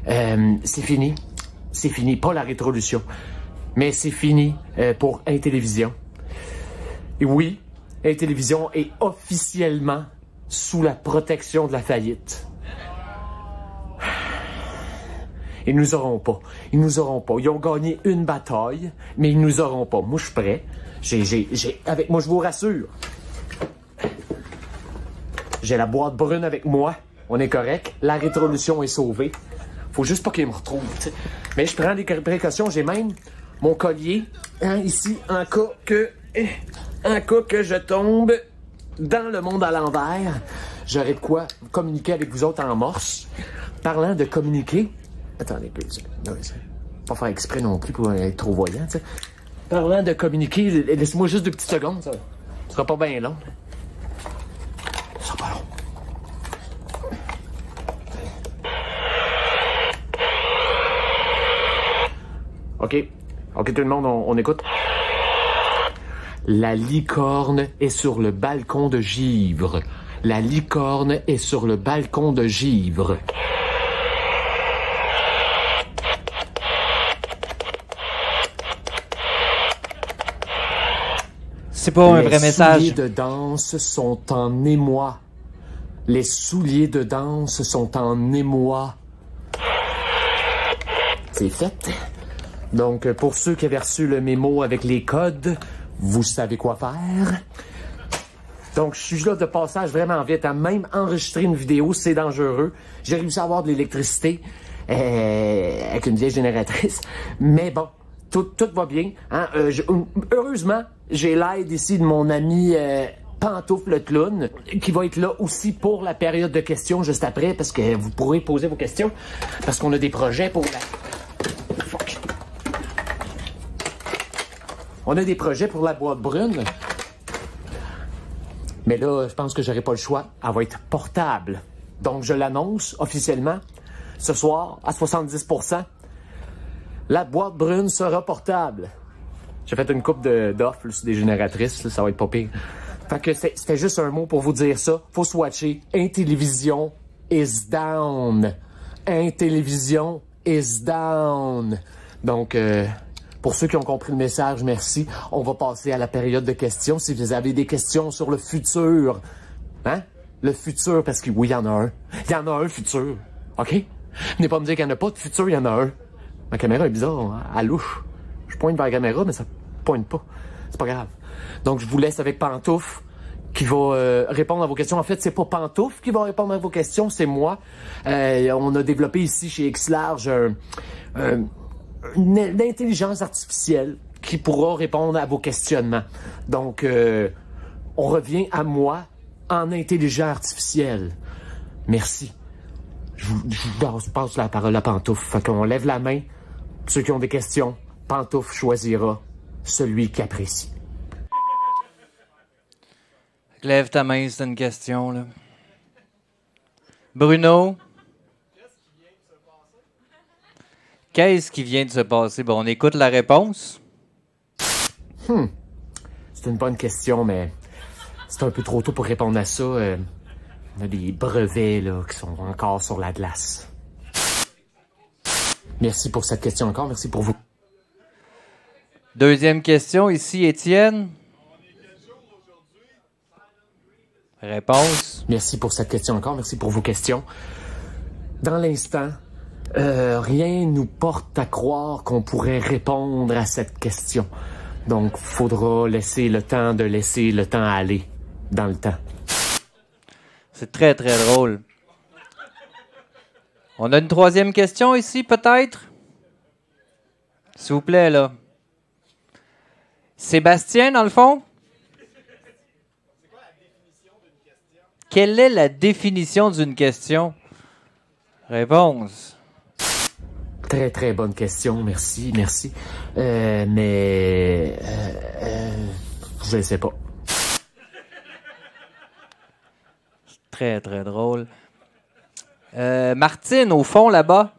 euh, c'est fini. C'est fini, pas la rétrolution. Mais c'est fini pour Intélévision. Et oui, Intélévision est officiellement sous la protection de la faillite. Ils nous auront pas. Ils nous auront pas. Ils ont gagné une bataille, mais ils nous auront pas. Moi, je suis prêt. J'ai, j'ai, j'ai, avec moi, je vous rassure. J'ai la boîte brune avec moi. On est correct. La rétrolution est sauvée. Faut juste pas qu'ils me retrouvent. Mais je prends des précautions. J'ai même mon collier hein, ici en cas que, en cas que je tombe dans le monde à l'envers. J'aurai de quoi communiquer avec vous autres en morse. Parlant de communiquer, attendez un peu. Non, pas faire exprès non plus pour être trop voyant. tu sais. Parlant de communiquer, laisse-moi juste deux petites secondes. Ça, ça sera pas bien long. Ça sera pas long. OK. OK, tout le monde, on, on écoute. La licorne est sur le balcon de Givre. La licorne est sur le balcon de Givre. C'est pas un vrai message. Les souliers de danse sont en émoi. Les souliers de danse sont en émoi. C'est fait. Donc, pour ceux qui avaient reçu le mémo avec les codes, vous savez quoi faire. Donc, je suis là de passage vraiment vite. À même enregistrer une vidéo, c'est dangereux. J'ai réussi à avoir de l'électricité euh, avec une vieille génératrice. Mais bon, tout, va bien. hein. Euh, heureusement, j'ai l'aide ici de mon ami euh, Pantoufle le clown, qui va être là aussi pour la période de questions juste après, parce que vous pourrez poser vos questions, parce qu'on a des projets pour la... Fuck. On a des projets pour la boîte brune. Mais là, je pense que j'aurai pas le choix. Elle va être portable. Donc, je l'annonce officiellement ce soir à 70 La boîte brune sera portable. J'ai fait une coupe de- d'offres là, sur des génératrices. ça va être pas pire. Fait que c'était juste un mot pour vous dire ça. Faut swatcher. Intélévision is down. Intélévision is down. Donc, euh, pour ceux qui ont compris le message, merci. On va passer à la période de questions. Si vous avez des questions sur le futur, hein? Le futur, parce que oui, il y en a un. Il y en a un futur. OK? Venez pas me dire qu'il n'y en a pas de futur, il y en a un. Ma caméra est bizarre, hein, à louche. Je pointe vers la caméra, mais ça pointe pas. C'est pas grave. Donc, je vous laisse avec Pantouf qui va euh, répondre à vos questions. En fait, c'est pas Pantouf qui va répondre à vos questions, c'est moi. Euh, on a développé ici chez X-Large un- une, intelligence artificielle qui pourra répondre à vos questionnements. Donc, euh, on revient à moi en intelligence artificielle. Merci. Je je passe la parole à Pantouf. Fait qu'on lève la main. Ceux qui ont des questions, Pantouf choisira celui qui apprécie. Lève ta main, c'est une question. Là. Bruno? Qu'est-ce qui vient de se passer? Bon, on écoute la réponse. Hmm. C'est une bonne question, mais c'est un peu trop tôt pour répondre à ça. Euh, on a des brevets là, qui sont encore sur la glace. Merci pour cette question encore. Merci pour vous. Deuxième question ici, Étienne. Réponse. Merci pour cette question encore. Merci pour vos questions. Dans l'instant, euh, rien nous porte à croire qu'on pourrait répondre à cette question. Donc, faudra laisser le temps de laisser le temps aller dans le temps. C'est très, très drôle. On a une troisième question ici, peut-être? S'il vous plaît, là. Sébastien, dans le fond? Quelle est la définition d'une question? Réponse. Très, très bonne question. Merci, merci. Euh, mais... euh, euh, je ne sais pas. Très, très drôle. Euh, Martine, au fond, là-bas.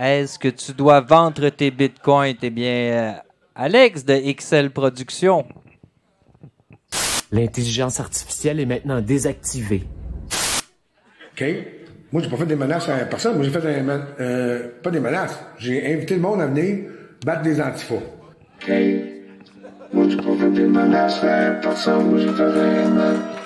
Est-ce que tu dois vendre tes bitcoins? Eh bien, euh, Alex de XL Productions. L'intelligence artificielle est maintenant désactivée. OK? Moi, j'ai pas fait des menaces à personne. Moi, j'ai fait un, men- euh, pas des menaces. J'ai invité le monde à venir battre des antifas. OK? Moi, j'ai pas fait des menaces à personne. Moi, j'ai fait des menaces.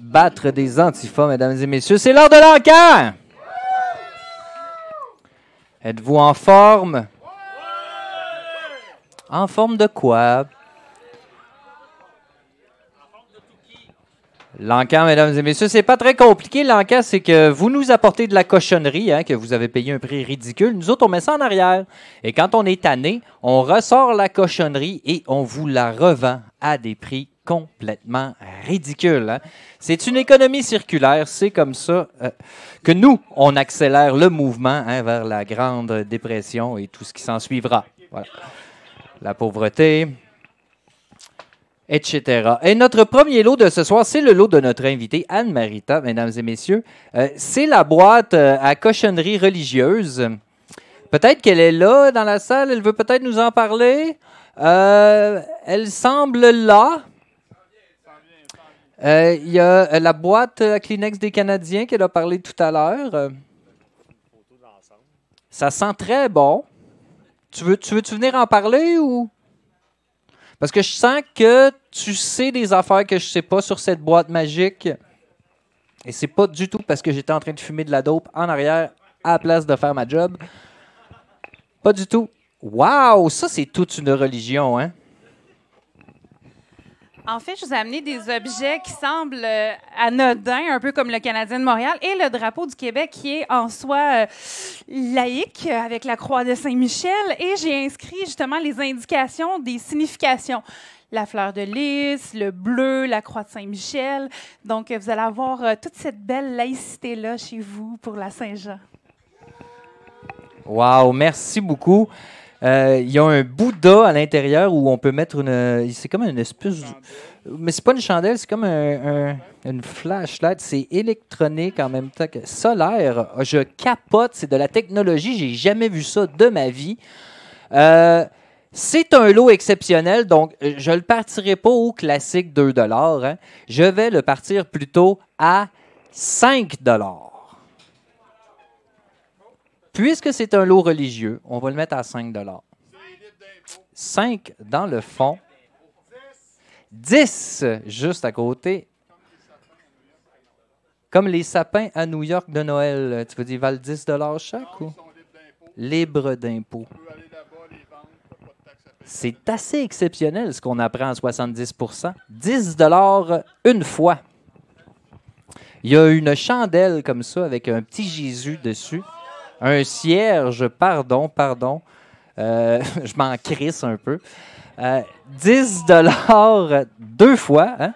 Battre des antifaux. Mesdames et messieurs, c'est l'heure de l'enquête! Êtes-vous en forme? En forme de quoi? L'encan, mesdames et messieurs, c'est pas très compliqué. L'encan, c'est que vous nous apportez de la cochonnerie, hein, que vous avez payé un prix ridicule. Nous autres, on met ça en arrière. Et quand on est tanné, on ressort la cochonnerie et on vous la revend à des prix complètement ridicules. hein. C'est une économie circulaire. C'est comme ça euh, que nous, on accélère le mouvement hein, vers la Grande Dépression et tout ce qui s'en suivra. La pauvreté, etc. Et notre premier lot de ce soir, c'est le lot de notre invitée Anne Marita, mesdames et messieurs. Euh, c'est la boîte euh, à cochonnerie religieuse. Peut-être qu'elle est là dans la salle, elle veut peut-être nous en parler. Euh, elle semble là. Il y a la boîte à Kleenex des Canadiens qu'elle a parlé tout à l'heure. Ça sent très bon. Tu veux, tu venir en parler ou? Parce que je sens que tu sais des affaires que je sais pas sur cette boîte magique. Et c'est pas du tout parce que j'étais en train de fumer de la dope en arrière à la place de faire ma job. Pas du tout. Waouh, ça c'est toute une religion, hein? En fait, je vous ai amené des objets qui semblent euh, anodins, un peu comme le Canadien de Montréal, et le drapeau du Québec qui est en soi euh, laïque, avec la croix de Saint-Michel. Et j'ai inscrit justement les indications des significations. La fleur de lys, le bleu, la croix de Saint-Michel. Donc, euh, vous allez avoir toute cette belle laïcité-là chez vous pour la Saint-Jean. Wow, merci beaucoup. Euh, Il y a un Bouddha à l'intérieur où on peut mettre une. C'est comme une espèce. Mais c'est pas une chandelle, c'est comme un- un- une flashlight. C'est électronique en même temps que solaire. Je capote, c'est de la technologie. J'ai jamais vu ça de ma vie. Euh, c'est un lot exceptionnel, donc euh, je ne le partirai pas au classique 2 hein. Je vais le partir plutôt à 5 Puisque c'est un lot religieux, on va le mettre à 5 5 dans le fond. 10 juste à côté. Comme les sapins à New York de Noël. Tu veux dire, valent 10 chaque ou? Libre d'impôt. C'est assez exceptionnel ce qu'on apprend à 70% 10% une fois. Il y a une chandelle comme ça avec un petit Jésus dessus. Un cierge, pardon, pardon. Euh, je m'en crisse un peu. Euh, 10 deux fois. Hein?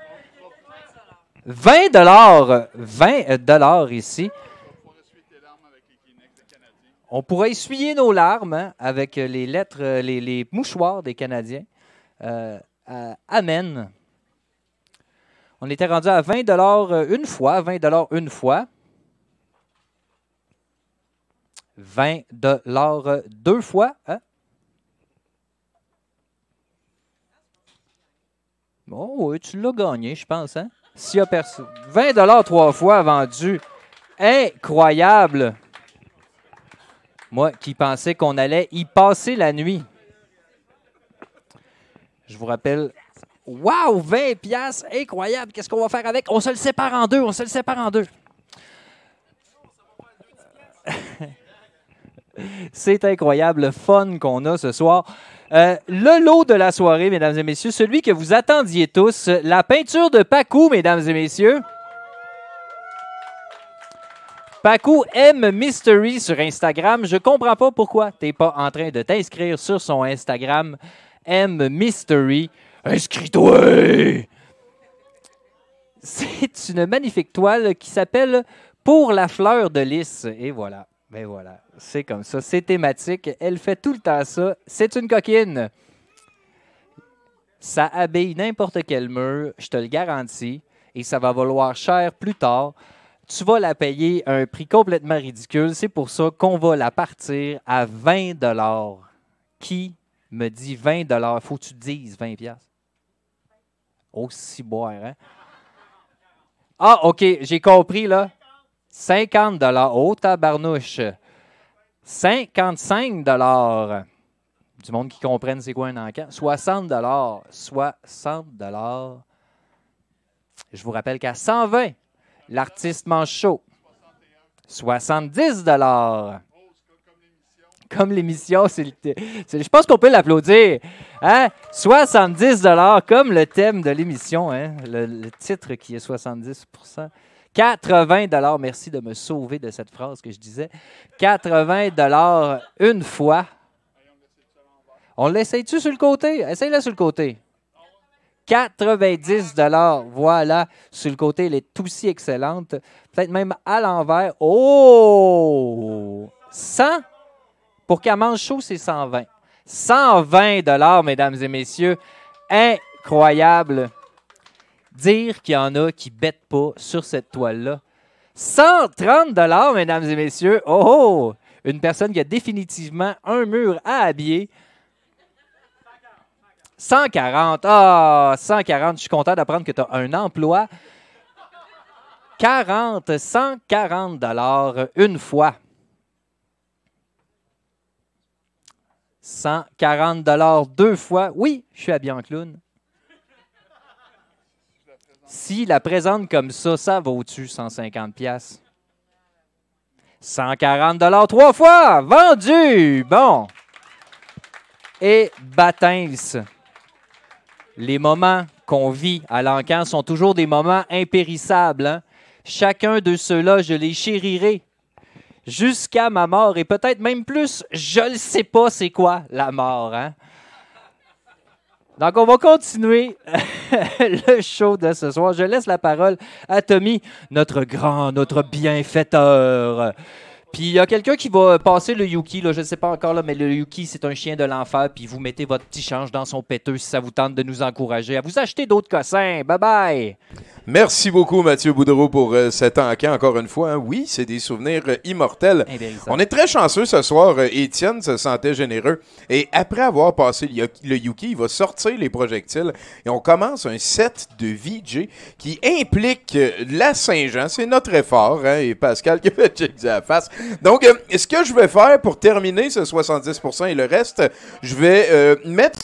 20 20 ici. On pourrait essuyer nos larmes hein, avec les lettres, les, mouchoirs des Canadiens. Euh, amen. On était rendu à 20 une fois, 20 une fois. 20 deux fois. Hein? Oh, tu l'as gagné, je pense. Hein? S'il y a personne. 20 trois fois vendu. Incroyable. Moi qui pensais qu'on allait y passer la nuit. Je vous rappelle. Wow, 20 pièces, incroyable. Qu'est-ce qu'on va faire avec? On se le sépare en deux, on se le sépare en deux. C'est incroyable le fun qu'on a ce soir. Euh, le lot de la soirée, mesdames et messieurs, celui que vous attendiez tous, la peinture de Pacou, mesdames et messieurs. Pacou aime Mystery sur Instagram. Je comprends pas pourquoi tu n'es pas en train de t'inscrire sur son Instagram. M Mystery. Inscris-toi! C'est une magnifique toile qui s'appelle Pour la fleur de lys. Et voilà. Ben voilà. C'est comme ça. C'est thématique. Elle fait tout le temps ça. C'est une coquine. Ça habille n'importe quel mur, je te le garantis. Et ça va valoir cher plus tard. Tu vas la payer à un prix complètement ridicule. C'est pour ça qu'on va la partir à 20 Qui me dit 20 Faut que tu dises 20 pièces. Aussi boire, hein? Ah, OK, j'ai compris, là. 50 Oh, tabarnouche. 55 Du monde qui comprenne c'est quoi un encan. 60 60 Je vous rappelle qu'à 120, l'artiste mange chaud. 70 Comme l'émission, c'est Je pense qu'on peut l'applaudir. Hein? 70 comme le thème de l'émission. Hein? Le titre qui est 70 80 Merci de me sauver de cette phrase que je disais. 80 une fois. On l'essaye-tu sur le côté? Essaye-le sur le côté. 90 Voilà. Sur le côté, elle est aussi excellente. Peut-être même à l'envers. Oh! 100? Pour qu'elle mange chaud, c'est 120. 120 mesdames et messieurs. Incroyable. Dire qu'il y en a qui bêtent pas sur cette toile-là. 130 mesdames et messieurs. Oh, oh! Une personne qui a définitivement un mur à habiller. 140. Ah, 140. Je suis content d'apprendre que tu as un emploi. 40, 140 dollars une fois. 140 dollars deux fois. Oui, je suis habillé en clown. Si la présente comme ça, ça va au-dessus 150 pièces. 140 dollars trois fois, vendu. Bon. Et Batins. Les moments qu'on vit à l'encan sont toujours des moments impérissables. hein. Chacun de ceux-là, je les chérirai jusqu'à ma mort et peut-être même plus. Je ne sais pas c'est quoi la mort. Hein? Donc, on va continuer le show de ce soir. Je laisse la parole à Tommy, notre grand, notre bienfaiteur. Puis il y a quelqu'un qui va passer le Yuki, je ne sais pas encore, là, mais le Yuki, c'est un chien de l'enfer, puis vous mettez votre petit change dans son péteux si ça vous tente de nous encourager à vous acheter d'autres cossins. Bye bye! Merci beaucoup, Mathieu Boudreau, pour euh, cet encan, encore une fois. hein. Oui, c'est des souvenirs euh, immortels. On est très chanceux ce soir. Euh, Étienne se sentait généreux. Et après avoir passé le, Yu- le Yuki, il va sortir les projectiles. Et on commence un set de VJ qui implique euh, la Saint-Jean. C'est notre effort. hein, et Pascal qui fait checker à la face. Donc, ce que je vais faire pour terminer ce 70% et le reste, je vais mettre